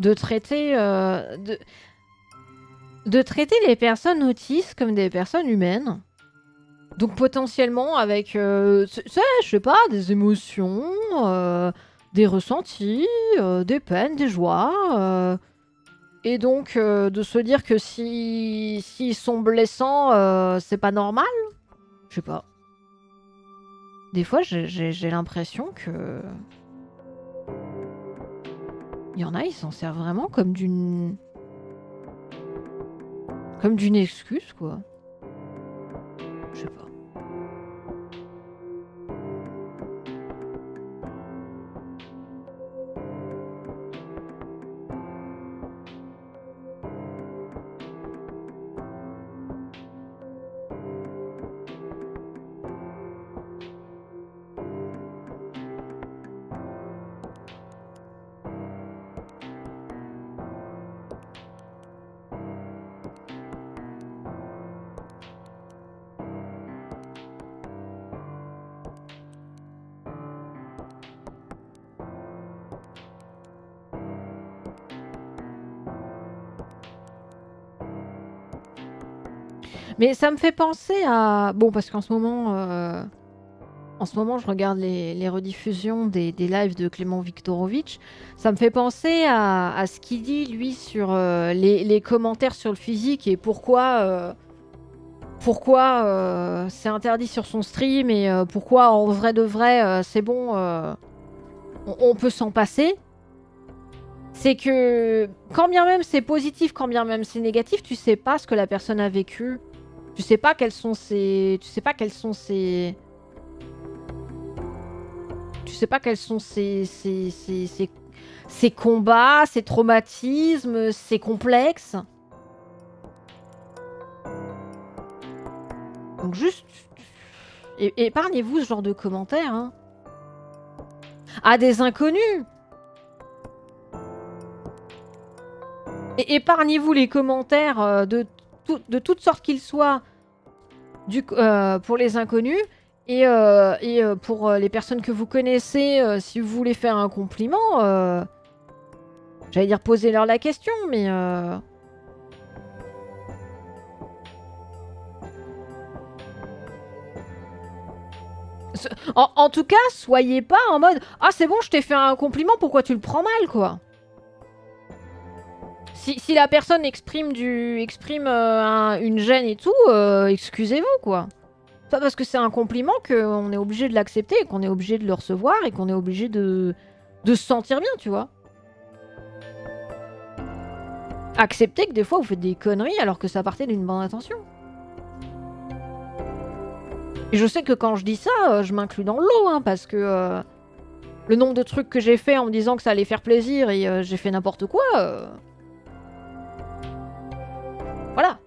de traiter, euh, de, traiter les personnes autistes comme des personnes humaines. Donc potentiellement avec, euh, je sais pas, des émotions, euh, des ressentis, euh, des peines, des joies. et donc de se dire que si s'ils sont blessants, c'est pas normal? Je sais pas. Des fois, j'ai- l'impression que. Il y en a, ils s'en servent vraiment comme d'une. Comme d'une excuse, quoi. Je sais pas. Mais ça me fait penser à. Bon, parce qu'en ce moment. euh, En ce moment, je regarde les, rediffusions des, des lives de Clément Viktorovitch. Ça me fait penser à, ce qu'il dit, lui, sur euh, les, les commentaires sur le physique et pourquoi. euh, pourquoi c'est interdit sur son stream et pourquoi, en vrai de vrai, c'est bon, on, on peut s'en passer. C'est que, quand bien même c'est positif, quand bien même c'est négatif, tu sais pas ce que la personne a vécu. Tu sais pas quels sont ses. Tu sais pas quels sont ses. Tu sais pas quels sont ses, ses, combats, ses traumatismes, ses complexes. Donc juste. Épargnez-vous ce genre de commentaires. Hein. À des inconnus. Épargnez-vous les commentaires euh, de de toutes sortes qu'ils soient euh, pour les inconnus et, euh, euh, pour les personnes que vous connaissez, si vous voulez faire un compliment, j'allais dire posez-leur la question, mais en, en tout cas, soyez pas en mode ah c'est bon, je t'ai fait un compliment, pourquoi tu le prends mal quoi? Si, la personne exprime du exprime euh, un- une gêne et tout, euh, excusez-vous quoi. Pas parce que c'est un compliment qu'on est obligé de l'accepter, qu'on est obligé de le recevoir et qu'on est obligé de de se sentir bien, tu vois. Acceptez que des fois vous faites des conneries alors que ça partait d'une bonne intention. Et je sais que quand je dis ça, euh, je m'inclus dans le lot, hein, parce que le nombre de trucs que j'ai fait en me disant que ça allait faire plaisir et j'ai fait n'importe quoi. Voilà.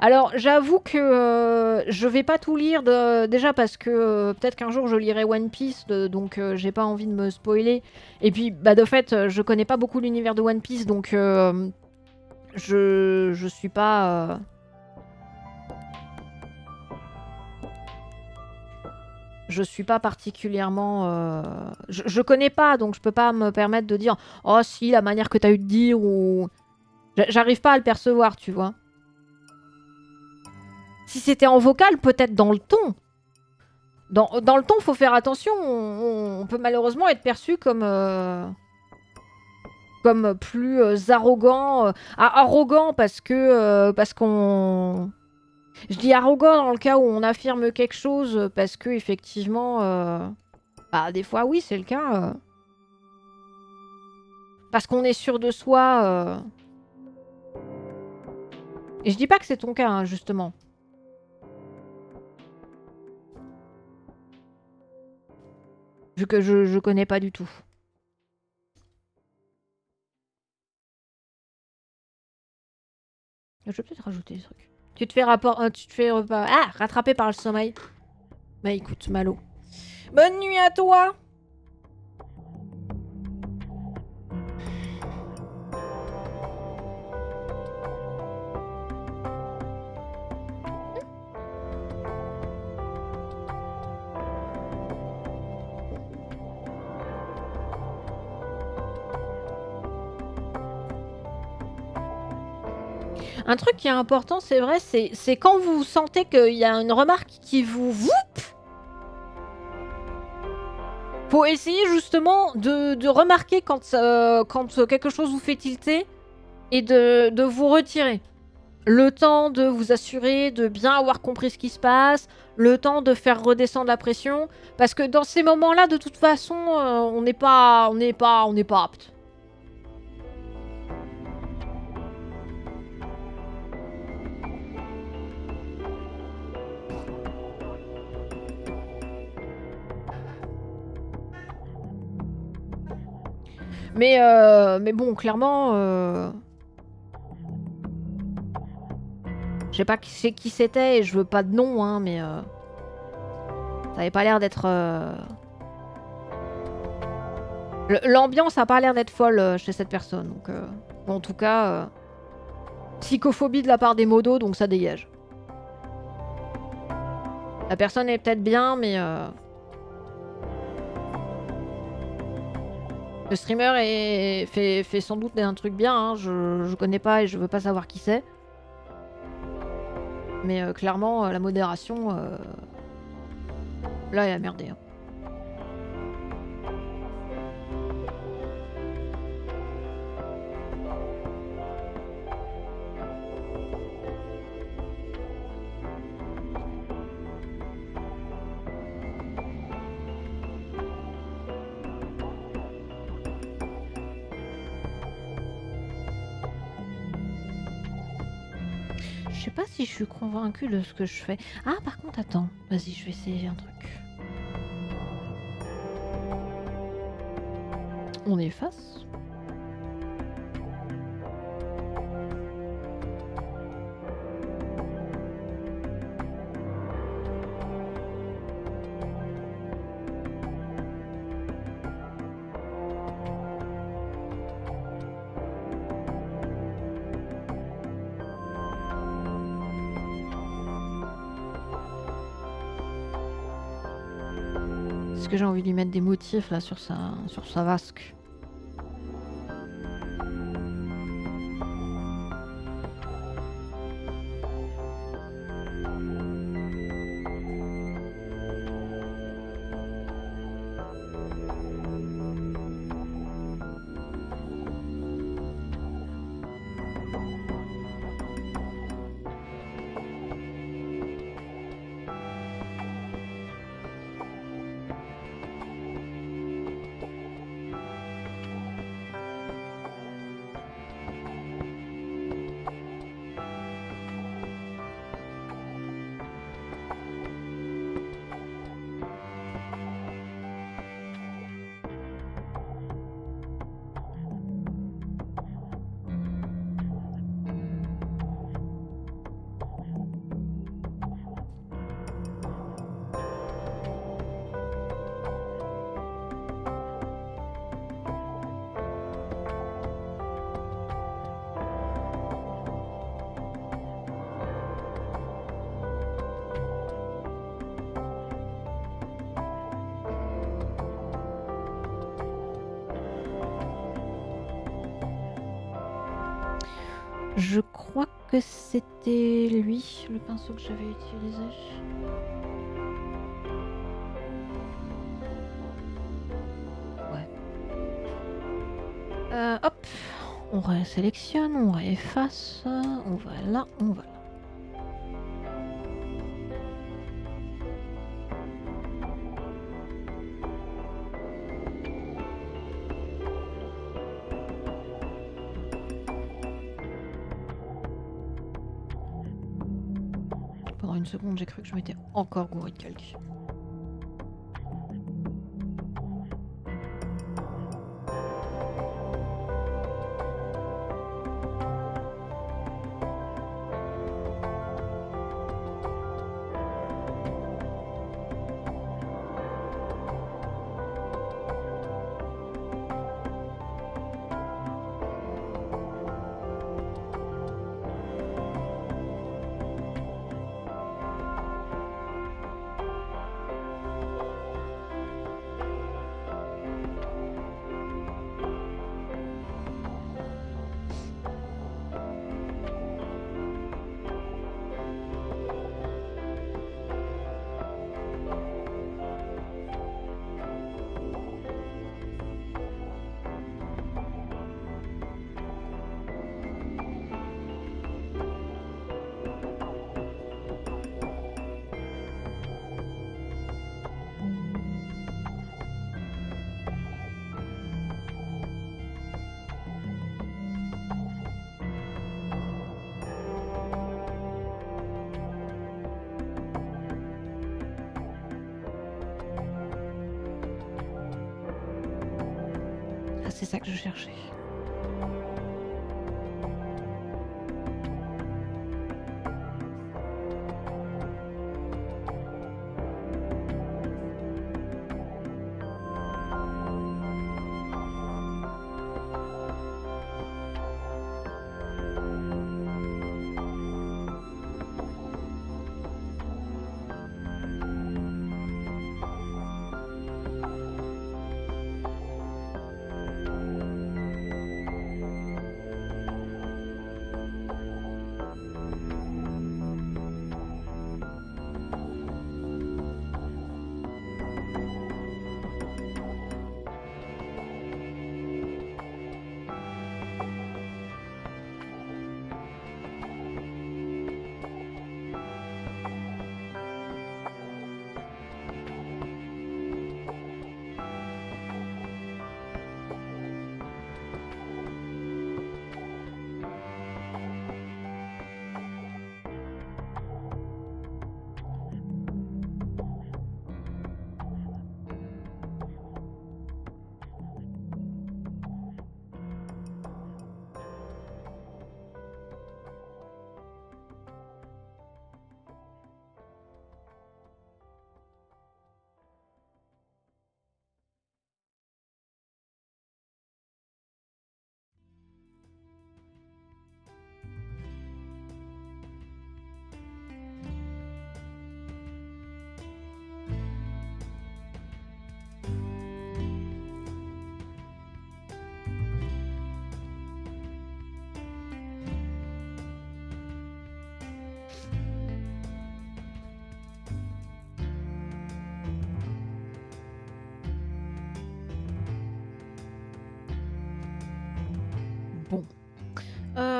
Alors, j'avoue que euh, je vais pas tout lire déjà parce que euh, peut-être qu'un jour je lirai One Piece, donc euh, j'ai pas envie de me spoiler. Et puis, bah de fait, je connais pas beaucoup l'univers de One Piece, donc je je suis pas. Je suis pas particulièrement. Je, je connais pas, donc je peux pas me permettre de dire Oh, si, la manière que t'as eu de dire, ou. J'a- J'arrive pas à le percevoir, tu vois. Si c'était en vocal, peut-être dans le ton. Dans, dans le ton, faut faire attention. On, peut malheureusement être perçu comme euh, comme plus euh, arrogant, euh, arrogant parce que euh, parce qu'on. Je dis arrogant dans le cas où on affirme quelque chose parce que effectivement, bah des fois oui c'est le cas. parce qu'on est sûr de soi. Et je dis pas que c'est ton cas hein, justement. Vu que je, connais pas du tout. Je vais peut-être rajouter des trucs. Tu te fais rapport, euh, tu te fais repas- ah rattraper par le sommeil. Bah écoute, Malo. Bonne nuit à toi. Un truc qui est important, c'est vrai, c'est quand vous sentez qu'il y a une remarque qui vous... Woup Faut essayer justement de, remarquer quand, euh, quand quelque chose vous fait tilter et de, de vous retirer. Le temps de vous assurer de bien avoir compris ce qui se passe, le temps de faire redescendre la pression, parce que dans ces moments-là, de toute façon, euh, on n'est pas, on n'est pas, on n'est pas apte. Mais, euh, mais bon, clairement. Euh... Je sais pas qui c'est qui c'était et je veux pas de nom, hein, mais. Euh... Ça avait pas l'air d'être. L'ambiance a pas l'air d'être folle chez cette personne. Donc, en tout cas, psychophobie de la part des modos, donc ça dégage. La personne est peut-être bien, mais. Le streamer fait, sans doute un truc bien, hein. je, je connais pas et je veux pas savoir qui c'est. Mais euh, clairement, euh, la modération, euh, là, elle a hein. Suis convaincue de ce que je fais. Ah, par contre, attends. Vas-y, je vais essayer un truc. On efface. Lui mettre des motifs là sur sa, sur sa vasque c'était lui, le pinceau que j'avais utilisé. Ouais. Euh, hop, on résélectionne, on réefface, on va là, on va là. Encore gouré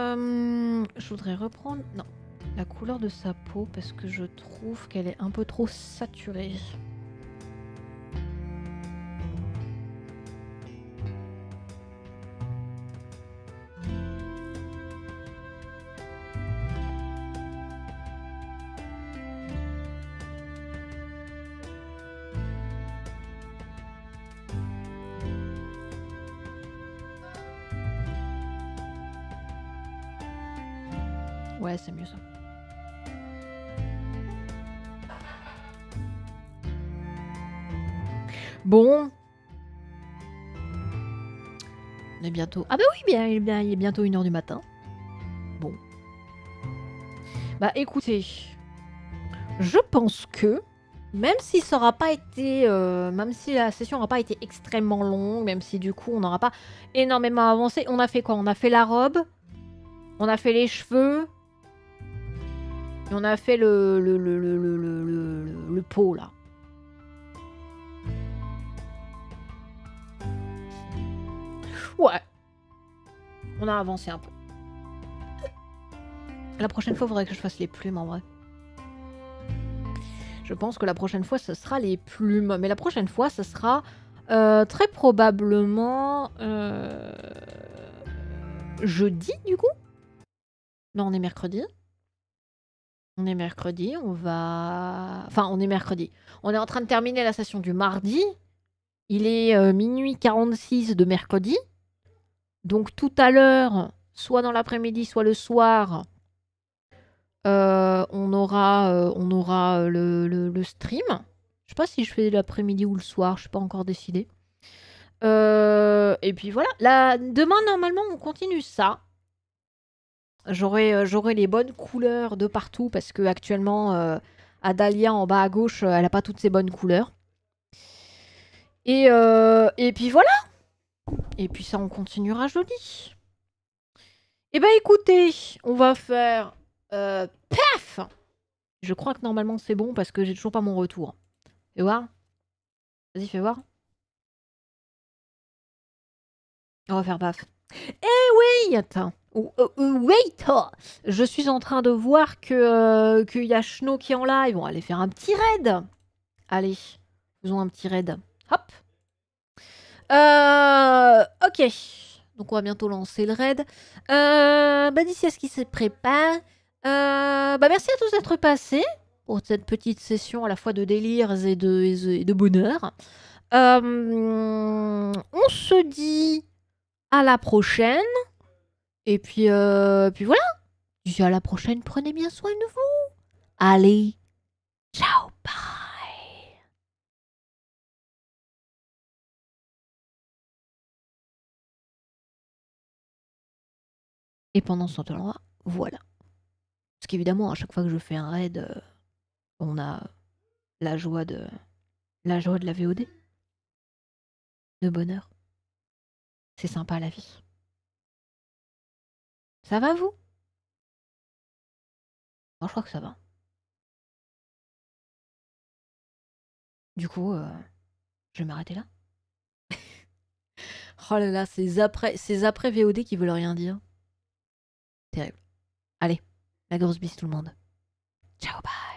Euh, je voudrais reprendre. La couleur de sa peau parce que je trouve qu'elle est un peu trop saturée. Ah bah oui, bien, il est bien- il est bientôt 1h du matin. Bon. Bah écoutez, je pense que même si ça aura pas été, euh, même si la session n'aura pas été extrêmement longue, même si du coup on n'aura pas énormément avancé, on a fait quoi? On a fait la robe, on a fait les cheveux, et on a fait le, le, le, le, le, le, le- le pot là. Ouais. On a avancé un peu. La prochaine fois, il faudrait que je fasse les plumes en vrai. Je pense que la prochaine fois, ce sera les plumes. Mais la prochaine fois, ce sera euh, très probablement euh, jeudi du coup. Non, on est mercredi. On est mercredi, on va... Enfin, on est mercredi. On est en train de terminer la session du mardi. Il est euh, minuit 46 de mercredi. Donc tout à l'heure, soit dans l'après-midi, soit le soir, euh, on aura, euh, euh, le, stream. Je sais pas si je fais l'après-midi ou le soir, je suis pas encore décidé. Euh, et puis voilà. Là, demain, normalement, on continue ça. J'aurai les bonnes couleurs de partout parce que actuellement, Adalia en bas à gauche, elle a pas toutes ces bonnes couleurs. Et, et puis voilà. Et puis ça, on continuera joli. Eh ben écoutez, on va faire euh, paf. Je crois que normalement c'est bon parce que j'ai toujours pas mon retour. Fais voir. Vas-y, fais voir. On va faire paf. Eh oui, attends. Oh, oh, wait oh. Je suis en train de voir que euh, qu'il y a Schno qui est en live. On va aller faire un petit raid. Allez, faisons un petit raid. Hop. Euh, ok. Donc on va bientôt lancer le raid. Euh, bah d'ici à ce qui se prépare. Euh, bah merci à tous d'être passés pour cette petite session à la fois de délires et de, de bonheur. Euh, on se dit à la prochaine. Et puis, euh, puis voilà. D'ici à la prochaine, prenez bien soin de vous. Allez, ciao, bye. Et pendant ce temps-là, voilà. Parce qu'évidemment, à chaque fois que je fais un raid, euh, on a la joie de la joie de la VOD. De bonheur. C'est sympa la vie. Ça va vous? Moi, je crois que ça va. Du coup, euh, je vais m'arrêter là. oh là là, ces ces après VOD qui veulent rien dire. Allez, la grosse bise tout le monde. Ciao, bye.